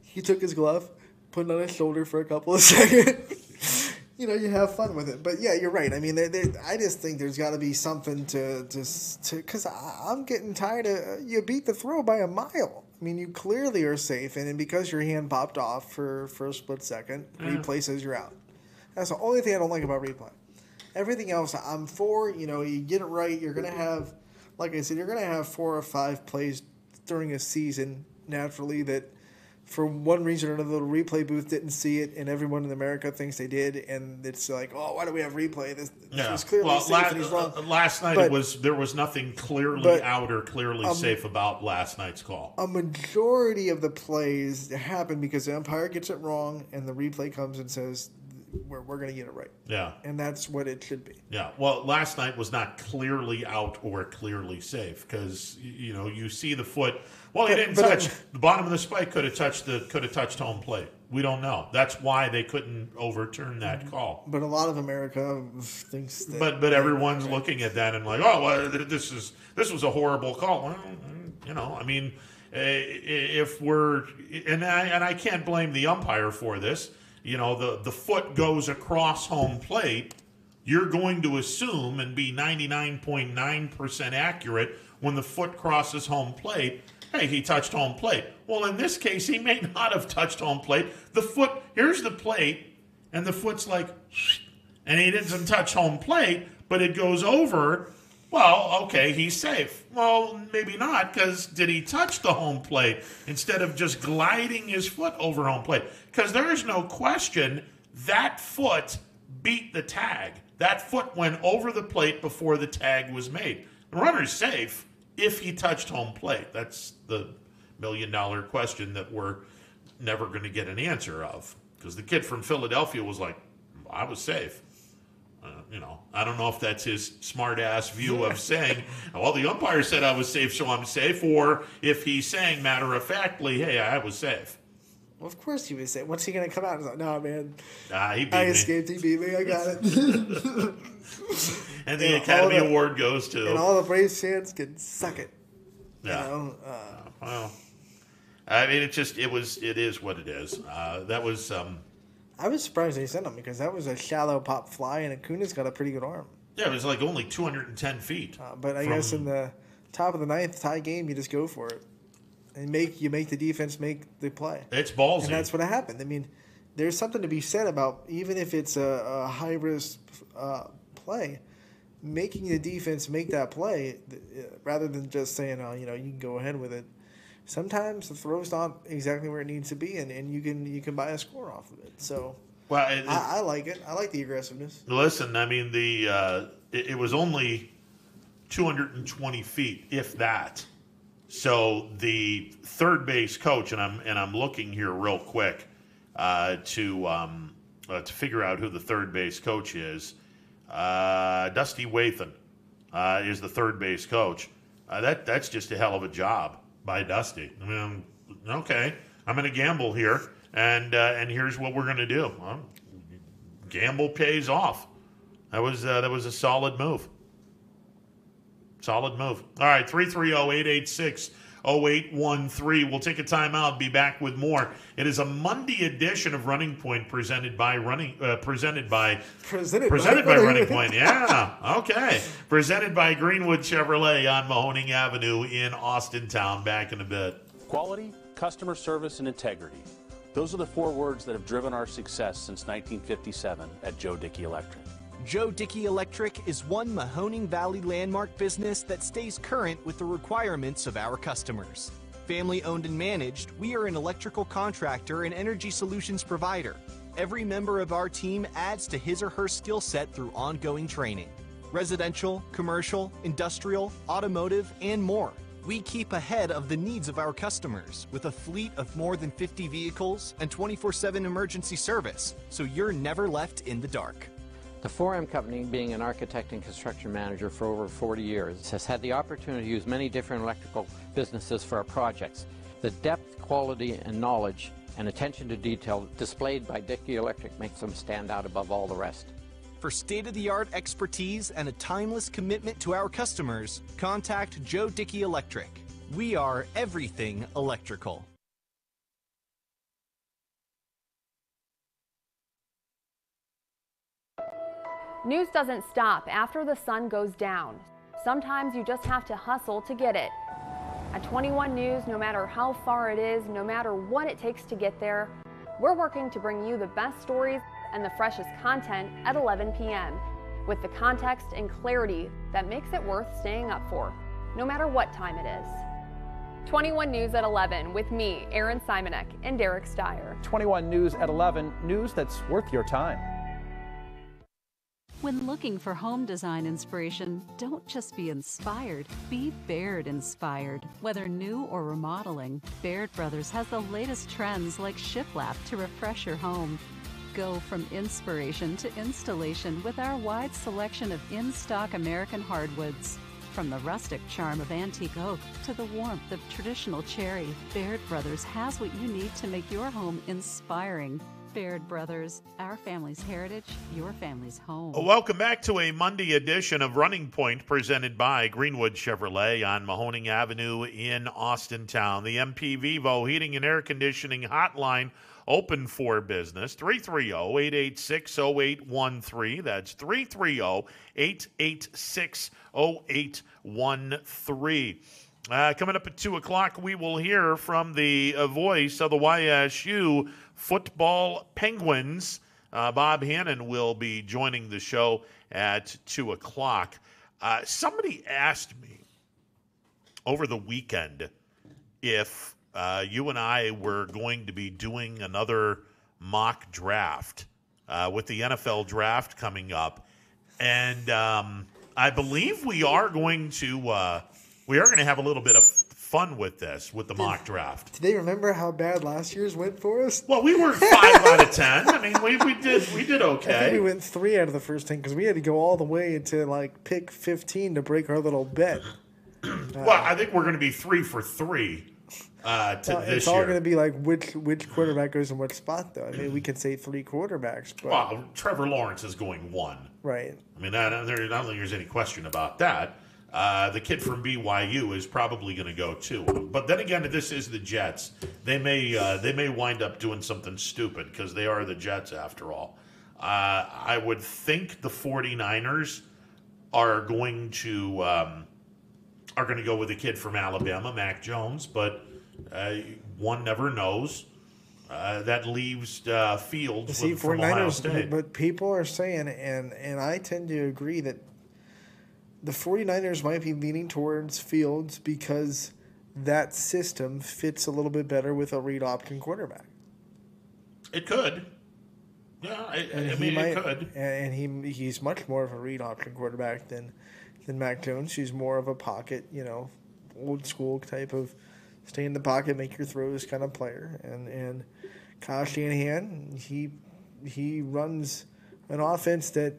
Speaker 4: He took his glove, put it on his shoulder for a couple of *laughs* seconds. you know, you have fun with it. But yeah, you're right. I mean, they they I just think there's got to be something to to to because I'm getting tired of uh, you beat the throw by a mile. I mean, you clearly are safe, and then because your hand popped off for for a split second, mm.
Speaker 3: Yeah.
Speaker 4: replay says you're out. That's the only thing I don't like about replay. Everything else, I'm for. You know, you get it right. You're gonna have, like I said, you're gonna have four or five plays during a season naturally that, for one reason or another, the replay booth didn't see it, and everyone in America thinks they did, and it's like, oh, why do we have replay? This, this was clearly
Speaker 3: Well,
Speaker 4: safe,
Speaker 3: la-
Speaker 4: and he's wrong.
Speaker 3: uh, last night
Speaker 4: But
Speaker 3: it was there was nothing clearly out or clearly
Speaker 4: um,
Speaker 3: safe about last night's call.
Speaker 4: a majority of the plays happen because the umpire gets it wrong, and the replay comes and says, we're, we're going to get it right.
Speaker 3: Yeah.
Speaker 4: And that's what it should be.
Speaker 3: Yeah. Well, last night was not clearly out or clearly safe because you know you see the foot. Well, he didn't
Speaker 4: but
Speaker 3: touch
Speaker 4: I'm-
Speaker 3: the bottom of the spike. Could have touched the could have touched home plate. We don't know. That's why they couldn't overturn that call.
Speaker 4: But a lot of America thinks.
Speaker 3: But but everyone's looking at that and like, oh, well, this is this was a horrible call. Well, you know, I mean, eh, if we're and I and I can't blame the umpire for this. You know, the the foot goes across home plate. You're going to assume and be 99.9% accurate when the foot crosses home plate. Hey, he touched home plate. Well, in this case, he may not have touched home plate. The foot, here's the plate, and the foot's like, and he doesn't touch home plate, but it goes over. Well, okay, he's safe. Well, maybe not, because did he touch the home plate instead of just gliding his foot over home plate? Because there is no question that foot beat the tag. That foot went over the plate before the tag was made. The runner's safe if he touched home plate. That's the million dollar question that we're never going to get an answer of. Because the kid from Philadelphia was like, I was safe. Uh, you know, I don't know if that's his smart ass view of saying, *laughs* well, the umpire said I was safe, so I'm safe, or if he's saying matter of factly, hey, I was safe.
Speaker 4: Well, of course he would say. What's he going to come out? He's like, no, man.
Speaker 3: Ah, he beat
Speaker 4: I
Speaker 3: me.
Speaker 4: escaped. He beat me. I got it. *laughs*
Speaker 3: And the
Speaker 4: And
Speaker 3: Academy
Speaker 4: the-
Speaker 3: Award goes to.
Speaker 4: And all the Braves fans can suck it.
Speaker 3: Yeah.
Speaker 4: You know, uh,
Speaker 3: Well, I mean, it just it was it is what it is. Uh, that was um,
Speaker 4: I was surprised they sent him because that was a shallow pop fly, and Acuna's got a pretty good arm.
Speaker 3: yeah, it was like only 210 feet.
Speaker 4: Uh, but I guess in the top of the ninth tie game, you just go for it and make you make the defense make the play.
Speaker 3: It's ballsy.
Speaker 4: and that's what happened. I mean, there's something to be said about even if it's a, a high risk uh, play, making the defense make that play uh, rather than just saying, "Oh, you know, you can go ahead with it." sometimes the throw's not exactly where it needs to be, and, and you can you can buy a score off of it. So
Speaker 3: Well, it-
Speaker 4: I, I like it. I like the aggressiveness.
Speaker 3: Listen, I mean the uh, it, it was only 220 feet, if that. So the third base coach, and I'm and I'm looking here real quick uh, to um, uh, to figure out who the third base coach is. Uh, Dusty Wathan uh, is the third base coach. Uh, that that's just a hell of a job by Dusty. I mean, I'm- okay, I'm going to gamble here, and uh, and here's what we're going to do. Well, gamble pays off. That was that was a solid move. Solid move. All right, 330-886-0813. We'll take a timeout. Be back with more. It is a Monday edition of Running Point presented by Running uh, presented by
Speaker 4: Presented,
Speaker 3: presented by Running Point. Yeah. Okay. Presented by Greenwood Chevrolet on Mahoning Avenue in Austintown. Back in a bit.
Speaker 14: Quality, customer service, and integrity. Those are the four words that have driven our success since 1957 at Joe Dickey Electric.
Speaker 15: Joe Dickey Electric is one Mahoning Valley landmark business that stays current with the requirements of our customers. Family owned and managed, we are an electrical contractor and energy solutions provider. Every member of our team adds to his or her skill set through ongoing training. Residential, commercial, industrial, automotive, and more. We keep ahead of the needs of our customers with a fleet of more than 50 vehicles and 24 7 emergency service, so you're never left in the dark.
Speaker 16: The 4M Company, being an architect and construction manager for over 40 years, has had the opportunity to use many different electrical businesses for our projects. The depth, quality, and knowledge and attention to detail displayed by Dickey Electric makes them stand out above all the rest.
Speaker 15: For state of the art expertise and a timeless commitment to our customers, contact Joe Dickey Electric. We are everything electrical.
Speaker 17: News doesn't stop after the sun goes down. Sometimes you just have to hustle to get it. At 21 News, no matter how far it is, no matter what it takes to get there, we're working to bring you the best stories and the freshest content at 11 p.m. with the context and clarity that makes it worth staying up for, no matter what time it is. 21 News at 11 with me, Aaron Simonek, and Derek Steyer.
Speaker 6: 21 News at 11, news that's worth your time.
Speaker 18: When looking for home design inspiration, don't just be inspired, be Baird inspired. Whether new or remodeling, Baird Brothers has the latest trends like shiplap to refresh your home. Go from inspiration to installation with our wide selection of in stock American hardwoods. From the rustic charm of antique oak to the warmth of traditional cherry, Baird Brothers has what you need to make your home inspiring. Baird Brothers, our family's heritage, your family's home.
Speaker 3: Welcome back to a Monday edition of Running Point presented by Greenwood Chevrolet on Mahoning Avenue in Austintown. The MP Vivo Heating and Air Conditioning Hotline open for business 330-886-0813 that's 330-886-0813 uh, coming up at 2 o'clock we will hear from the uh, voice of the YSU football penguins. Uh, bob hannon will be joining the show at 2 o'clock. Uh, somebody asked me over the weekend if uh, you and I were going to be doing another mock draft uh, with the NFL draft coming up, and um, I believe we are going to uh, we are going to have a little bit of fun with this with the mock draft.
Speaker 4: Do they remember how bad last year's went for us?
Speaker 3: Well, we were five out of ten. I mean, we, we did we did
Speaker 4: I think we went three out of the first ten because we had to go all the way to like pick fifteen to break our little bet. *clears throat*
Speaker 3: Well, I think we're going to be three for three uh, to
Speaker 4: Well,
Speaker 3: this
Speaker 4: it's all going to be like which which quarterback goes in what spot, though. I mean, we can say three quarterbacks, but
Speaker 3: Well, Trevor Lawrence is going one.
Speaker 4: right.
Speaker 3: I mean, I don't, there, I don't think there's any question about that. Uh, the kid from BYU is probably going to go too. But then again, this is the Jets. They may uh, they may wind up doing something stupid because they are the Jets after all. Uh, I would think the 49ers are going to um, are going to go with the kid from Alabama, Mac Jones, but uh, one never knows. Uh, that leaves uh, Fields
Speaker 4: See,
Speaker 3: with, from Ohio
Speaker 4: 49ers,
Speaker 3: State.
Speaker 4: but people are saying, and and I tend to agree that the 49ers might be leaning towards Fields because that system fits a little bit better with a read option quarterback.
Speaker 3: It could. Yeah, I,
Speaker 4: And
Speaker 3: I mean,
Speaker 4: might,
Speaker 3: it could.
Speaker 4: and he he's much more of a read option quarterback than than Mac Jones. He's more of a pocket, you know, old school type of stay in the pocket, make your throws kind of player. And and Kyle Shanahan, he he runs an offense that,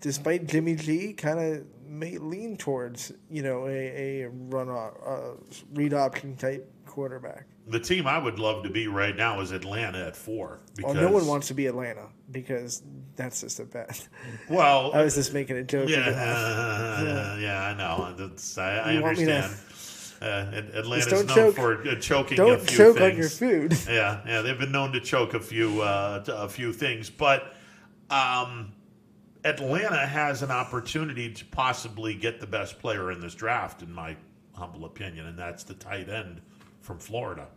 Speaker 4: despite Jimmy G, kind of may lean towards you know a, a run uh, read option type quarterback.
Speaker 3: The team I would love to be right now is Atlanta at four. Because,
Speaker 4: Well, no one wants to be Atlanta because that's just a bad.
Speaker 3: Well, *laughs*
Speaker 4: I was just making a joke.
Speaker 3: Yeah, *laughs*
Speaker 4: Yeah.
Speaker 3: yeah, I know. That's, I, I
Speaker 4: You want me to-
Speaker 3: understand. Uh, At- Atlanta's known
Speaker 4: choke-
Speaker 3: for uh, choking
Speaker 4: don't
Speaker 3: a few
Speaker 4: choke
Speaker 3: things.
Speaker 4: on your food.
Speaker 3: Yeah, yeah, they've been known to choke a few uh, a few things, but um, Atlanta has an opportunity to possibly get the best player in this draft, in my humble opinion, and that's the tight end from Florida.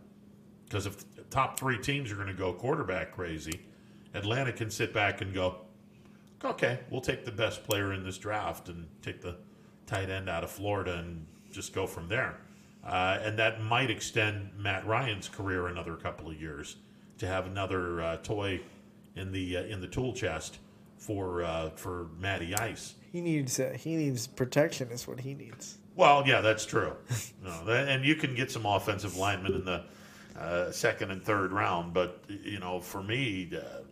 Speaker 3: Because if the top three teams are going to go quarterback crazy, Atlanta can sit back and go, okay, we'll take the best player in this draft and take the tight end out of Florida and just go from there. Uh, and that might extend Matt Ryan's career another couple of years to have another uh, toy in the uh, in the tool chest for uh, for Matty Ice.
Speaker 4: He needs uh, he needs protection. Is what he needs.
Speaker 3: Well, yeah, that's true. *laughs* no, that, and you can get some offensive linemen in the uh, second and third round, but you know, for me, uh,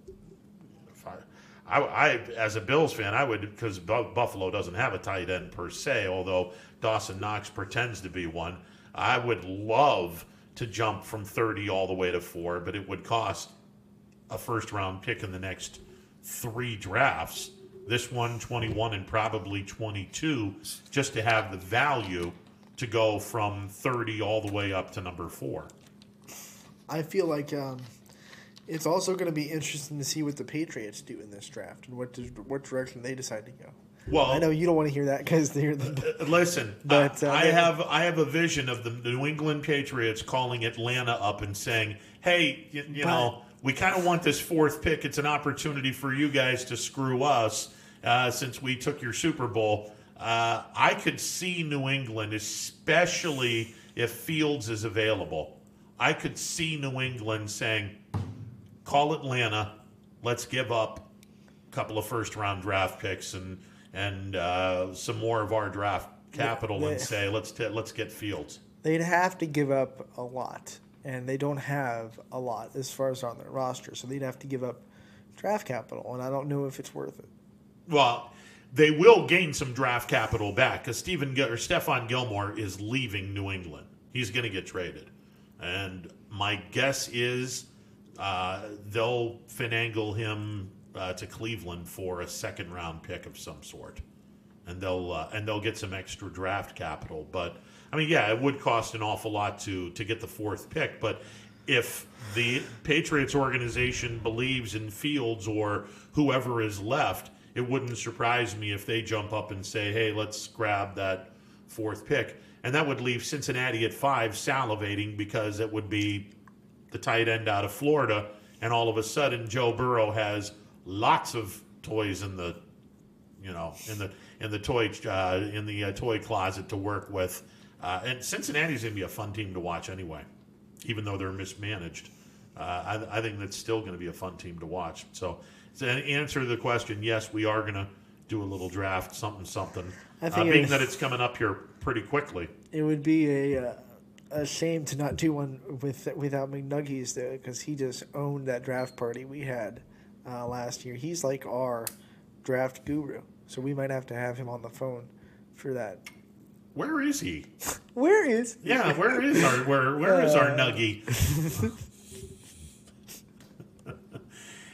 Speaker 3: I, I, I, as a Bills fan, I would because Buffalo doesn't have a tight end per se, although Dawson Knox pretends to be one. I would love to jump from 30 all the way to four, but it would cost a first round pick in the next three drafts. This one, 21, and probably 22, just to have the value to go from 30 all the way up to number four.
Speaker 4: I feel like um, it's also going to be interesting to see what the Patriots do in this draft and what what direction they decide to go.
Speaker 3: Well-
Speaker 4: I know you don't want to hear that because they're the.
Speaker 3: Uh, Listen, *laughs*
Speaker 4: But,
Speaker 3: uh,
Speaker 4: uh,
Speaker 3: I have I have a vision of the New England Patriots calling Atlanta up and saying, "Hey, you, you know, we kind of want this fourth pick. It's an opportunity for you guys to screw us uh, since we took your Super Bowl." Uh, I could see New England, especially if Fields is available. I could see New England saying, "Call Atlanta. Let's give up a couple of first round draft picks and and uh, some more of our draft capital
Speaker 4: Yeah.
Speaker 3: and say let's t- let's get Fields."
Speaker 4: They'd have to give up a lot, and they don't have a lot as far as on their roster. So they'd have to give up draft capital, and I don't know if it's worth it.
Speaker 3: Well, they will gain some draft capital back because Stephen or Stephon Gilmore is leaving New England. He's going to get traded, and my guess is uh, they'll finagle him uh, to Cleveland for a second round pick of some sort, and they'll uh, and they'll get some extra draft capital. But I mean, yeah, it would cost an awful lot to to get the fourth pick, but. If the Patriots organization believes in Fields or whoever is left, it wouldn't surprise me if they jump up and say, "Hey, let's grab that fourth pick," and that would leave Cincinnati at five, salivating because it would be the tight end out of Florida, and all of a sudden Joe Burrow has lots of toys in the, you know, in the in the toy uh, in the uh, toy closet to work with, uh, and Cincinnati's going to be a fun team to watch anyway, even though they're mismanaged. Uh, I, I think that's still going to be a fun team to watch. So, to answer to the question, yes, we are going to do a little draft, something, something.
Speaker 4: I
Speaker 3: Uh,
Speaker 4: think
Speaker 3: being
Speaker 4: it-
Speaker 3: that it's coming up here pretty quickly.
Speaker 4: It would be a uh, a shame to not do one with without McNuggies though, because he just owned that draft party we had uh, last year. He's like our draft guru, so we might have to have him on the phone for that.
Speaker 3: Where is he?
Speaker 4: Where is?
Speaker 3: Yeah, where is our where where is our
Speaker 4: Uh,
Speaker 3: nuggy? *laughs*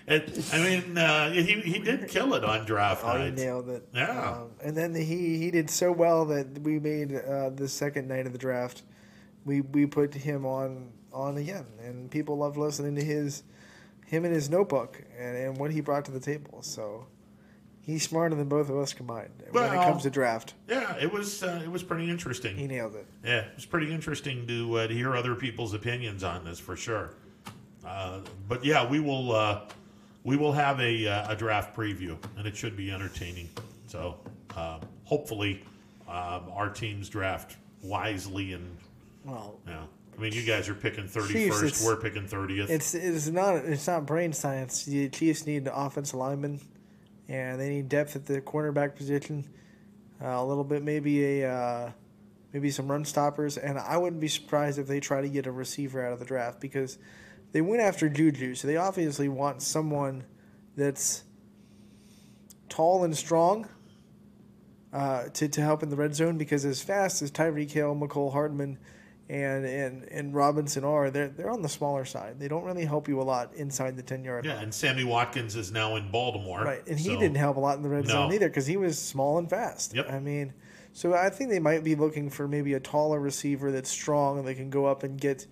Speaker 3: And, I mean, uh, he he did kill it on draft
Speaker 4: Oh,
Speaker 3: night.
Speaker 4: nailed it.
Speaker 3: Yeah.
Speaker 4: Um, and then he he did so well that we made uh, the second night of the draft. We we put him on on again, and people loved listening to his him and his notebook and, and what he brought to the table. So he's smarter than both of us combined when it comes to draft.
Speaker 3: Yeah, it was uh, it was pretty interesting.
Speaker 4: He nailed it.
Speaker 3: Yeah, it was pretty interesting to uh, to hear other people's opinions on this for sure. Uh, but yeah, we will uh, we will have a uh, a draft preview, and it should be entertaining. So uh, hopefully, um, our teams draft wisely and
Speaker 4: Well,
Speaker 3: Yeah. I mean, you guys are picking thirty first. We're picking thirtieth.
Speaker 4: It's it's not it's not brain science. The Chiefs need offensive linemen, and they need depth at the cornerback position. Uh, a little bit, maybe a uh, maybe some run stoppers, and I wouldn't be surprised if they try to get a receiver out of the draft because they went after Juju, so they obviously want someone that's tall and strong. Uh, to, to help in the red zone because as fast as Tyreek Hill, Mecole Hardman, and, and and Robinson are, they're they're on the smaller side. They don't really help you a lot inside the ten yard
Speaker 3: yeah,
Speaker 4: line.
Speaker 3: and Sammy Watkins is now in Baltimore.
Speaker 4: Right, and he didn't help a lot in the red
Speaker 3: No.
Speaker 4: zone either because he was small and fast.
Speaker 3: Yep.
Speaker 4: I mean, so I think they might be looking for maybe a taller receiver that's strong and they can go up and get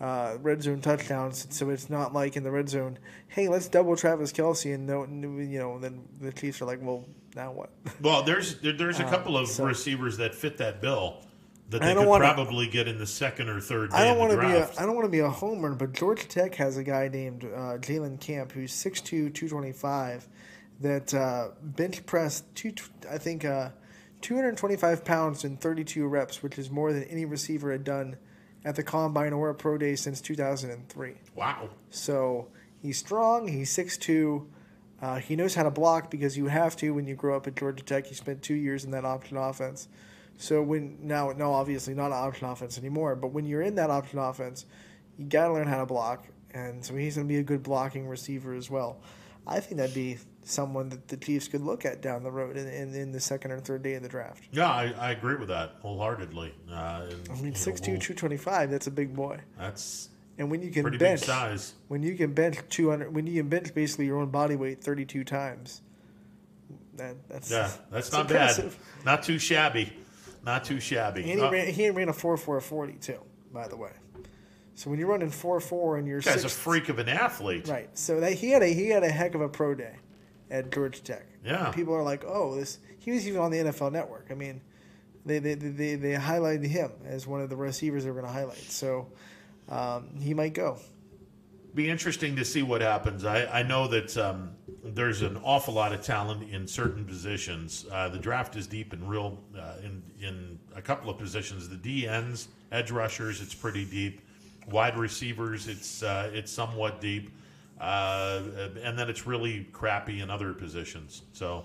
Speaker 4: uh, red zone touchdowns. So it's not like in the red zone, hey, let's double Travis Kelce, and no, you know, then the Chiefs are like, well, now what?
Speaker 3: Well, there's there, there's a *laughs*
Speaker 4: Uh,
Speaker 3: couple of
Speaker 4: so-
Speaker 3: receivers that fit that bill that
Speaker 4: I
Speaker 3: they
Speaker 4: don't
Speaker 3: could
Speaker 4: wanna-
Speaker 3: probably get in the second or third day
Speaker 4: I don't want to be a
Speaker 3: draft.
Speaker 4: Don't want to be a homer, but Georgia Tech has a guy named uh, Jalen Camp who's 6'2", 225, that uh, bench pressed two I think uh, two hundred twenty five pounds in thirty two reps, which is more than any receiver had done at the combine or a pro day since two thousand and three.
Speaker 3: Wow.
Speaker 4: So he's strong. He's 6'2". Uh, he knows how to block because you have to when you grow up at Georgia Tech. He spent two years in that option offense. So when now, no, obviously not an option offense anymore. But when you're in that option offense, you got to learn how to block, and so he's going to be a good blocking receiver as well. I think that'd be someone that the Chiefs could look at down the road in, in, in the second or third day of the draft.
Speaker 3: Yeah, I, I agree with that wholeheartedly. Uh, and,
Speaker 4: I mean,
Speaker 3: know,
Speaker 4: 6'2",
Speaker 3: we'll-
Speaker 4: 225, that's a big boy.
Speaker 3: That's
Speaker 4: And when you can
Speaker 3: pretty
Speaker 4: bench
Speaker 3: big size.
Speaker 4: when you can bench 200 when you can bench basically your own body weight 32 times that that's
Speaker 3: Yeah, that's
Speaker 4: that's
Speaker 3: not
Speaker 4: impressive.
Speaker 3: bad. Not too shabby. Not too shabby.
Speaker 4: and he,
Speaker 3: Uh,
Speaker 4: ran, he ran a 4-4-40 too by the way so when you're running 4-4 and you're
Speaker 3: guy's a freak of an athlete.
Speaker 4: right so that he had a he had a heck of a pro day at Georgia Tech
Speaker 3: Yeah.
Speaker 4: And people are like oh this he was even on the NFL network I mean they they, they, they, highlighted him as one of the receivers they were going to highlight so um, he might go
Speaker 3: be interesting to see what happens. I, I know that um, there's an awful lot of talent in certain positions. Uh, the draft is deep and real uh, in in a couple of positions. The DNs, edge rushers, it's pretty deep. Wide receivers, it's uh, it's somewhat deep, uh, and then it's really crappy in other positions. So,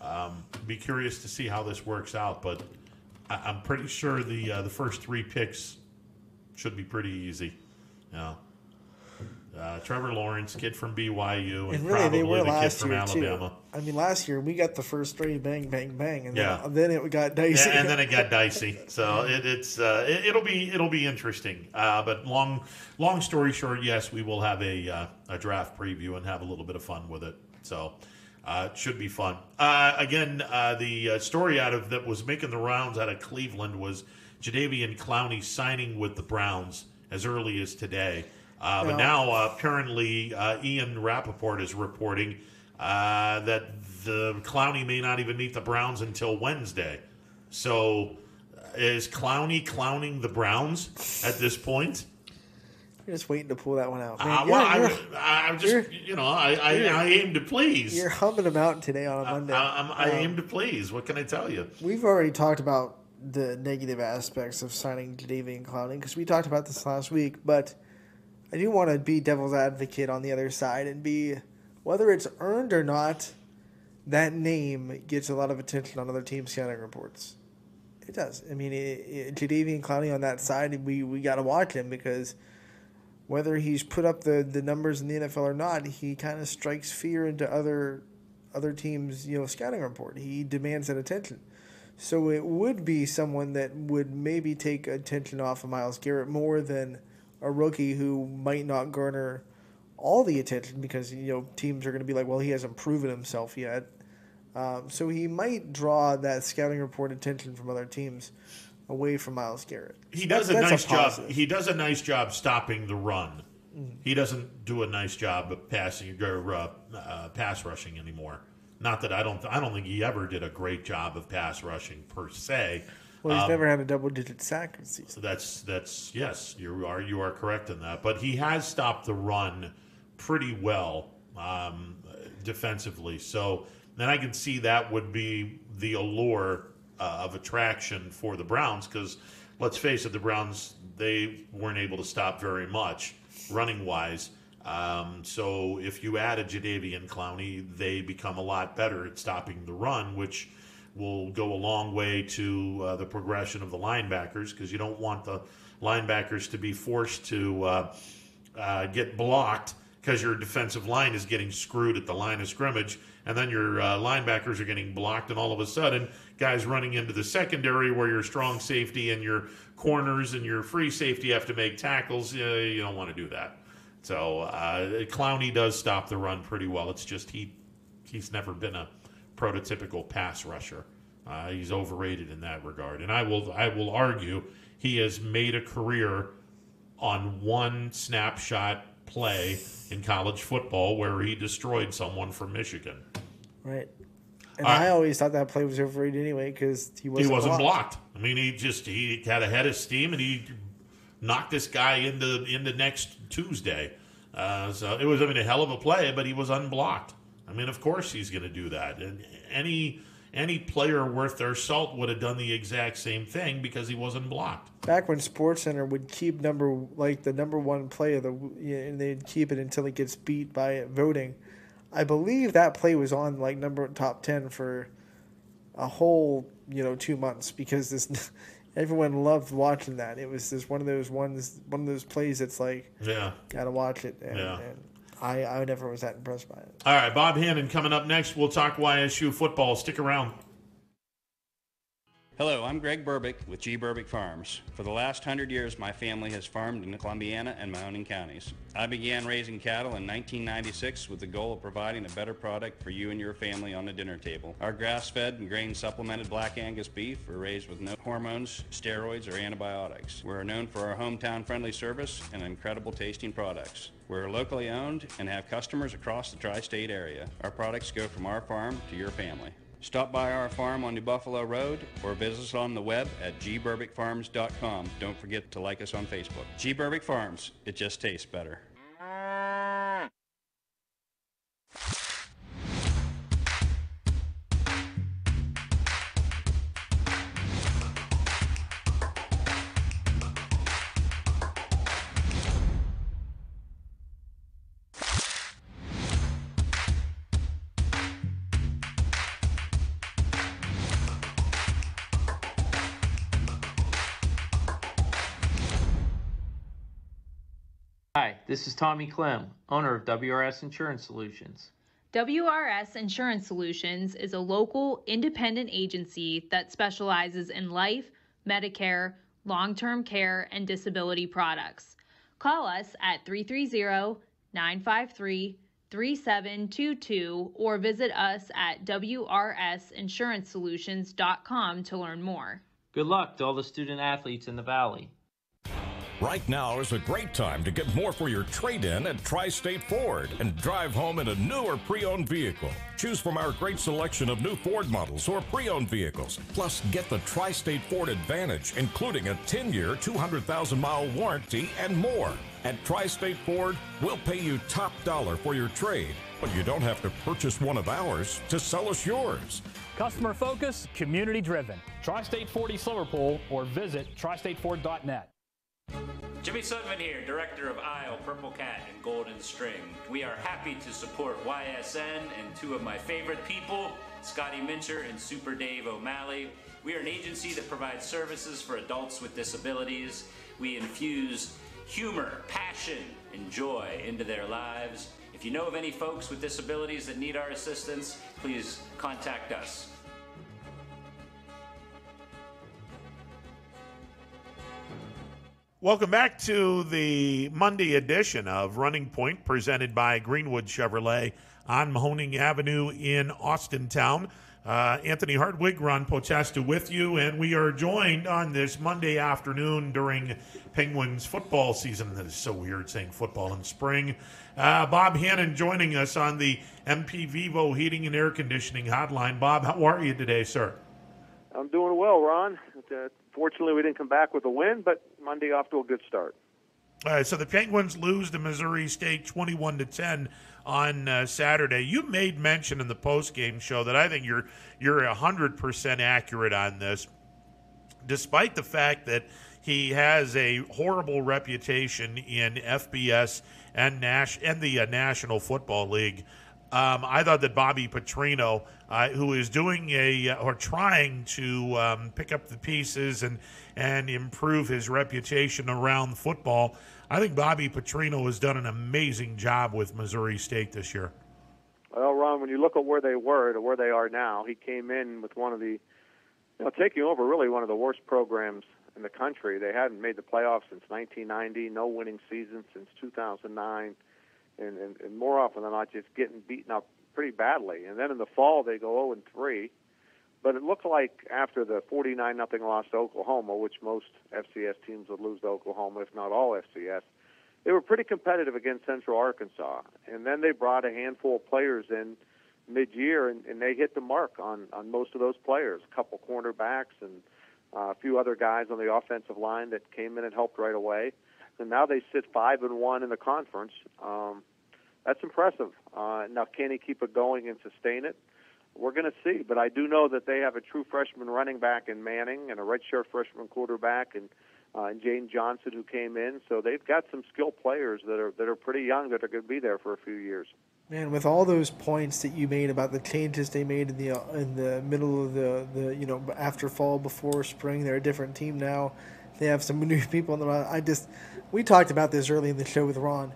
Speaker 3: um, be curious to see how this works out. But I, I'm pretty sure the uh, the first three picks should be pretty easy. Yeah. Uh, Trevor Lawrence, kid from BYU, and,
Speaker 4: And really,
Speaker 3: probably
Speaker 4: they were
Speaker 3: the kid from
Speaker 4: year
Speaker 3: Alabama.
Speaker 4: too. I mean, last year we got the first three, bang, bang, bang, and
Speaker 3: Yeah.
Speaker 4: then, then it got dicey.
Speaker 3: Yeah, and then it got *laughs* dicey. So it, it's uh, it, will be it'll be interesting. Uh, but long long story short, yes, we will have a uh, a draft preview and have a little bit of fun with it. So uh, it should be fun. Uh, again, uh, the uh, story out of that was making the rounds out of Cleveland was Jadeveon Clowney signing with the Browns as early as today. Uh, but
Speaker 4: Now-
Speaker 3: uh, apparently uh, Ian Rapoport is reporting uh, that the Clowney may not even meet the Browns until Wednesday. So is Clowney clowning the Browns at this point?
Speaker 4: You're just waiting to pull that one out. Man,
Speaker 3: Uh,
Speaker 4: you're,
Speaker 3: well,
Speaker 4: you're,
Speaker 3: I, I'm just, you know, I, I, I aim to please.
Speaker 4: you're humming them out today on a Monday.
Speaker 3: I, I
Speaker 4: Um,
Speaker 3: aim to please. What can I tell you?
Speaker 4: We've already talked about the negative aspects of signing Jadeveon Clowney because we talked about this last week, but I do want to be devil's advocate on the other side and be whether it's earned or not. That name gets a lot of attention on other team scouting reports. It does. I mean, it, it, Jadeveon Clowney on that side, we we got to watch him because whether he's put up the, the numbers in the NFL or not, he kind of strikes fear into other other teams' you know scouting report. He demands that attention. So it would be someone that would maybe take attention off of Myles Garrett more than a rookie who might not garner all the attention because you know teams are going to be like, well, he hasn't proven himself yet. Um, so he might draw that scouting report attention from other teams away from Myles Garrett.
Speaker 3: He does
Speaker 4: that-
Speaker 3: a nice job. He does a nice job stopping the run.
Speaker 4: Mhm.
Speaker 3: He doesn't do a nice job of passing or uh, uh, pass rushing anymore. Not that I don't. I don't think he ever did a great job of pass rushing per se.
Speaker 4: Well, he's
Speaker 3: Um,
Speaker 4: never had a double digit sack season.
Speaker 3: So that's that's yes, you are you are correct in that. But he has stopped the run pretty well um, defensively. So then I can see that would be the allure uh, of attraction for the Browns because let's face it, the Browns they weren't able to stop very much running wise. Um, so if you add a Jadeveon Clowney, they become a lot better at stopping the run, which will go a long way to uh, the progression of the linebackers because you don't want the linebackers to be forced to uh, uh, get blocked because your defensive line is getting screwed at the line of scrimmage, and then your uh, linebackers are getting blocked, and all of a sudden, guys running into the secondary where your strong safety and your corners and your free safety have to make tackles. you don't want to do that. So uh, Clowney does stop the run pretty well. It's just he he's never been a prototypical pass rusher. Uh, he's overrated in that regard, and I will I will argue he has made a career on one snapshot play in college football where he destroyed someone from Michigan.
Speaker 4: Right. And uh, I always thought that play was overrated anyway because he wasn't.
Speaker 3: He wasn't
Speaker 4: blocked.
Speaker 3: blocked. I mean, he just he had a head of steam and he knocked this guy into into next Tuesday. Uh, so it was I mean a hell of a play, but he was unblocked. I mean, of course he's going to do that. And any any player worth their salt would have done the exact same thing because he wasn't blocked.
Speaker 4: Back when Sports Center would keep number like the number one play of the and they'd keep it until it gets beat by voting. I believe that play was on like number top ten for a whole you know two months because this *laughs* everyone loved watching that. It was just one of those ones, one of those plays that's like,
Speaker 3: yeah,
Speaker 4: gotta watch it. And,
Speaker 3: yeah.
Speaker 4: And I, I never was that impressed by it.
Speaker 3: All right, Bob Hannon coming up next. We'll talk YSU football. Stick around.
Speaker 19: Hello, I'm Greg Burbick with G. Burbick Farms. For the last hundred years, my family has farmed in Columbiana and Mahoning counties. I began raising cattle in 1996 with the goal of providing a better product for you and your family on the dinner table. Our grass-fed and grain-supplemented black Angus beef are raised with no hormones, steroids, or antibiotics. We're known for our hometown-friendly service and incredible tasting products. We're locally owned and have customers across the tri-state area. Our products go from our farm to your family. Stop by our farm on New Buffalo Road or visit us on the web at gburbickfarms.com. Don't forget to like us on Facebook. G Burbick Farms, it just tastes better.
Speaker 20: Hi, this is Tommy Clem, owner of WRS Insurance Solutions.
Speaker 11: WRS Insurance Solutions is a local independent agency that specializes in life, Medicare, long term care, and disability products. Call us at 330 953 3722 or visit us at WRSInsuranceSolutions.com to learn more.
Speaker 20: Good luck to all the student athletes in the Valley.
Speaker 21: Right now is a great time to get more for your trade in at Tri State Ford and drive home in a new or pre owned vehicle. Choose from our great selection of new Ford models or pre owned vehicles. Plus, get the Tri State Ford Advantage, including a 10 year, 200,000 mile warranty and more. At Tri State Ford, we'll pay you top dollar for your trade, but you don't have to purchase one of ours to sell us yours.
Speaker 22: Customer focus, community driven. Tri State Ford East Liverpool or visit tristateford.net.
Speaker 23: Jimmy Sutton here, director of Isle, Purple Cat, and Golden String. We are happy to support YSN and two of my favorite people, Scotty Mincher and Super Dave O'Malley. We are an agency that provides services for adults with disabilities. We infuse humor, passion, and joy into their lives. If you know of any folks with disabilities that need our assistance, please contact us.
Speaker 3: Welcome back to the Monday edition of Running Point presented by Greenwood Chevrolet on Mahoning Avenue in Austintown. Uh, Anthony Hartwig, Ron Potesta with you, and we are joined on this Monday afternoon during Penguins football season. That is so weird saying football in spring. Uh, Bob Hannon joining us on the MP Vivo Heating and Air Conditioning Hotline. Bob, how are you today, sir?
Speaker 13: I'm doing well, Ron. Fortunately, we didn't come back with a win, but Monday off to a good start.
Speaker 3: All right, so the Penguins lose to Missouri State 21 to 10 on uh, Saturday. You made mention in the post game show that I think you're you're 100% accurate on this despite the fact that he has a horrible reputation in FBS and Nash and the uh, National Football League. Um, I thought that Bobby Petrino, uh, who is doing a uh, or trying to um, pick up the pieces and and improve his reputation around football, I think Bobby Petrino has done an amazing job with Missouri State this year.
Speaker 24: Well, Ron, when you look at where they were to where they are now, he came in with one of the, you know, taking over really one of the worst programs in the country. They hadn't made the playoffs since 1990, no winning season since 2009, and, and, and more often than not, just getting beaten up pretty badly. And then in the fall, they go 0 and 3. But it looked like after the 49 nothing loss to Oklahoma, which most FCS teams would lose to Oklahoma, if not all FCS, they were pretty competitive against Central Arkansas. And then they brought a handful of players in mid-year, and, and they hit the mark on on most of those players. A couple cornerbacks and uh, a few other guys on the offensive line that came in and helped right away. And now they sit five and one in the conference. Um, that's impressive. Uh, now, can he keep it going and sustain it? We're going to see. But I do know that they have a true freshman running back in Manning and a redshirt freshman quarterback and uh, and Jaden Johnson who came in. So they've got some skilled players that are that are pretty young that are going to be there for a few years.
Speaker 4: Man, with all those points that you made about the changes they made in the in the middle of the, the you know after fall before spring, they're a different team now. They have some *laughs* new people in the. I just we talked about this early in the show with Ron.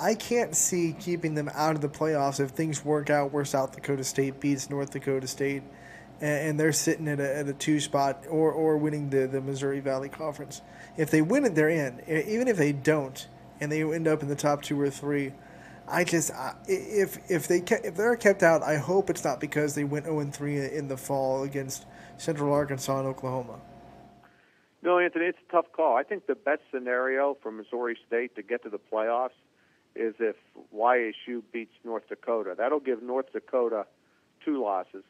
Speaker 4: I can't see keeping them out of the playoffs if things work out where South Dakota State beats North Dakota State and, and they're sitting at a, at a two spot or, or winning the, the Missouri Valley Conference. If they win it, they're in. Even if they don't, and they end up in the top two or three, I just if if they if they're kept out, I hope it's not because they went 0 3 in the fall against Central Arkansas and Oklahoma.
Speaker 24: No, Anthony, it's a tough call. I think the best scenario for Missouri State to get to the playoffs is if YSU beats North Dakota. That'll give North Dakota two losses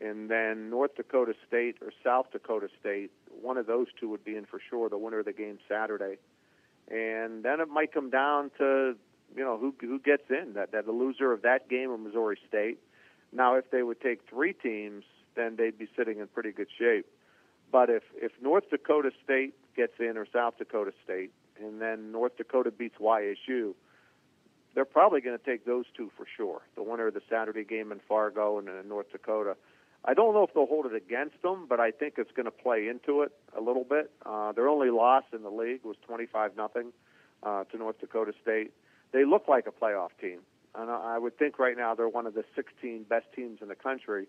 Speaker 24: and then North Dakota State or South Dakota State, one of those two would be in for sure. The winner of the game Saturday, and then it might come down to you know who who gets in that that the loser of that game or Missouri State. Now, if they would take three teams, then they'd be sitting in pretty good shape. But if if North Dakota State gets in or South Dakota State, and then North Dakota beats YSU, they're probably going to take those two for sure. The winner of the Saturday game in Fargo and in North Dakota. I don't know if they'll hold it against them, but I think it's going to play into it a little bit. Uh, their only loss in the league was 25 nothing uh, to North Dakota State. They look like a playoff team, and I would think right now they're one of the 16 best teams in the country.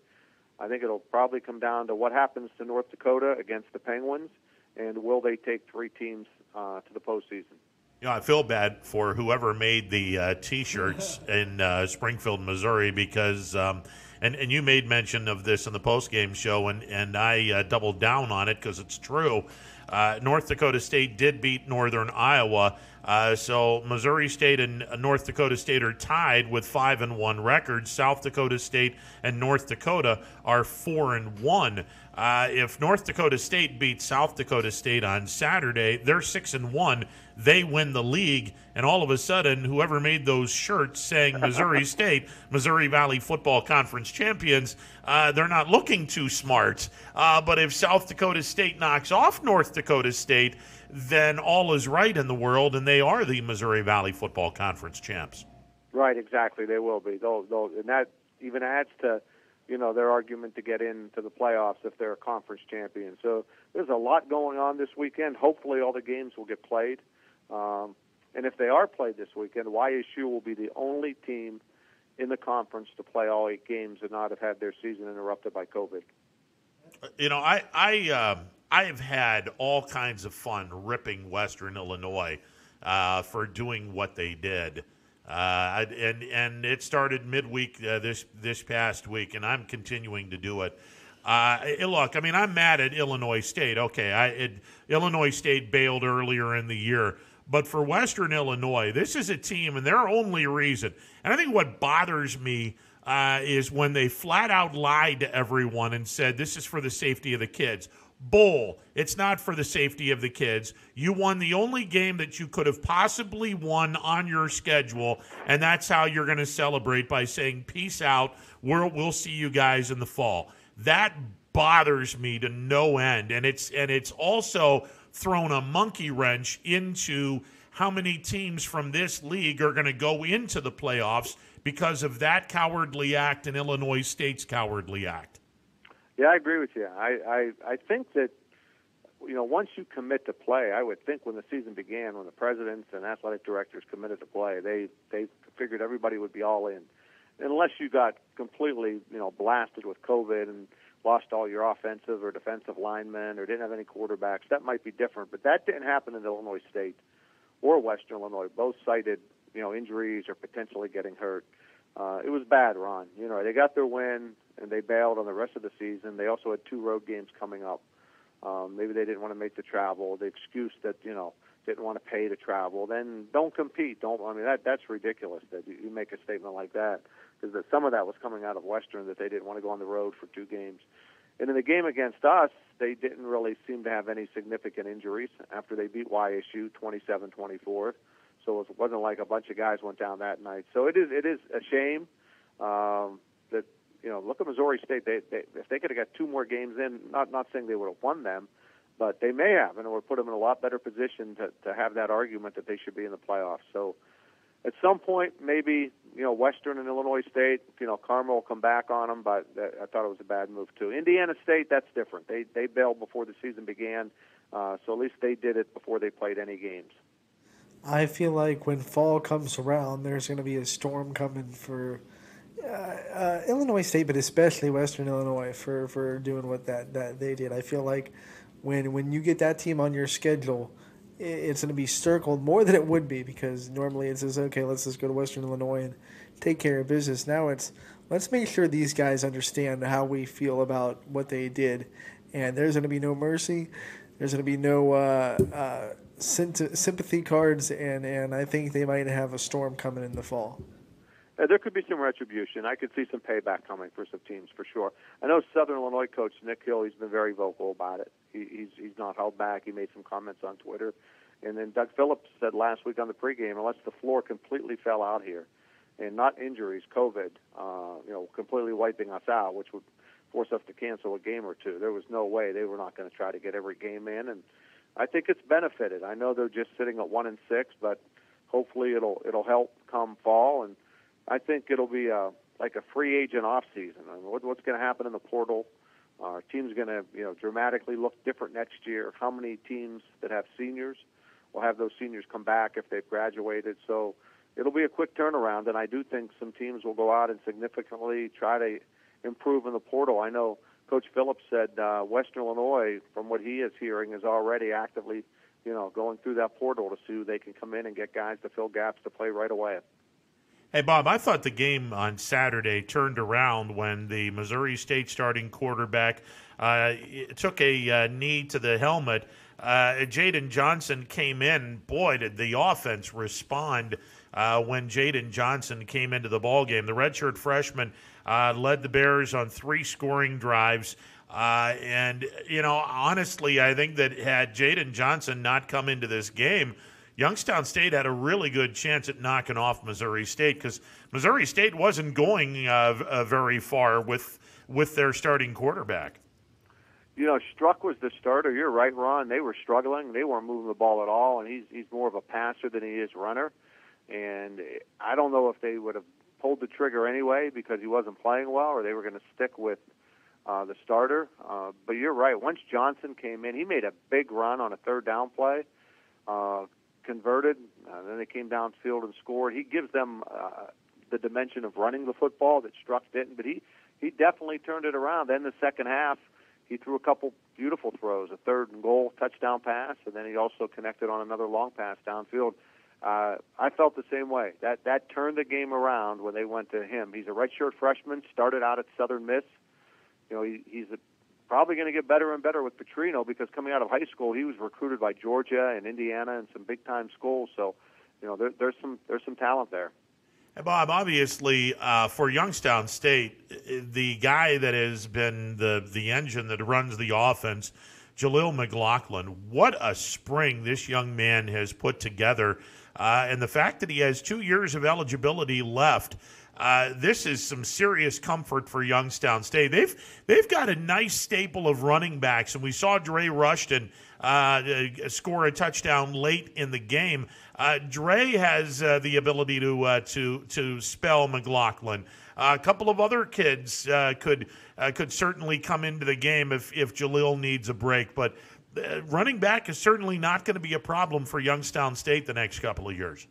Speaker 24: I think it'll probably come down to what happens to North Dakota against the Penguins, and will they take three teams uh, to the postseason?
Speaker 3: You know, I feel bad for whoever made the uh, T-shirts *laughs* in uh, Springfield, Missouri, because um, and and you made mention of this in the post game show, and and I uh, doubled down on it because it's true. Uh, North Dakota State did beat Northern Iowa, uh, so Missouri State and North Dakota State are tied with five and one records. South Dakota State and North Dakota are four and one. Uh, if North Dakota State beats South Dakota State on Saturday, they're six and one. They win the league, and all of a sudden, whoever made those shirts saying *laughs* Missouri State, Missouri Valley Football Conference champions, uh, they're not looking too smart. Uh, but if South Dakota State knocks off North Dakota State, then all is right in the world, and they are the Missouri Valley Football Conference champs.
Speaker 24: Right, exactly. They will be. They'll, they'll, and that even adds to you know, their argument to get into the playoffs if they're a conference champion. So there's a lot going on this weekend. Hopefully, all the games will get played. Um, and if they are played this weekend, YSU will be the only team in the conference to play all eight games and not have had their season interrupted by COVID.
Speaker 3: You know, I I uh, I have had all kinds of fun ripping Western Illinois uh, for doing what they did. Uh, and and it started midweek uh, this this past week, and I'm continuing to do it. Uh, look, I mean, I'm mad at Illinois State. Okay, I, it, Illinois State bailed earlier in the year, but for Western Illinois, this is a team, and their only reason, and I think what bothers me uh, is when they flat out lied to everyone and said this is for the safety of the kids. Bull. It's not for the safety of the kids. You won the only game that you could have possibly won on your schedule, and that's how you're going to celebrate by saying, Peace out. We're, we'll see you guys in the fall. That bothers me to no end, and it's and it's also thrown a monkey wrench into how many teams from this league are going to go into the playoffs because of that cowardly act and Illinois State's cowardly act.
Speaker 24: Yeah, I agree with you. I, I, I think that, you know, once you commit to play, I would think when the season began, when the presidents and athletic directors committed to play, they, they figured everybody would be all in. Unless you got completely, you know, blasted with COVID and lost all your offensive or defensive linemen or didn't have any quarterbacks, that might be different. But that didn't happen in Illinois State or Western Illinois. Both cited, you know, injuries or potentially getting hurt. Uh, it was bad, Ron. You know, they got their win and they bailed on the rest of the season. They also had two road games coming up. Um, maybe they didn't want to make the travel. The excuse that you know didn't want to pay to travel. Then don't compete. Don't. I mean that that's ridiculous that you, make a statement like that because some of that was coming out of Western that they didn't want to go on the road for two games. And in the game against us, they didn't really seem to have any significant injuries after they beat YSU 27-24. So it wasn't like a bunch of guys went down that night. So it is it is a shame um, that you know look at Missouri State. They, they if they could have got two more games in, not not saying they would have won them, but they may have, and it would put them in a lot better position to to have that argument that they should be in the playoffs. So at some point, maybe you know Western and Illinois State, you know Karma will come back on them, but I thought it was a bad move too. Indiana State, that's different. They they bailed before the season began, uh, so at least they did it before they played any games.
Speaker 4: I feel like when fall comes around, there's going to be a storm coming for uh, Illinois State, but especially Western Illinois for, for doing what that, that they did. I feel like when when you get that team on your schedule it's going to be circled more than it would be because normally it says, okay, let's just go to Western Illinois and take care of business. Now it's let's make sure these guys understand how we feel about what they did, and there's going to be no mercy. There's going to be no uh, uh, sympathy cards, and, and I think they might have a storm coming in the fall.
Speaker 24: Uh, there could be some retribution. I could see some payback coming for some teams for sure. I know Southern Illinois coach Nick Hill. He's been very vocal about it. He, he's he's not held back. He made some comments on Twitter, and then Doug Phillips said last week on the pregame, unless the floor completely fell out here, and not injuries, COVID, uh, you know, completely wiping us out, which would force us to cancel a game or two. There was no way they were not going to try to get every game in, and I think it's benefited. I know they're just sitting at one and six, but hopefully it'll it'll help come fall and I think it'll be a like a free agent off season. I mean, what, what's going to happen in the portal? Uh, our team's going to you know dramatically look different next year. How many teams that have seniors will have those seniors come back if they've graduated? So it'll be a quick turnaround, and I do think some teams will go out and significantly try to improve in the portal. I know Coach Phillips said uh, Western Illinois, from what he is hearing, is already actively you know going through that portal to see who they can come in and get guys to fill gaps to play right away.
Speaker 3: Hey, Bob, I thought the game on Saturday turned around when the Missouri State starting quarterback uh, took a uh, knee to the helmet. Uh, Jaden Johnson came in. Boy, did the offense respond uh, when Jaden Johnson came into the ball game. The redshirt freshman uh, led the Bears on three scoring drives. Uh, and, you know, honestly, I think that had Jaden Johnson not come into this game, Youngstown State had a really good chance at knocking off Missouri State because Missouri State wasn't going uh, uh, very far with with their starting quarterback.
Speaker 24: You know, Struck was the starter. You're right, Ron. They were struggling. They weren't moving the ball at all, and he's he's more of a passer than he is runner. And I don't know if they would have pulled the trigger anyway because he wasn't playing well, or they were going to stick with uh, the starter. Uh, but you're right. Once Johnson came in, he made a big run on a third down play. Uh, converted. Uh, then they came downfield and scored. He gives them uh, the dimension of running the football that Struck didn't, but he he definitely turned it around. Then the second half, he threw a couple beautiful throws, a third and goal touchdown pass, and then he also connected on another long pass downfield. Uh, I felt the same way. That that turned the game around when they went to him. He's a redshirt freshman, started out at Southern Miss. You know, he, he's a probably going to get better and better with Petrino because coming out of high school, he was recruited by Georgia and Indiana and some big time schools. So, you know, there, there's some there's some talent there.
Speaker 3: And Bob, obviously, uh, for Youngstown State, the guy that has been the the engine that runs the offense, Jaleel McLaughlin. What a spring this young man has put together, uh, and the fact that he has two years of eligibility left. Uh, this is some serious comfort for Youngstown State. They've they've got a nice staple of running backs, and we saw Dre Rushton uh, score a touchdown late in the game. Uh, Dre has uh, the ability to uh, to to spell McLaughlin. a couple of other kids uh, could could certainly come into the game if if Jaleel needs a break, but. running back is certainly not going to be a problem for Youngstown State the next couple of years.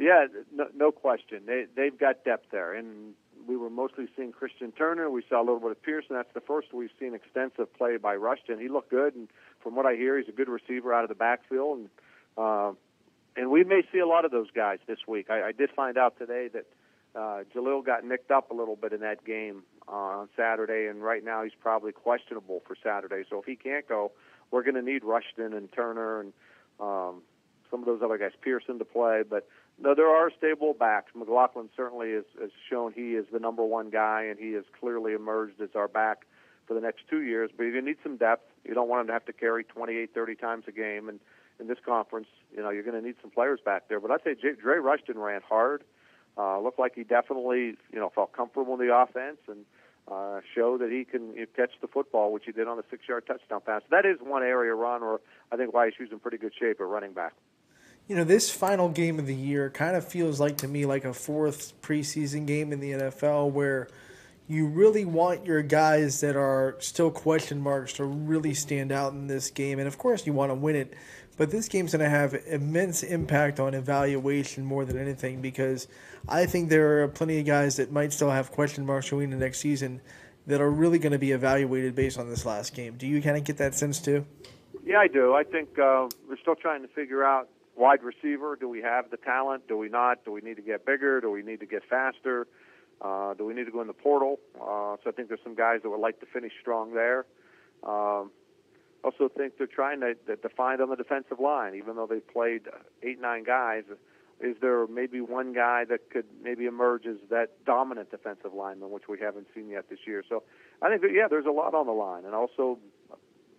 Speaker 24: Yeah, no, no question. They they've got depth there, and we were mostly seeing Christian Turner. We saw a little bit of Pearson. That's the first we've seen extensive play by Rushton. He looked good, and from what I hear, he's a good receiver out of the backfield. And uh, and we may see a lot of those guys this week. I, I did find out today that uh, Jaleel got nicked up a little bit in that game uh, on Saturday, and right now he's probably questionable for Saturday. So if he can't go, we're going to need Rushton and Turner and um, some of those other guys, Pearson, to play. But no, there are stable backs. McLaughlin certainly has, has shown he is the number one guy, and he has clearly emerged as our back for the next two years. But you need some depth. You don't want him to have to carry 28, 30 times a game. And in this conference, you know, you're going to need some players back there. But I'd say J- Dre Rushton ran hard. Uh, looked like he definitely, you know, felt comfortable in the offense and uh, show that he can you know, catch the football, which he did on the six-yard touchdown pass. That is one area, Ron, where I think YSU's in pretty good shape at running back
Speaker 4: you know, this final game of the year kind of feels like to me like a fourth preseason game in the NFL where you really want your guys that are still question marks to really stand out in this game. And of course, you want to win it. But this game's going to have immense impact on evaluation more than anything because I think there are plenty of guys that might still have question marks going into next season that are really going to be evaluated based on this last game. Do you kind of get that sense too?
Speaker 24: Yeah, I do. I think uh, we're still trying to figure out wide receiver, do we have the talent? Do we not? Do we need to get bigger? Do we need to get faster? Uh, do we need to go in the portal? Uh, so I think there's some guys that would like to finish strong there. Um, also think they're trying to, to find on the defensive line, even though they've played eight, nine guys. Is there maybe one guy that could maybe emerge as that dominant defensive lineman, which we haven't seen yet this year? So I think that, yeah, there's a lot on the line, and also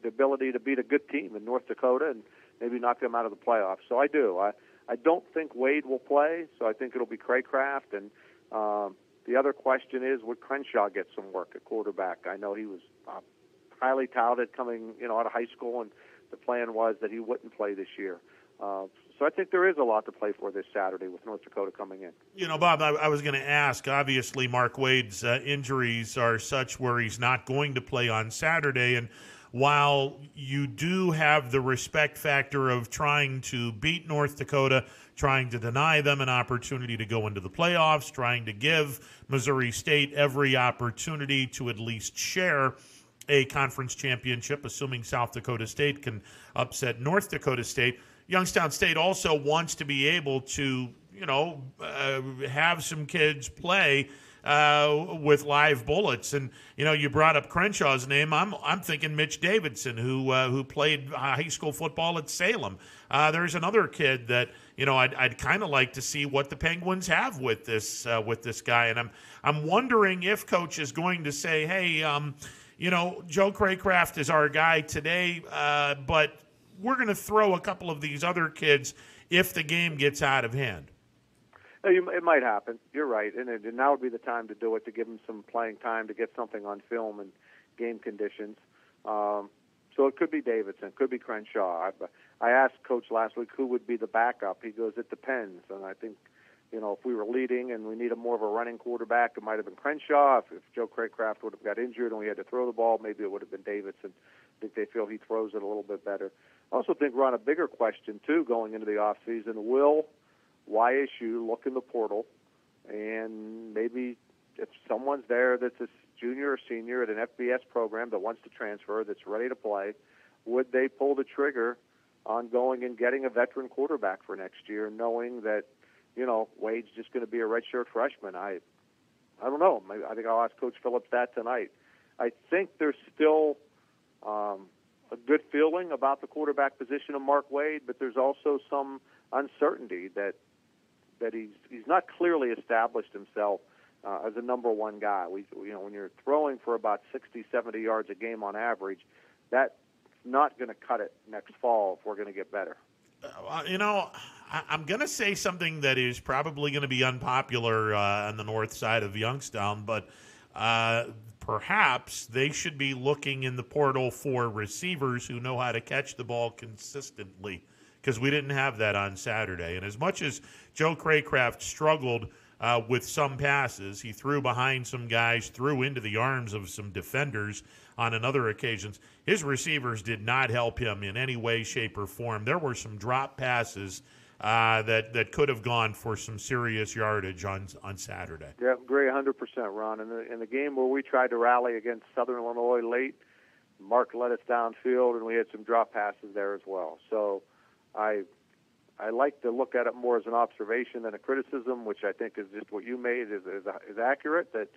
Speaker 24: the ability to beat a good team in North Dakota and maybe knock them out of the playoffs. So I do. I I don't think Waid will play, so I think it'll be Craycraft. And um, the other question is, would Crenshaw get some work at quarterback? I know he was uh, highly touted coming, you know, out of high school, and the plan was that he wouldn't play this year. Uh, so I think there is a lot to play for this Saturday with North Dakota coming in.
Speaker 3: You know, Bob, I, I was going to ask. Obviously, Mark Waid's uh, injuries are such where he's not going to play on Saturday, and while you do have the respect factor of trying to beat North Dakota, trying to deny them an opportunity to go into the playoffs, trying to give Missouri State every opportunity to at least share a conference championship, assuming South Dakota State can upset North Dakota State. Youngstown State also wants to be able to, you know, uh, have some kids play uh, with live bullets. And you know, you brought up Crenshaw's name. I'm I'm thinking Mitch Davidson, who uh, who played high school football at Salem. Uh, there's another kid that you know I'd, I'd kind of like to see what the Penguins have with this uh, with this guy, and I'm I'm wondering if coach is going to say, hey, um, you know, Joe Craycraft is our guy today, uh, but we're going to throw a couple of these other kids if the game gets out of hand.
Speaker 24: It might happen. You're right, and, it, and now would be the time to do it to give him some playing time to get something on film and game conditions. Um, so it could be Davidson, could be Crenshaw. I, I asked Coach last week who would be the backup. He goes, it depends, and I think you know if we were leading and we needed more of a running quarterback, it might have been Crenshaw. If, if Joe Craycraft would have got injured and we had to throw the ball, maybe it would have been Davidson. I think they feel he throws it a little bit better. I also think we're on a bigger question too going into the off season. Will YSU look in the portal, and maybe if someone's there that's a junior or senior at an FBS program that wants to transfer, that's ready to play, would they pull the trigger on going and getting a veteran quarterback for next year, knowing that you know Waid's just going to be a redshirt freshman? I I don't know. I think I'll ask Coach Phillips that tonight. I think there's still um, a good feeling about the quarterback position of Mark Waid, but there's also some uncertainty that that he's he's not clearly established himself uh, as a number one guy. We you know when you're throwing for about 60, 70 yards a game on average, that's not going to cut it next fall if we're going to get better.
Speaker 3: Uh, you know, I, am going to say something that is probably going to be unpopular uh, on the north side of Youngstown, but uh, perhaps they should be looking in the portal for receivers who know how to catch the ball consistently because we didn't have that on Saturday. And as much as Joe Craycraft struggled uh, with some passes, he threw behind some guys, threw into the arms of some defenders on another occasions. His receivers did not help him in any way, shape, or form. There were some drop passes uh, that that could have gone for some serious yardage on on Saturday.
Speaker 24: Yeah, agree 100%, Ron. In the in the game where we tried to rally against Southern Illinois late, Mark led us downfield, and we had some drop passes there as well. So, I I like to look at it more as an observation than a criticism, which I think is just what you made is is, is accurate. That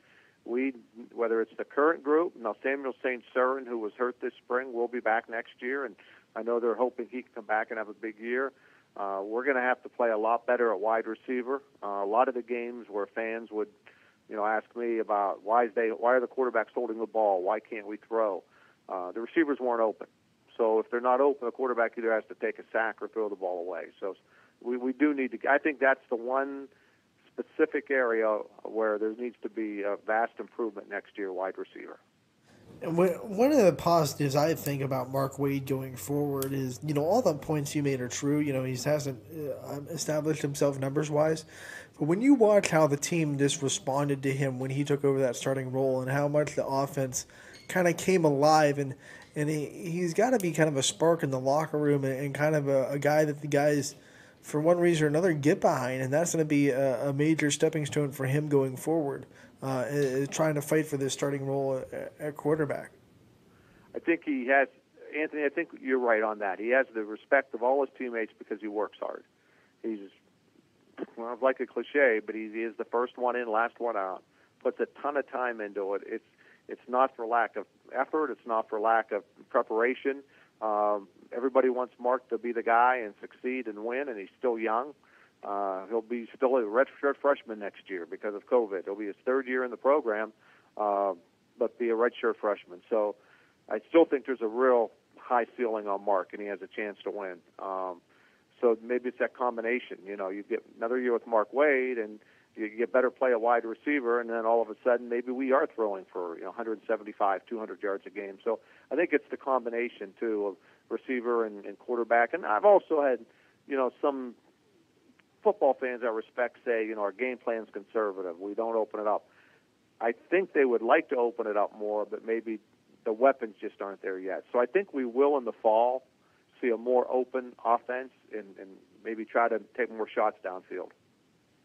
Speaker 24: we, whether it's the current group, now Samuel St. Surin, who was hurt this spring, will be back next year, and I know they're hoping he can come back and have a big year. Uh, we're going to have to play a lot better at wide receiver. Uh, a lot of the games where fans would, you know, ask me about why is they why are the quarterbacks holding the ball? Why can't we throw? Uh, the receivers weren't open. So if they're not open, the quarterback either has to take a sack or throw the ball away. So we we do need to. I think that's the one specific area where there needs to be a vast improvement next year, wide receiver.
Speaker 4: And one of the positives I think about Mark Waid going forward is, you know, all the points you made are true. You know, he hasn't uh, established himself numbers wise. But when you watch how the team just responded to him when he took over that starting role and how much the offense kind of came alive and, and he, he's got to be kind of a spark in the locker room and, and kind of a, a, guy that the guys, for one reason or another, get behind. And that's going to be a, a major stepping stone for him going forward uh, is trying to fight for this starting role at, at quarterback.
Speaker 24: I think he has, Anthony. I think you're right on that. He has the respect of all his teammates because he works hard. He's well, like a cliche, but he is the first one in, last one out. Puts a ton of time into it. It's it's not for lack of effort. It's not for lack of preparation. Um, everybody wants Mark to be the guy and succeed and win, and he's still young. Uh, he'll be still a redshirt freshman next year because of COVID. He'll be his third year in the program, uh, but be a redshirt freshman. So I still think there's a real high ceiling on Mark, and he has a chance to win. Um, so maybe it's that combination. You know, you get another year with Mark Waid, and you get better play a wide receiver, and then all of a sudden maybe we are throwing for you know 175, 200 yards a game. So I think it's the combination too of receiver and, and quarterback. And I've also had you know some football fans I respect say, you know, our game plan's conservative. We don't open it up. I think they would like to open it up more, but maybe the weapons just aren't there yet. So I think we will in the fall see a more open offense and, and maybe try to take more shots downfield.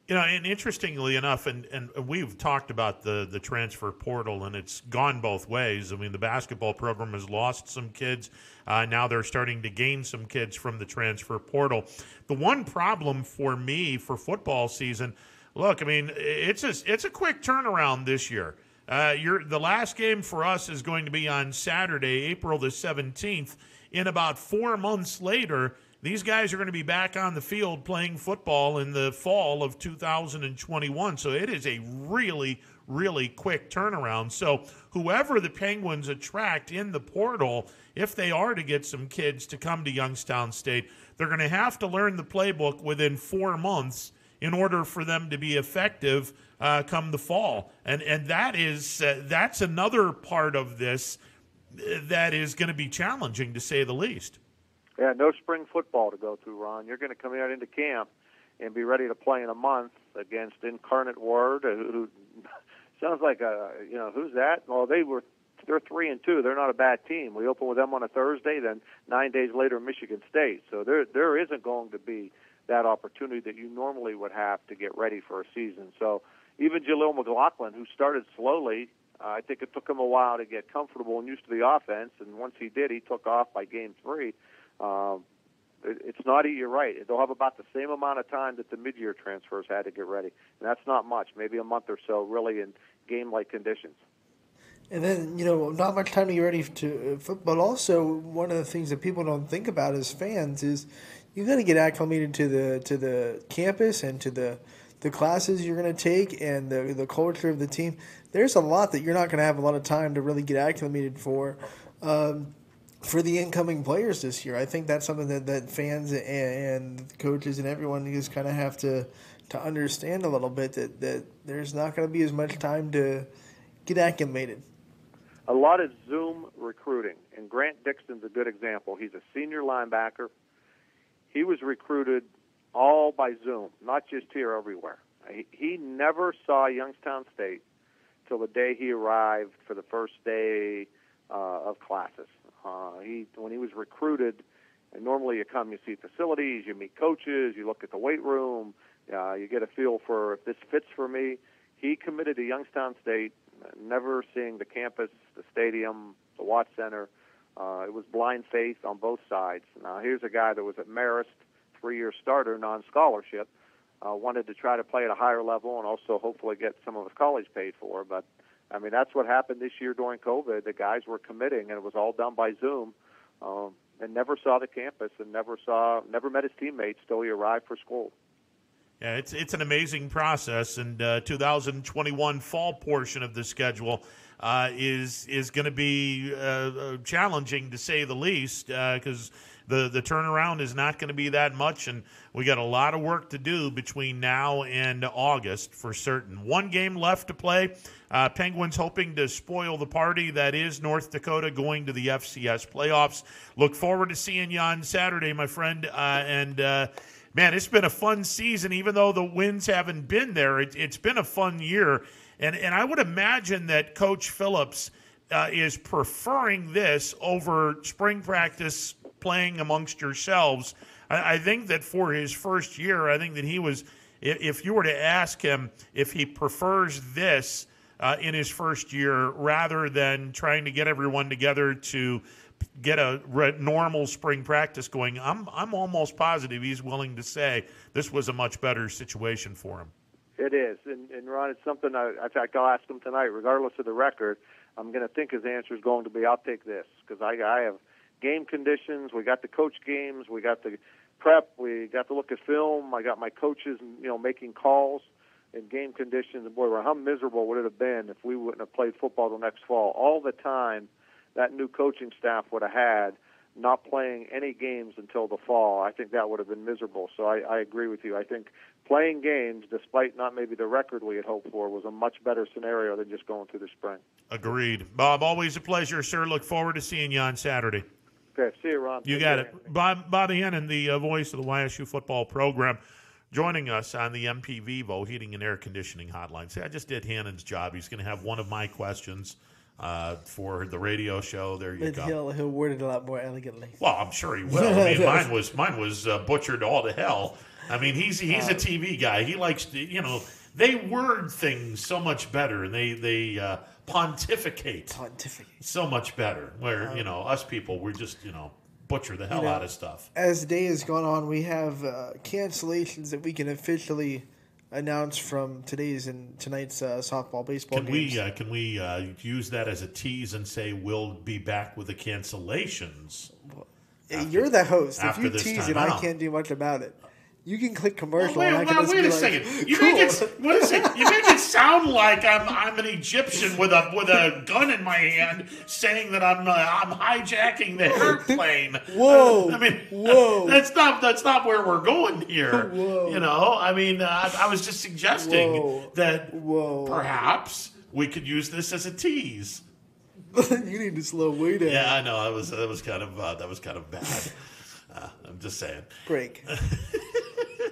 Speaker 3: You know, and interestingly enough, and, and we've talked about the, the transfer portal, and it's gone both ways. I mean, the basketball program has lost some kids. Uh, now they're starting to gain some kids from the transfer portal. The one problem for me for football season, look, I mean, it's a, it's a quick turnaround this year. Uh, you're the last game for us is going to be on Saturday, April the 17th. In about four months later, these guys are going to be back on the field playing football in the fall of 2021. So it is a really, really quick turnaround. So whoever the Penguins attract in the portal, if they are to get some kids to come to Youngstown State, they're going to have to learn the playbook within four months in order for them to be effective uh, come the fall. And and that is uh, that's another part of this uh, that is going to be challenging to say the least.
Speaker 24: Yeah, no spring football to go through, Ron. You're going to come out into camp and be ready to play in a month against Incarnate Word, uh, who, *laughs* sounds like a you know who's that? Well, they were they're three and two. They're not a bad team. We open with them on a Thursday, then nine days later Michigan State. So there there isn't going to be that opportunity that you normally would have to get ready for a season. So even Jaleel McLaughlin, who started slowly, uh, I think it took him a while to get comfortable and used to the offense. And once he did, he took off by game three. Um, it, it's not. You're right. They'll have about the same amount of time that the mid-year transfers had to get ready, and that's not much. Maybe a month or so, really, in game-like conditions.
Speaker 4: And then you know, not much time to get ready to. Uh, but also, one of the things that people don't think about as fans is you've got to get acclimated to the to the campus and to the the classes you're going to take and the the culture of the team. There's a lot that you're not going to have a lot of time to really get acclimated for. Um, for the incoming players this year. I think that's something that, that fans and, coaches and everyone just kind of have to to understand a little bit that, that there's not going to be as much time to get acclimated.
Speaker 24: A lot of Zoom recruiting, and Grant Dixon's a good example. He's a senior linebacker. He was recruited all by Zoom, not just here, everywhere. He, he never saw Youngstown State till the day he arrived for the first day uh, of classes. Uh, he when he was recruited, and normally you come, you see facilities, you meet coaches, you look at the weight room, uh, you get a feel for if this fits for me. He committed to Youngstown State, never seeing the campus, the stadium, the Watts Center. Uh, it was blind faith on both sides. Now here's a guy that was at Marist, three-year starter, non-scholarship, uh, wanted to try to play at a higher level and also hopefully get some of his college paid for. But I mean, that's what happened this year during COVID. The guys were committing, and it was all done by Zoom, um, and never saw the campus and never saw, never met his teammates till he arrived for school.
Speaker 3: Yeah, it's it's an amazing process, and uh, 2021 fall portion of the schedule uh, is is going to be uh, uh, challenging to say the least because. Uh, the, the turnaround is not going to be that much, and we got a lot of work to do between now and August for certain. One game left to play. Uh, Penguins hoping to spoil the party that is North Dakota going to the FCS playoffs. Look forward to seeing you on Saturday, my friend, and man, it's been a fun season, even though the wins haven't been there. It, has been a fun year. And, and I would imagine that Coach Phillips uh, is preferring this over spring practice playing amongst yourselves. I, I, think that for his first year, I think that he was, if you were to ask him if he prefers this uh, in his first year rather than trying to get everyone together to get a re- normal spring practice going, I'm I'm almost positive he's willing to say this was a much better situation for him.
Speaker 24: It is, and, and Ron, it's something. I, in fact, I'll ask him tonight, regardless of the record. I'm going to think his answer is going to be, "I'll take this," because I, I have game conditions. We got the coach games. We got the prep. We got to look at film. I got my coaches, you know, making calls in game conditions. And boy, how miserable would it have been if we wouldn't have played football the next fall all the time that new coaching staff would have had not playing any games until the fall, I think that would have been miserable. So I, I agree with you. I think playing games, despite not maybe the record we had hoped for, was a much better scenario than just going through the spring.
Speaker 3: Agreed. Bob, always a pleasure, sir. Look forward to seeing you on Saturday.
Speaker 24: Okay, see you, Ron.
Speaker 3: You got care. it. Bob, Bobby Hannon, the uh, voice of the YSU football program, joining us on the MP Vivo Heating and Air Conditioning Hotline. See, I just did Hannon's job. He's going to have one of my questions – uh, for the radio show. There you
Speaker 4: but
Speaker 3: go.
Speaker 4: He'll he'll word it a lot more elegantly.
Speaker 3: Well, I'm sure he will. I mean, mine was mine was uh, butchered all to hell. I mean, he's he's a uh, TV guy. He likes to, you know, they word things so much better, and they they uh, pontificate,
Speaker 4: pontificate
Speaker 3: so much better. Where um, you know us people, we're just you know butcher the hell you know, out of stuff.
Speaker 4: As the day has gone on, we have uh, cancellations that we can officially announced from today's and tonight's uh, softball baseball
Speaker 3: can
Speaker 4: games.
Speaker 3: we uh, can we uh, use that as a tease and say we'll be back with the cancellations
Speaker 4: after, you're the host. If you tease it i can't do much about it you can click commercial. Well, wait,
Speaker 3: well, wait a like, second. You cool. make it what is it? You make it sound like I'm I'm an Egyptian with a with a gun in my hand, saying that I'm uh, I'm hijacking the airplane. *laughs*
Speaker 4: Whoa!
Speaker 3: I mean,
Speaker 4: whoa! *laughs*
Speaker 3: That's not that's not where we're going here. *laughs* Whoa! You know, I mean, uh, I was just suggesting whoa. that
Speaker 4: whoa.
Speaker 3: perhaps we could use this as a tease.
Speaker 4: you need to slow way down.
Speaker 3: Yeah, I know. That was that was kind of uh, that was kind of bad. Uh, I'm just saying.
Speaker 4: Break.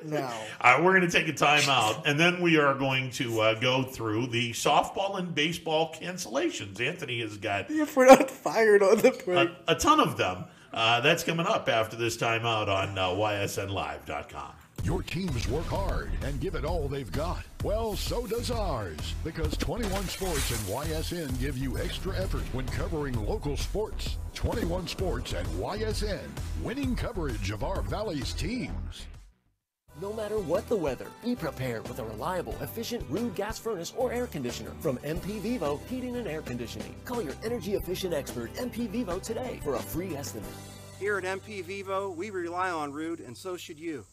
Speaker 4: Now. *laughs*
Speaker 3: All right, we're going to take a timeout, and then we are going to uh, go through the softball and baseball cancellations. Anthony has got.
Speaker 4: If we're not fired on the break.
Speaker 3: A, a ton of them. Uh, that's coming up after this timeout on uh, ysnlive.com.
Speaker 25: Your teams work hard and give it all they've got. Well, so does ours, because 21 Sports and YSN give you extra effort when covering local sports. 21 Sports and YSN, winning coverage of our Valley's teams.
Speaker 26: No matter what the weather, be prepared with a reliable, efficient Ruud gas furnace or air conditioner from MP Vivo Heating and Air Conditioning. Call your energy efficient expert MP Vivo today for a free estimate.
Speaker 27: Here at MP Vivo, we rely on Ruud and so should you.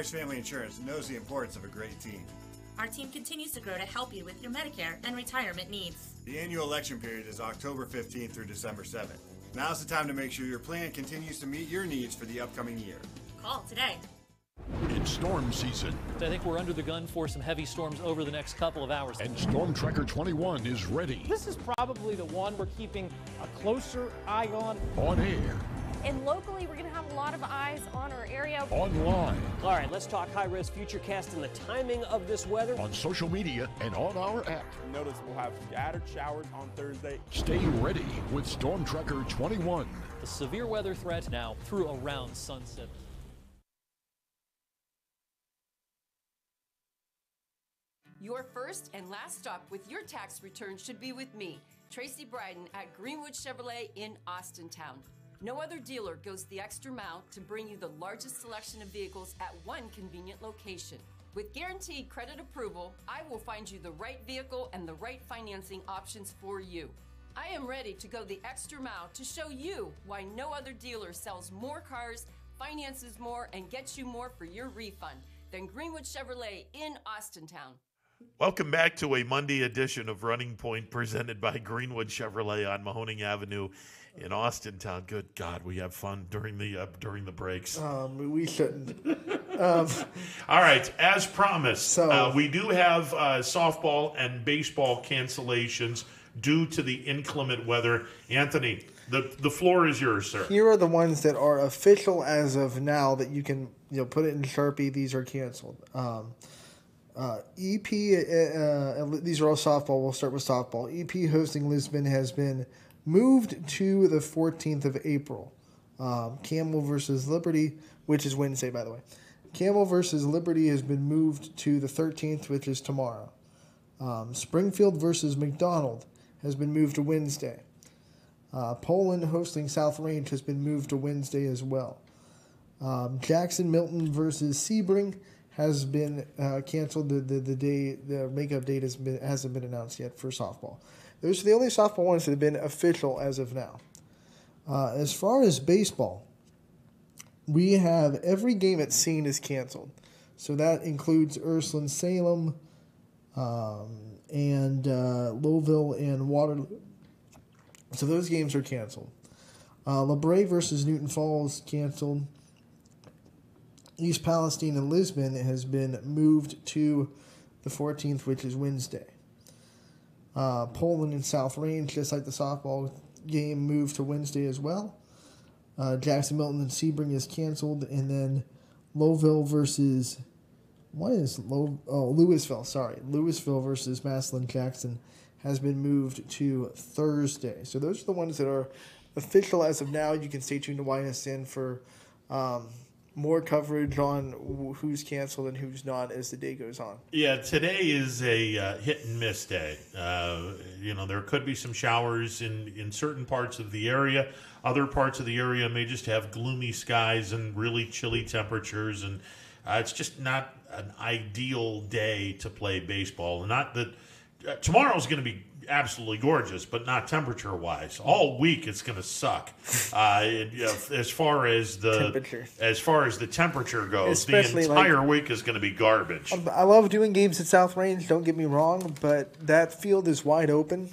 Speaker 28: Myers Family Insurance knows the importance of a great team.
Speaker 29: Our team continues to grow to help you with your Medicare and retirement needs.
Speaker 28: The annual election period is October 15th through December 7th. Now's the time to make sure your plan continues to meet your needs for the upcoming year.
Speaker 29: Call today.
Speaker 25: It's storm season,
Speaker 30: I think we're under the gun for some heavy storms over the next couple of hours.
Speaker 25: and Storm Tracker 21 is ready.
Speaker 31: This is probably the one we're keeping a closer eye on.
Speaker 25: On air,
Speaker 32: And locally, we're going to have a lot of eyes on our area.
Speaker 25: online,
Speaker 31: All right, let's talk high risk futurecast and the timing of this weather.
Speaker 25: on social media, and on our app.
Speaker 33: Notice we'll have scattered showers on Thursday.
Speaker 25: Stay ready with Storm Tracker 21.
Speaker 30: The severe weather threat now through around sunset.
Speaker 34: Your first and last stop with your tax return should be with me, Tracy Bryden at Greenwood Chevrolet in Austintown. No other dealer goes the extra mile to bring you the largest selection of vehicles at one convenient location. With guaranteed credit approval, I will find you the right vehicle and the right financing options for you. I am ready to go the extra mile to show you why no other dealer sells more cars, finances more, and gets you more for your refund than Greenwood Chevrolet in Austintown.
Speaker 3: Welcome back to a Monday edition of Running Point presented by Greenwood Chevrolet on Mahoning Avenue in Austintown. Good God, we have fun during the uh, during the breaks.
Speaker 4: Um, we shouldn't. *laughs* um,
Speaker 3: All right, as promised,
Speaker 4: So-
Speaker 3: uh, we do have uh, softball and baseball cancellations due to the inclement weather. Anthony, the the floor is yours, sir.
Speaker 4: here are the ones that are official as of now that you can you know put it in Sharpie. These are canceled. Um, uh, EP. Uh, uh, these are all softball. We'll start with softball. EP hosting Lisbon has been moved to the 14th of April. Um, Campbell versus Liberty, which is Wednesday, by the way. Campbell versus Liberty has been moved to the 13th, which is tomorrow. Um, Springfield versus McDonald has been moved to Wednesday. Uh, Poland hosting South Range has been moved to Wednesday as well. Um, Jackson Milton versus Sebring has been uh, canceled. The, the the day the makeup date has been hasn't been announced yet for softball. Those are the only softball ones that have been official as of now. Uh, as far as baseball, we have every game at Scene is canceled. So that includes Ursuline Salem um, and uh, Louisville and Waterloo. So those games are canceled. Uh, LaBrae versus Newton Falls canceled. East Palestine and Lisbon has been moved to the 14th, which is Wednesday. Uh, Poland and South Range, just like the softball game, moved to Wednesday as well. Uh, Jackson Milton and Sebring is canceled, and then Lowville versus what is Low? Oh, Louisville. Sorry, Louisville versus Massillon Jackson has been moved to Thursday. So those are the ones that are official as of now. You can stay tuned to YSN for um, more coverage on who's canceled and who's not as the day goes on.
Speaker 3: Yeah, today is a uh, hit and miss day. Uh, you know, there could be some showers in, in certain parts of the area. Other parts of the area may just have gloomy skies and really chilly temperatures, and uh, it's just not an ideal day to play baseball. Not that uh, tomorrow's going to be absolutely gorgeous, but not temperature wise. All week it's going to suck. *laughs* Uh, it- as far as the as far as the temperature goes,
Speaker 4: Especially,
Speaker 3: the
Speaker 4: like-
Speaker 3: entire week is going to be garbage.
Speaker 4: I love doing games at South Range, don't get me wrong, but that field is wide open.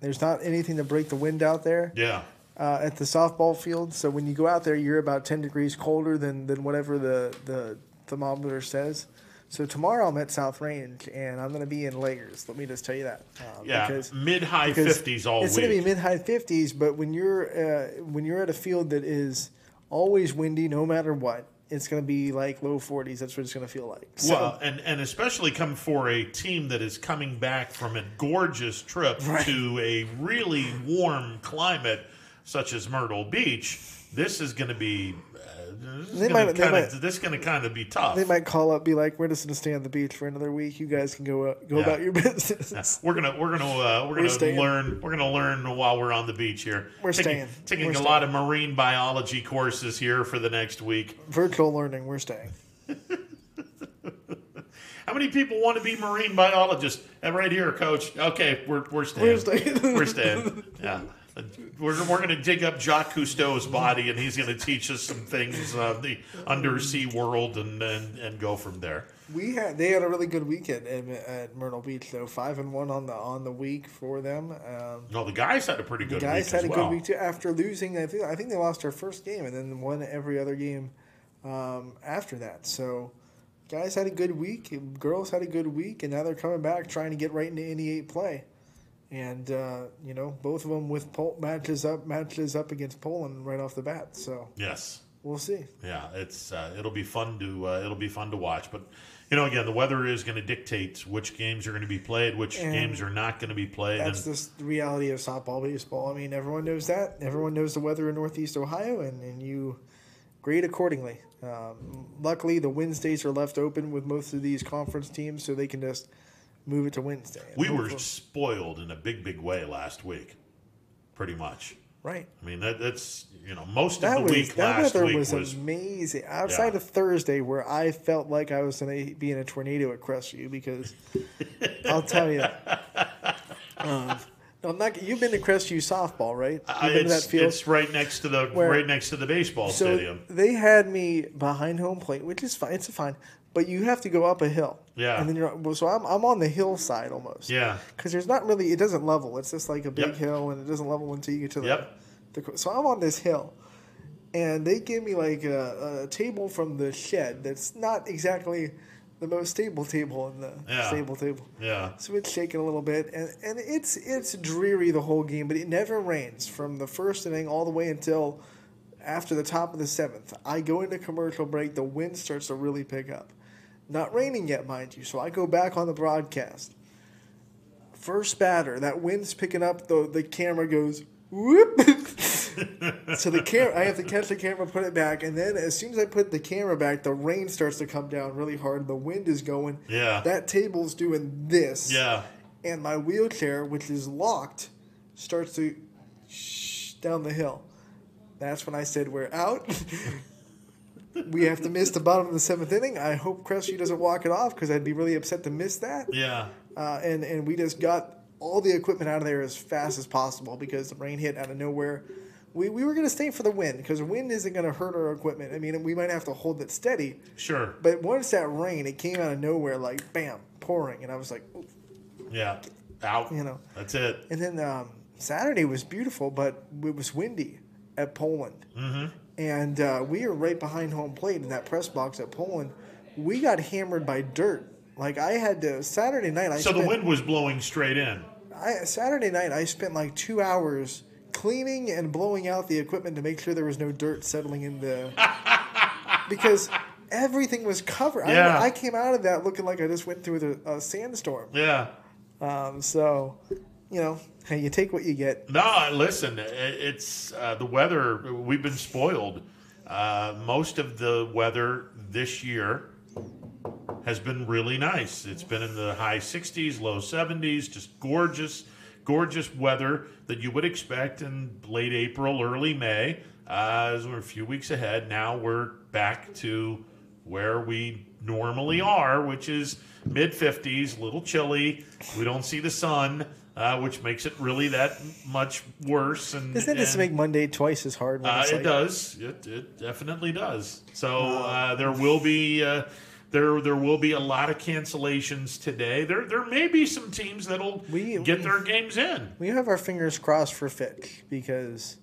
Speaker 4: There's not anything to break the wind out there
Speaker 3: Yeah.
Speaker 4: uh, at the softball field. So when you go out there, you're about 10 degrees colder than, than whatever the, the thermometer says. So tomorrow I'm at South Range and I'm going to be in layers. Let me just tell you that. Uh,
Speaker 3: Yeah, mid-high 50s all
Speaker 4: It's going to be mid high 50s, but when you're uh, when you're at a field that is always windy, no matter what, it's going to be like low 40s. That's what it's going to feel like. So,
Speaker 3: Well, and, and especially come for a team that is coming back from a gorgeous trip *laughs* to a really warm climate such as Myrtle Beach, this is going to be
Speaker 4: They
Speaker 3: gonna
Speaker 4: might-
Speaker 3: kinda-
Speaker 4: might-
Speaker 3: this is going to kind of be tough.
Speaker 4: They might call up, be like, "We're just gonna stay on the beach for another week. You guys can go uh, go
Speaker 3: Yeah.
Speaker 4: about your *laughs* business."
Speaker 3: We're gonna we're gonna uh, we're
Speaker 4: We're
Speaker 3: gonna
Speaker 4: staying.
Speaker 3: learn we're gonna learn while we're on the beach here.
Speaker 4: We're
Speaker 3: taking,
Speaker 4: staying.
Speaker 3: Taking
Speaker 4: We're
Speaker 3: a
Speaker 4: staying.
Speaker 3: lot of marine biology courses here for the next week.
Speaker 4: Virtual learning. We're staying. *laughs*
Speaker 3: How many people want to be marine biologists? And right here, coach. Okay, we're we're staying.
Speaker 4: We're staying.
Speaker 3: We're staying. Yeah. *laughs* We're, we're going to dig up Jacques Cousteau's body, and he's going to teach us some things of the undersea world, and, and and go from there.
Speaker 4: We had they had a really good weekend at, at Myrtle Beach though five and one on the on the week for them. Um,
Speaker 3: No, the guys had a pretty
Speaker 4: the
Speaker 3: good.
Speaker 4: guys
Speaker 3: week
Speaker 4: had a
Speaker 3: well.
Speaker 4: good week too after losing. I think I think they lost their first game and then won every other game um, after that. So guys had a good week. Girls had a good week, and now they're coming back trying to get right into any eight play. And uh, you know both of them with Pol- matches up matches up against Poland right off the bat. So
Speaker 3: Yes.
Speaker 4: we'll see.
Speaker 3: Yeah, it's uh, it'll be fun to uh, it'll be fun to watch. But you know, again, the weather is going to dictate which games are going to be played, which
Speaker 4: And
Speaker 3: games are not going to be played.
Speaker 4: That's
Speaker 3: and,
Speaker 4: just the reality of softball, baseball. I mean, everyone knows that. Everyone knows the weather in Northeast Ohio, and, and you grade accordingly. Um, luckily, the Wednesdays are left open with most of these conference teams, so they can just move it to Wednesday.
Speaker 3: We were spoiled in a big, big way last week, pretty much.
Speaker 4: Right.
Speaker 3: I mean, that, that's you know most
Speaker 4: that
Speaker 3: of the
Speaker 4: was
Speaker 3: week last
Speaker 4: weather
Speaker 3: week
Speaker 4: was,
Speaker 3: was,
Speaker 4: amazing. Outside of Thursday, where I felt like I was going to be in a tornado at Crestview, because *laughs* I'll tell you. Um, no, I'm not. You've been to Crestview softball, right? You've
Speaker 3: Uh, it's,
Speaker 4: that field.
Speaker 3: it's right next to the
Speaker 4: Where-
Speaker 3: right next to the baseball
Speaker 4: so
Speaker 3: stadium.
Speaker 4: they had me behind home plate, which is fine. It's fine, but you have to go up a hill.
Speaker 3: Yeah.
Speaker 4: And then you're well, so I'm I'm on the hillside almost.
Speaker 3: Yeah.
Speaker 4: Because there's not really it doesn't level. It's just like a big
Speaker 3: Yep.
Speaker 4: hill, and it doesn't level until you get to the.
Speaker 3: Yep.
Speaker 4: the so I'm on this hill, and they give me like a, a table from the shed that's not exactly the most stable table in the
Speaker 3: Yeah.
Speaker 4: stable table.
Speaker 3: Yeah.
Speaker 4: So it's shaking a little bit, and, and it's it's dreary the whole game, but it never rains from the first inning all the way until after the top of the seventh. I go into commercial break, the wind starts to really pick up. Not raining yet, mind you, so I go back on the broadcast. First batter, that wind's picking up, the, the camera goes whoop. *laughs* so the camera, I have to catch the camera, put it back, and then as soon as I put the camera back, the rain starts to come down really hard. The wind is going.
Speaker 3: Yeah.
Speaker 4: That table's doing this.
Speaker 3: Yeah.
Speaker 4: And my wheelchair, which is locked, starts to shh down the hill. That's when I said we're out. *laughs* we have to miss the bottom of the seventh inning. I hope Crestview doesn't walk it off because I'd be really upset to miss that.
Speaker 3: Yeah.
Speaker 4: Uh, and and we just got all the equipment out of there as fast as possible because the rain hit out of nowhere. We, we were going to stay for the wind because the wind isn't going to hurt our equipment. I mean, we might have to hold it steady.
Speaker 3: Sure.
Speaker 4: But once that rain, it came out of nowhere, like bam, pouring, and I was like, "Ooh."
Speaker 3: Yeah. Out.
Speaker 4: You know.
Speaker 3: That's it.
Speaker 4: And then um, Saturday was beautiful, but it was windy at Poland.
Speaker 3: Mm-hmm.
Speaker 4: And uh, we were right behind home plate in that press box at Poland. We got hammered by dirt. Like I had to Saturday night. I
Speaker 3: So the wind was blowing straight in.
Speaker 4: I, Saturday night, I spent like two hours cleaning and blowing out the equipment to make sure there was no dirt settling in the. *laughs* because everything was covered.
Speaker 3: Yeah.
Speaker 4: I, I came out of that looking like I just went through a, a sandstorm.
Speaker 3: Yeah.
Speaker 4: Um, so, you know, hey, you take what you get.
Speaker 3: No, listen, it's uh, the weather. We've been spoiled. Uh, most of the weather this year has been really nice. It's been in the high 60s, low 70s, just gorgeous, gorgeous weather that you would expect in late April, early May. Uh, as we're a few weeks ahead, now we're back to where we normally are, which is mid 50s, a little chilly. We don't see the sun, uh, which makes it really that much worse. And
Speaker 4: Doesn't
Speaker 3: and-
Speaker 4: make Monday twice as hard?
Speaker 3: Uh, it
Speaker 4: like-
Speaker 3: does. It, it definitely does. So uh, there will be uh, there there will be a lot of cancellations today. There there may be some teams that'll get their games in.
Speaker 4: We have our fingers crossed for Fitch because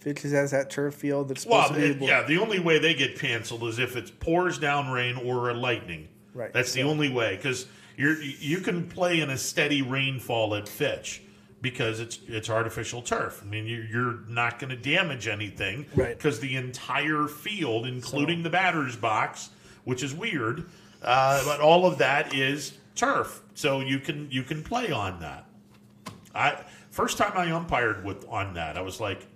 Speaker 4: Fitch has that turf field that's supposed
Speaker 3: Well,
Speaker 4: to be
Speaker 3: it- yeah, the only way they get canceled is if it pours down rain or a lightning.
Speaker 4: Right.
Speaker 3: That's the only way because you're you can play in a steady rainfall at Fitch because it's it's artificial turf. I mean, you, you're not going to damage anything
Speaker 4: Right.
Speaker 3: because the entire field, including the batter's box, which is weird, uh, but all of that is turf. So you can you can play on that. I first time I umpired with on that, I was like,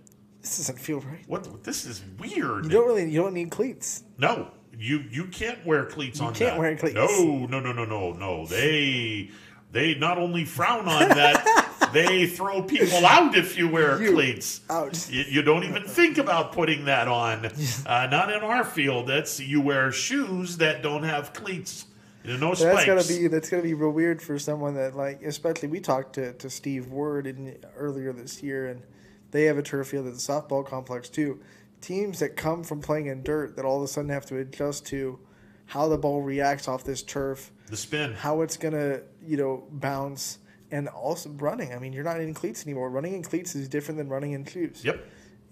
Speaker 4: This doesn't feel right.
Speaker 3: "What? This is weird."
Speaker 4: You don't really you don't need cleats.
Speaker 3: No, you you can't wear cleats
Speaker 4: You
Speaker 3: on
Speaker 4: can't
Speaker 3: that.
Speaker 4: wear cleats.
Speaker 3: No, no, no, no, no, no. They they not only frown on that, *laughs* they throw people out if you wear cleats.
Speaker 4: Out.
Speaker 3: You, you don't even think about putting that on. *laughs* Uh, not in our field. That's you wear shoes that don't have cleats. You know, no
Speaker 4: That's
Speaker 3: spikes.
Speaker 4: gotta be that's gonna be real weird for someone that like especially we talked to, to Steve Word in earlier this year and They have a turf field at the softball complex too. Teams that come from playing in dirt that all of a sudden have to adjust to how the ball reacts off this turf,
Speaker 3: The spin.
Speaker 4: how it's gonna you know bounce, and also running. I mean, you're not in cleats anymore. Running in cleats is different than running in shoes.
Speaker 3: Yep.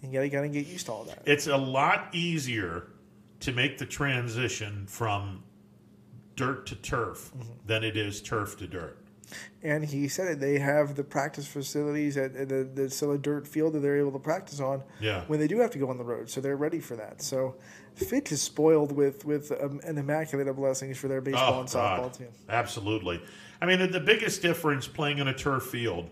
Speaker 4: And you gotta gotta get used to all that.
Speaker 3: It's a lot easier to make the transition from dirt to turf
Speaker 4: Mm-hmm.
Speaker 3: than it is turf to dirt.
Speaker 4: And he said it. They have the practice facilities at, the, the still dirt field that they're able to practice on
Speaker 3: Yeah.
Speaker 4: when they do have to go on the road. So they're ready for that. So Fitch is spoiled with with um, an immaculate of blessings for their baseball and softball
Speaker 3: Oh, God.
Speaker 4: team.
Speaker 3: Absolutely. I mean, the, the biggest difference playing in a turf field,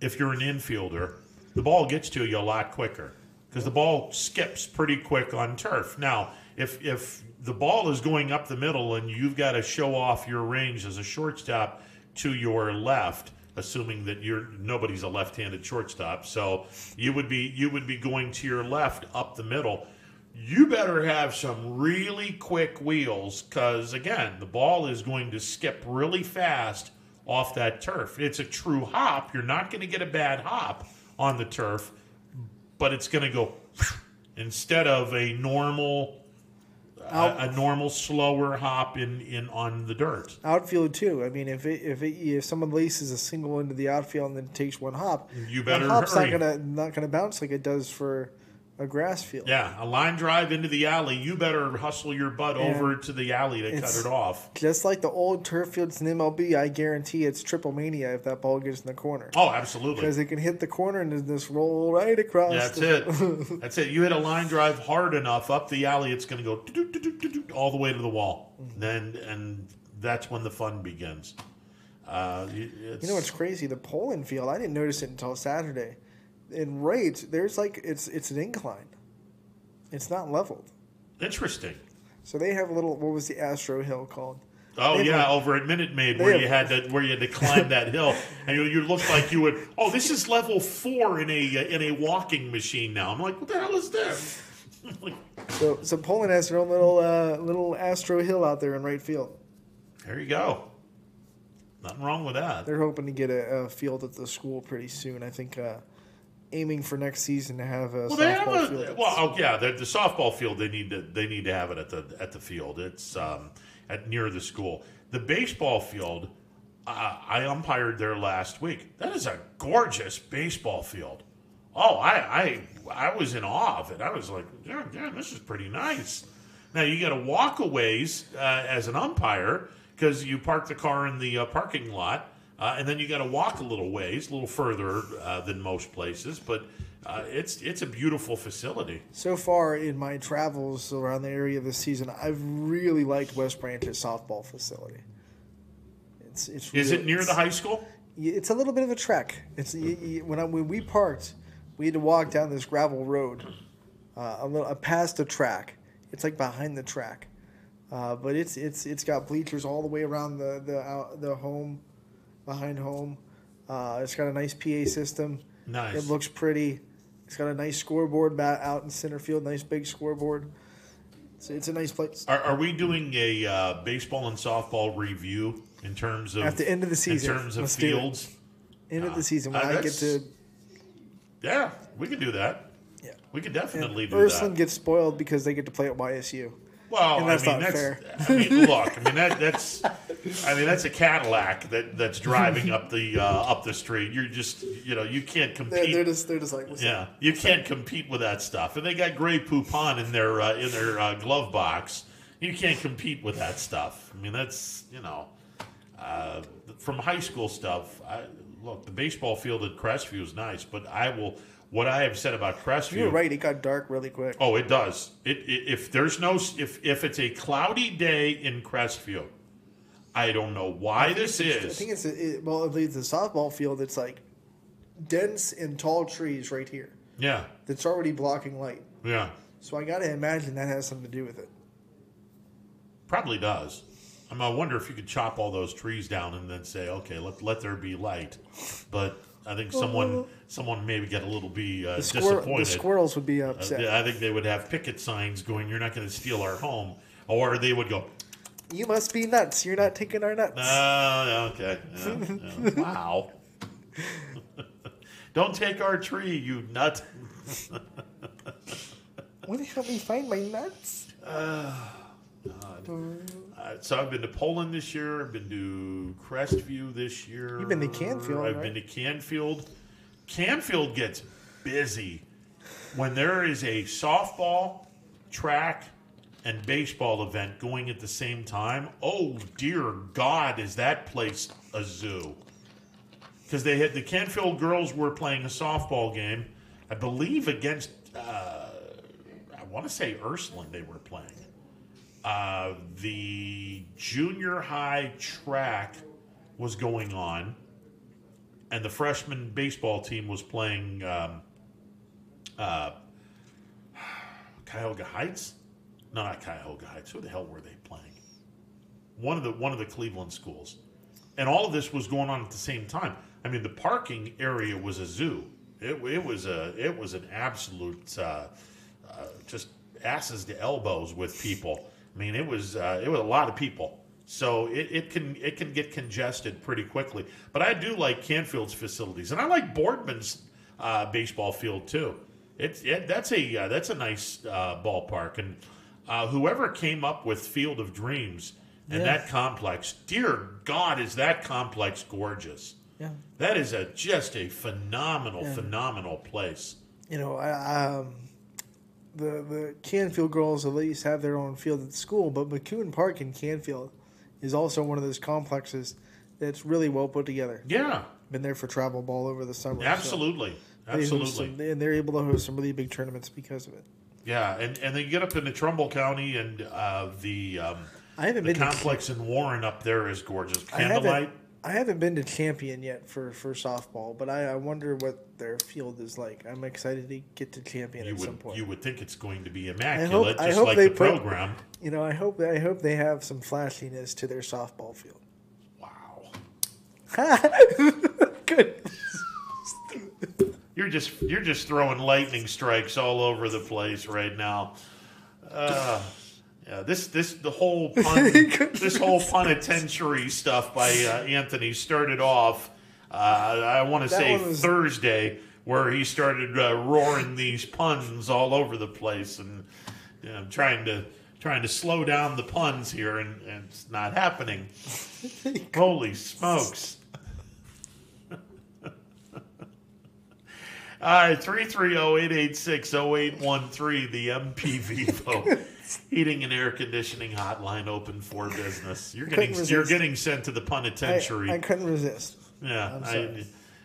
Speaker 3: if you're an infielder, the ball gets to you a lot quicker because the ball skips pretty quick on turf. Now, if if the ball is going up the middle and you've got to show off your range as a shortstop to your left, assuming that you're nobody's a left-handed shortstop, so you would be you would be going to your left up the middle. You better have some really quick wheels because again the ball is going to skip really fast off that turf. It's a true hop. You're not going to get a bad hop on the turf but it's going to go *laughs* instead of a normal a, a normal slower hop in, in on the dirt
Speaker 4: Outfield too. I mean, if it, if it, if someone laces a single into the outfield and then takes one hop,
Speaker 3: You
Speaker 4: that
Speaker 3: better
Speaker 4: hop's
Speaker 3: hurry.
Speaker 4: not gonna not gonna bounce like it does for a grass field.
Speaker 3: yeah a line drive into the alley you better hustle your butt
Speaker 4: And
Speaker 3: over to the alley to cut it off
Speaker 4: Just like the old turf fields in MLB, I guarantee it's triple mania if that ball gets in the corner.
Speaker 3: oh absolutely
Speaker 4: Because it can hit the corner and then just roll right across.
Speaker 3: Yeah, That's
Speaker 4: the-
Speaker 3: it. That's it. You hit a line drive hard enough up the alley, it's going to go all the way to the wall.
Speaker 4: Mm-hmm.
Speaker 3: Then and that's when the fun begins. Uh, it's,
Speaker 4: You know what's crazy? The Poland field, I didn't notice it until Saturday. In rates, there's like it's it's an incline. It's not leveled.
Speaker 3: interesting.
Speaker 4: So they have a little. What was the Astro Hill called?
Speaker 3: Oh
Speaker 4: They
Speaker 3: yeah,
Speaker 4: a-
Speaker 3: over at Minute Maid where
Speaker 4: have-
Speaker 3: you had to where you had to climb that hill, *laughs* and you, you looked like you would. Oh, this is level four in a in a walking machine now. I'm like, what the hell is this? *laughs* like,
Speaker 4: So so Poland has their own little uh, little Astro Hill out there in right field.
Speaker 3: there you go. Nothing wrong with that.
Speaker 4: They're hoping to get a, a field at the school pretty soon. I think uh, aiming for next season to have a
Speaker 3: Well, they have
Speaker 4: softball
Speaker 3: a
Speaker 4: field.
Speaker 3: well, oh, yeah. The, the softball field they need to they need to have it at the at the field. It's um, at near the school. The baseball field, uh, I umpired there last week. That is a gorgeous baseball field. Oh, I I I was in awe of it. I was like, yeah, yeah this is pretty nice. Now you got to walk a ways uh, as an umpire because you park the car in the uh, parking lot, uh, and then you got to walk a little ways, a little further uh, than most places. But uh, it's it's a beautiful facility.
Speaker 4: So far in my travels around the area this season, I've really liked West Branch's softball facility. It's it's.
Speaker 3: Is
Speaker 4: real-
Speaker 3: it near the high school?
Speaker 4: It's a little bit of a trek. It's y- y- when I, when we parked, we had to walk down this gravel road, uh, a little uh, past the track. It's like behind the track, uh, but it's it's it's got bleachers all the way around the the the home, behind home. Uh, it's got a nice PA system.
Speaker 3: Nice.
Speaker 4: It looks pretty. It's got a nice scoreboard out in center field. Nice big scoreboard. It's, it's a nice place.
Speaker 3: Are, are we doing a uh, baseball and softball review in terms of
Speaker 4: At the end of the season,
Speaker 3: In terms of
Speaker 4: do
Speaker 3: fields,
Speaker 4: End of the season when
Speaker 3: uh,
Speaker 4: I get to
Speaker 3: yeah, we could do that.
Speaker 4: Yeah,
Speaker 3: we could definitely do
Speaker 4: Ursuline
Speaker 3: that.
Speaker 4: gets spoiled because they get to play at YSU.
Speaker 3: Well,
Speaker 4: and that's
Speaker 3: I mean,
Speaker 4: not
Speaker 3: that's,
Speaker 4: fair.
Speaker 3: I mean, look, I mean that that's, I mean that's a Cadillac that that's driving up the uh, up the street. You're just, you know, you can't compete.
Speaker 4: They're, they're just they're just like
Speaker 3: yeah,
Speaker 4: up?
Speaker 3: you can't compete with that stuff. And they got Grey Poupon in their uh, in their uh, glove box. You can't compete with that stuff. I mean, that's you know, uh, from high school stuff. I, look, the baseball field at Crestview is nice, but I will. What I have said about Crestview,
Speaker 4: You're right. It got dark really quick.
Speaker 3: Oh, it does. It, it if there's no if if it's a cloudy day in Crestview, I don't know why this is.
Speaker 4: I think it's a, it, well, at least the softball field. It's like dense and tall trees right here.
Speaker 3: Yeah,
Speaker 4: That's already blocking light.
Speaker 3: yeah,
Speaker 4: So I got to imagine that has something to do with it.
Speaker 3: probably does. I mean, I wonder if you could chop all those trees down and then say, okay, let let there be light. But I think someone someone maybe get a little be uh,
Speaker 4: The, squir-
Speaker 3: disappointed.
Speaker 4: the squirrels would be
Speaker 3: Uh,
Speaker 4: upset.
Speaker 3: yeah, I think they would have picket signs going, "You're not going to steal our home," or they would go,
Speaker 4: You must be nuts. You're not taking our nuts.
Speaker 3: Oh, okay. Yeah, yeah. *laughs* Wow. *laughs* Don't take our tree, you nut. *laughs*
Speaker 4: Want to help me find my nuts? *sighs*
Speaker 3: Uh, Uh, so I've been to Poland this year. I've been to Crestview this year.
Speaker 4: You've been to Canfield,
Speaker 3: I've
Speaker 4: right?
Speaker 3: been to Canfield. Canfield gets busy when there is a softball, track, and baseball event going at the same time. Oh dear God, is that place a zoo? Because they had the Canfield girls were playing a softball game, I believe against. Uh, I want to say Ursuline they were playing. Uh, the junior high track was going on, and the freshman baseball team was playing um, uh, Cuyahoga Heights. No, not Cuyahoga Heights. Who the hell were they playing? One of the one of the Cleveland schools, and all of this was going on at the same time. I mean, the parking area was a zoo. It, it was a it was an absolute uh, uh, just asses to elbows with people. I mean, it was uh, it was a lot of people. So it, it can it can get congested pretty quickly. But I do like Canfield's facilities, and I like Boardman's uh, baseball field too. It's it, that's a uh, that's a nice uh, ballpark, and uh, whoever came up with Field of Dreams and
Speaker 4: Yeah.
Speaker 3: that complex, dear God, is that complex gorgeous?
Speaker 4: Yeah.
Speaker 3: That is a just a phenomenal,
Speaker 4: Yeah.
Speaker 3: phenomenal place.
Speaker 4: You know, I, um, the the Canfield girls at least have their own field at school, but McCoon Park in Canfield is also one of those complexes that's really well put together.
Speaker 3: Yeah.
Speaker 4: Been there for travel ball over the summer. so
Speaker 3: Absolutely.
Speaker 4: they
Speaker 3: Absolutely.
Speaker 4: some- and they're able to host some really big tournaments because of it.
Speaker 3: Yeah, and, and they get up into Trumbull County and uh, the um,
Speaker 4: I haven't
Speaker 3: the
Speaker 4: been to
Speaker 3: complex in Warren up there is gorgeous. Candlelight.
Speaker 4: I haven't been to Champion yet for, for softball, but I, I wonder what their field is like. I'm excited to get to Champion
Speaker 3: You
Speaker 4: at some
Speaker 3: would
Speaker 4: point.
Speaker 3: you would think it's going to be
Speaker 4: I hope,
Speaker 3: immaculate,
Speaker 4: I hope
Speaker 3: like
Speaker 4: they
Speaker 3: the
Speaker 4: put,
Speaker 3: program.
Speaker 4: You know, I hope I hope they have some flashiness to their softball field.
Speaker 3: Wow. *laughs*
Speaker 4: Good.
Speaker 3: You're just you're just throwing lightning strikes all over the place right now. Uh, yeah, this this the whole pun, *laughs* this whole penitentiary stuff by uh, Anthony started off. Uh, I want to say
Speaker 4: was-
Speaker 3: Thursday, where he started uh, roaring these puns all over the place, and you know, trying to trying to slow down the puns here, and, and it's not happening. *laughs* Holy smokes! *laughs* All right, 330-886-0813, the MP Vivo heating and air conditioning hotline open for business. *laughs* You're getting you're getting sent to the penitentiary.
Speaker 4: I, I couldn't resist.
Speaker 3: yeah,
Speaker 4: I'm
Speaker 3: I,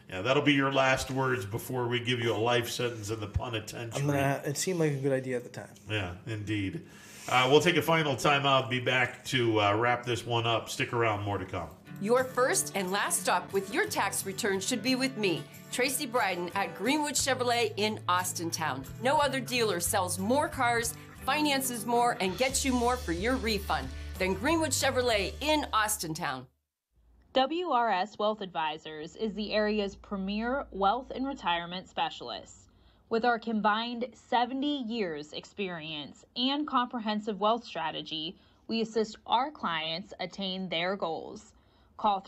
Speaker 3: yeah, that'll be your last words before we give you a life sentence in the penitentiary.
Speaker 4: I'm gonna. It seemed like a good idea at the time.
Speaker 3: Yeah, indeed. Uh, we'll take a final timeout. Be back to uh, wrap this one up. Stick around, more to come.
Speaker 34: Your first and last stop with your tax return should be with me, Tracy Bryden at Greenwood Chevrolet in Austintown. No other dealer sells more cars, finances more, and gets you more for your refund than Greenwood Chevrolet in Austintown.
Speaker 11: WRS Wealth Advisors is the area's premier wealth and retirement specialist. With our combined 70 years experience and comprehensive wealth strategy, we assist our clients attain their goals. Call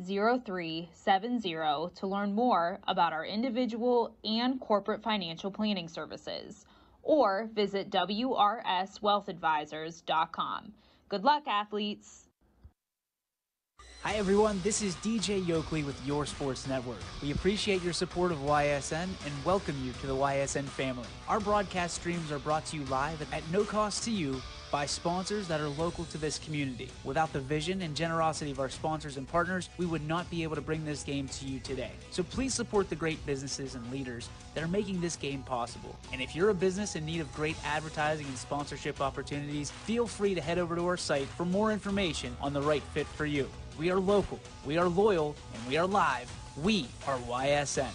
Speaker 11: 330-965-0370 to learn more about our individual and corporate financial planning services or visit wrswealthadvisors.com. Good luck, athletes!
Speaker 35: Hi everyone, this is DJ Yoakley with Your Sports Network. We appreciate your support of YSN and welcome you to the YSN family. Our broadcast streams are brought to you live at no cost to you by sponsors that are local to this community. Without the vision and generosity of our sponsors and partners, we would not be able to bring this game to you today. So please support the great businesses and leaders that are making this game possible. And if you're a business in need of great advertising and sponsorship opportunities, feel free to head over to our site for more information on the right fit for you. We are local, we are loyal, and we are live. We are YSN.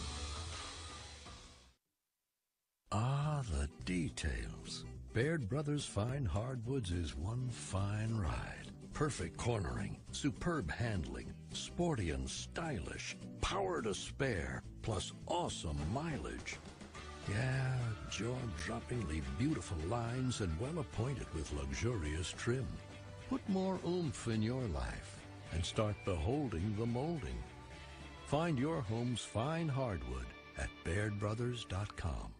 Speaker 36: Ah, the details. Baird Brothers Fine Hardwoods is one fine ride. Perfect cornering, superb handling, sporty and stylish, power to spare, plus awesome mileage. Yeah, jaw-droppingly beautiful lines and well appointed with luxurious trim. Put more oomph in your life and start beholding the molding. Find your home's fine hardwood at bairdbrothers.com.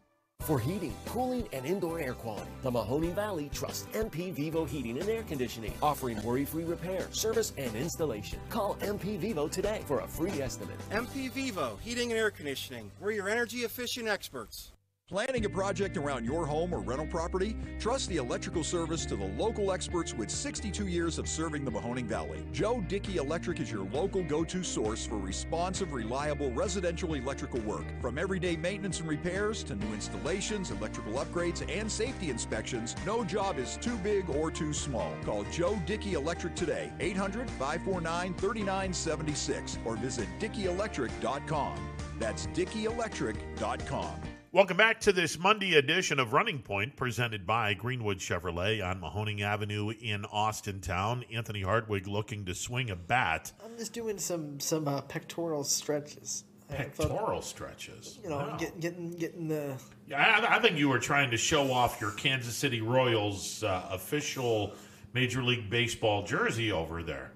Speaker 26: For heating, cooling, and indoor air quality, the Mahoning Valley trusts MP Vivo Heating and Air Conditioning, offering worry-free repair, service, and installation. Call MP Vivo today for a free estimate.
Speaker 27: MP Vivo Heating and Air Conditioning. We're your energy efficient experts.
Speaker 37: Planning a project around your home or rental property? Trust the electrical service to the local experts with 62 years of serving the Mahoning Valley. Joe Dickey Electric is your local go to source for responsive, reliable residential electrical work. From everyday maintenance and repairs to new installations, electrical upgrades, and safety inspections, no job is too big or too small. Call Joe Dickey Electric today, 800 549 3976, or visit DickeyElectric.com. That's DickeyElectric.com.
Speaker 3: Welcome back to this Monday edition of Running Point, presented by Greenwood Chevrolet on Mahoning Avenue in Austintown. Anthony Hartwig looking to swing a bat.
Speaker 4: I'm just doing some some uh, pectoral stretches. I thought,
Speaker 3: Pectoral stretches.
Speaker 4: you know,
Speaker 3: Wow.
Speaker 4: get, getting getting the
Speaker 3: Yeah, I, I think you were trying to show off your Kansas City Royals uh, official Major League Baseball jersey over there.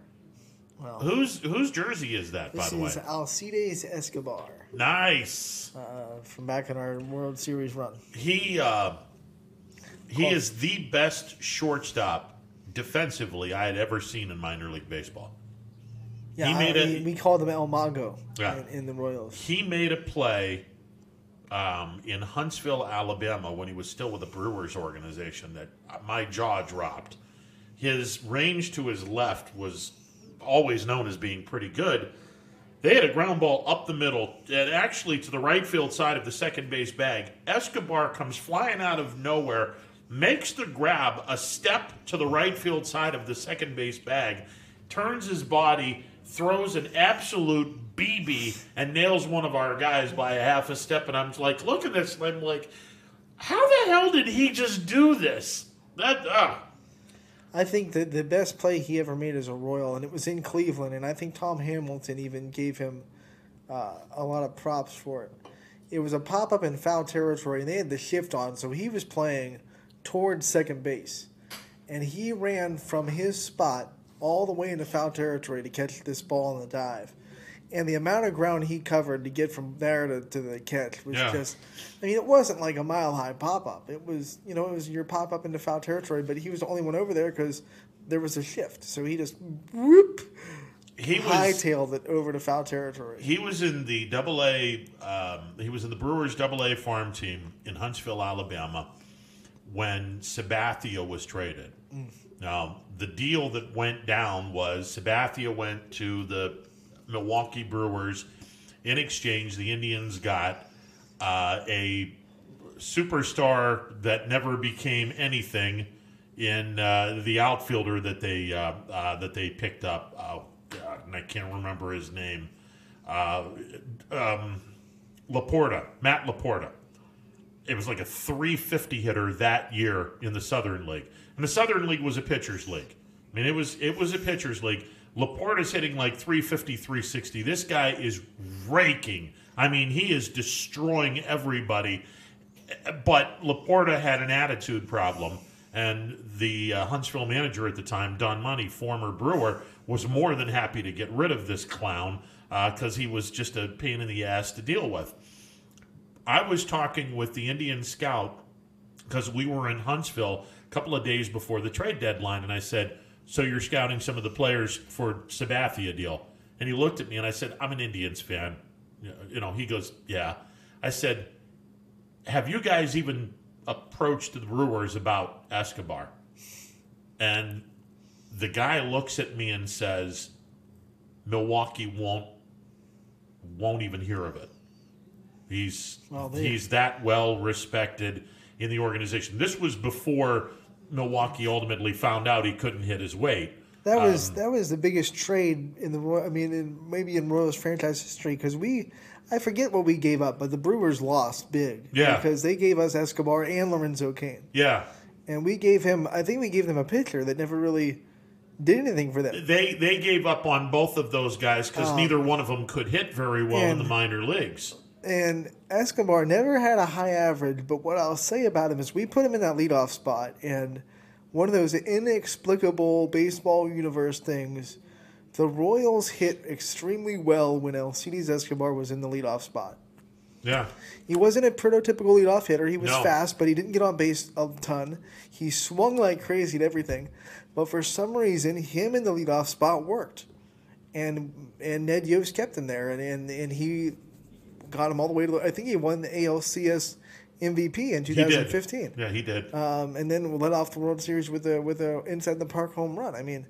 Speaker 4: well.
Speaker 3: Whose whose jersey is that, by the way?
Speaker 4: this is Alcides Escobar
Speaker 3: Nice.
Speaker 4: uh, from back in our World Series run.
Speaker 3: He uh, he is the best shortstop defensively I had ever seen in minor league baseball.
Speaker 4: Yeah,
Speaker 3: he
Speaker 4: I-
Speaker 3: made
Speaker 4: we,
Speaker 3: a
Speaker 4: we called him El Mago
Speaker 3: Yeah.
Speaker 4: in, in the Royals.
Speaker 3: he made a play um, in Huntsville, Alabama, when he was still with the Brewers organization that my jaw dropped. His range to his left was always known as being pretty good. They had a ground ball up the middle, and actually to the right field side of the second base bag. Escobar comes flying out of nowhere, makes the grab a step to the right field side of the second base bag, turns his body, throws an absolute BB, and nails one of our guys by a half a step. And I'm like, look at this. I'm like, how the hell did he just do this? That ah.
Speaker 4: I think that the best play he ever made as a Royal, and it was in Cleveland, and I think Tom Hamilton even gave him uh, a lot of props for it. It was a pop up in foul territory, and they had the shift on, so he was playing towards second base, and he ran from his spot all the way into foul territory to catch this ball on the dive. And the amount of ground he covered to get from there to, to the catch was
Speaker 3: Yeah.
Speaker 4: just I mean, it wasn't like a mile high pop up. It was, you know, it was your pop up into foul territory, but he was the only one over there because there was a shift. So he just whoop,
Speaker 3: He was-
Speaker 4: hightailed it over to foul territory.
Speaker 3: He was in the Double A. Um, he was in the Brewers Double A farm team in Huntsville, Alabama, when Sabathia was traded.
Speaker 4: Mm.
Speaker 3: Now, the deal that went down was Sabathia went to the Milwaukee Brewers. In exchange, the Indians got uh, a superstar that never became anything in uh, the outfielder that they uh, uh, that they picked up. Oh, God, and I can't remember his name. Uh, um, Laporta, Matt Laporta. It was like a 350 hitter that year in the Southern League, and the Southern League was a pitchers league. I mean, it was it was a pitchers league. Laporta's hitting like 350, 360. This guy is raking. I mean, he is destroying everybody. But Laporta had an attitude problem, and the uh, Huntsville manager at the time, Don Money, former Brewer, was more than happy to get rid of this clown because he was just a pain in the ass to deal with. I was talking with the Indian scout because we were in Huntsville a couple of days before the trade deadline, and I said, "So you're scouting some of the players for Sabathia deal?" And he looked at me, and I said, "I'm an Indians fan." You know, he goes, "Yeah." I said, "Have you guys even approached the Brewers about Escobar?" And the guy looks at me and says, "Milwaukee won't won't even hear of it." He's
Speaker 4: Well,
Speaker 3: he's that well respected in the organization. This was before Milwaukee ultimately found out he couldn't hit his weight.
Speaker 4: That was
Speaker 3: Um,
Speaker 4: that was the biggest trade in the I mean, in, maybe in Royals franchise history because we, I forget what we gave up, but the Brewers lost big.
Speaker 3: Yeah.
Speaker 4: because they gave us Escobar and Lorenzo Cain,
Speaker 3: yeah.
Speaker 4: and we gave him. I think we gave them a pitcher that never really did anything for them.
Speaker 3: They they gave up on both of those guys because
Speaker 4: Um,
Speaker 3: neither one of them could hit very well in the minor leagues.
Speaker 4: And Escobar never had a high average, but what I'll say about him is we put him in that leadoff spot, and one of those inexplicable baseball universe things The Royals hit extremely well when Alcides Escobar was in the leadoff spot.
Speaker 3: Yeah.
Speaker 4: He wasn't a prototypical leadoff hitter. He was
Speaker 3: No.
Speaker 4: fast, but he didn't get on base a ton. He swung like crazy at everything. But for some reason, him in the leadoff spot worked. And and Ned Yost kept him there, and, and, and he got him all the way to the, I think he won the ALCS MVP in
Speaker 3: He
Speaker 4: 2015.
Speaker 3: Yeah, he did.
Speaker 4: Um, and then led off the World Series with a with a inside the park home run. I mean,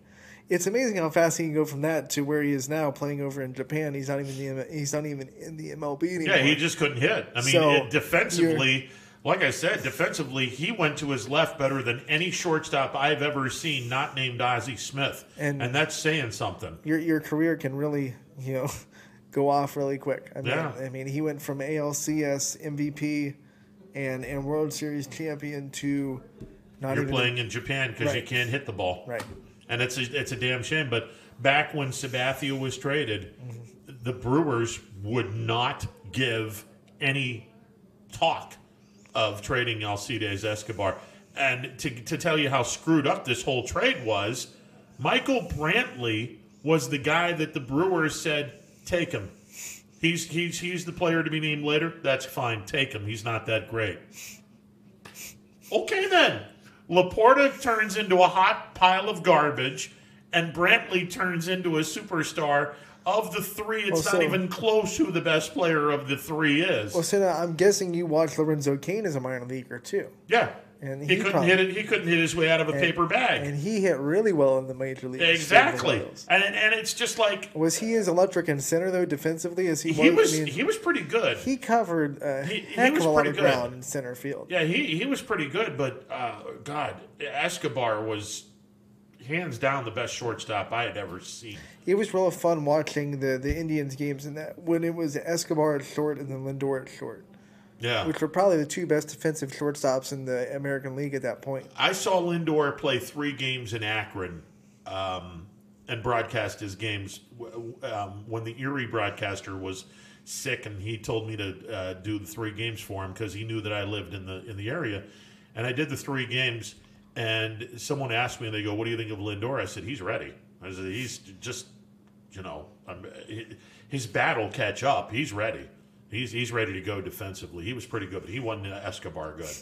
Speaker 4: it's amazing how fast he can go from that to where he is now playing over in Japan. He's not even the he's not even in the MLB anymore.
Speaker 3: Yeah, he just couldn't hit. I mean,
Speaker 4: So,
Speaker 3: it, defensively, like I said, defensively, he went to his left better than any shortstop I've ever seen, not named Ozzie Smith,
Speaker 4: And-
Speaker 3: and, that's saying something.
Speaker 4: your your career can really you know go off really quick. I mean,
Speaker 3: Yeah.
Speaker 4: I mean, he went from ALCS MVP and and World Series champion to not
Speaker 3: You're
Speaker 4: even
Speaker 3: playing in Japan because you can't hit the ball,
Speaker 4: Right.
Speaker 3: And it's a, it's a damn shame. But back when Sabathia was traded, mm-hmm. the Brewers would not give any talk of trading Alcides Escobar. And to, to tell you how screwed up this whole trade was, Michael Brantley was the guy that the Brewers said, take him. He's, he's, he's the player to be named later. That's fine. Take him. He's not that great. Okay, then. Laporta turns into a hot pile of garbage, and Brantley turns into a superstar. Of the three, it's
Speaker 4: Well,
Speaker 3: not even close who the best player of the three is.
Speaker 4: Well, so now I'm guessing you watched Lorenzo Cain as a minor leaguer too.
Speaker 3: Yeah.
Speaker 4: And
Speaker 3: he,
Speaker 4: he
Speaker 3: couldn't
Speaker 4: probably-
Speaker 3: hit it. He couldn't hit his way out of a
Speaker 4: And-
Speaker 3: paper bag.
Speaker 4: and he hit really well in the major leagues.
Speaker 3: exactly. And and it's just like
Speaker 4: Was he as electric in center though defensively as he,
Speaker 3: he
Speaker 4: was? I mean,
Speaker 3: he was pretty good.
Speaker 4: he covered a
Speaker 3: He- he
Speaker 4: heck
Speaker 3: was
Speaker 4: of a lot
Speaker 3: pretty
Speaker 4: of
Speaker 3: good.
Speaker 4: ground in center field.
Speaker 3: Yeah, he he was pretty good, but uh, God, Escobar was hands down the best shortstop I had ever seen.
Speaker 4: It was real fun watching the, the Indians games in that when it was Escobar at short and then Lindor at short,
Speaker 3: Yeah.
Speaker 4: which were probably the two best defensive shortstops in the American League at that point.
Speaker 3: I saw Lindor play three games in Akron um, and broadcast his games um, when the Erie broadcaster was sick, and he told me to uh, do the three games for him because he knew that I lived in the in the area, and I did the three games. And someone asked me, and they go, "What do you think of Lindor?" I said, "He's ready." I said, "He's just, you know, um, his bat will catch up. He's ready. He's he's ready to go defensively. He was pretty good, but he wasn't Escobar good."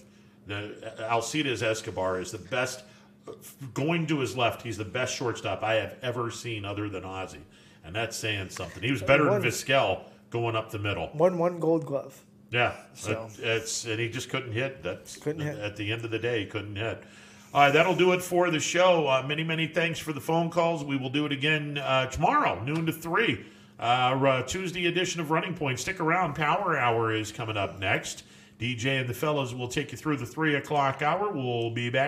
Speaker 3: The Alcides Escobar is the best. Going to his left, he's the best shortstop I have ever seen, other than Ozzie, and that's saying something. He was better than
Speaker 4: One-
Speaker 3: Vizquel going up the middle.
Speaker 4: Won one Gold Glove.
Speaker 3: Yeah,
Speaker 4: So-
Speaker 3: it- it's and he just couldn't hit. That's
Speaker 4: Couldn't hit.
Speaker 3: At the end of the day, he couldn't hit. All right, that'll do it for the show. Uh, many, many thanks for the phone calls. We will do it again uh, tomorrow, noon to three. Uh, uh, Tuesday edition of Running Point. Stick around. Power Hour is coming up next. DJ and the fellas will take you through the three o'clock hour. We'll be back.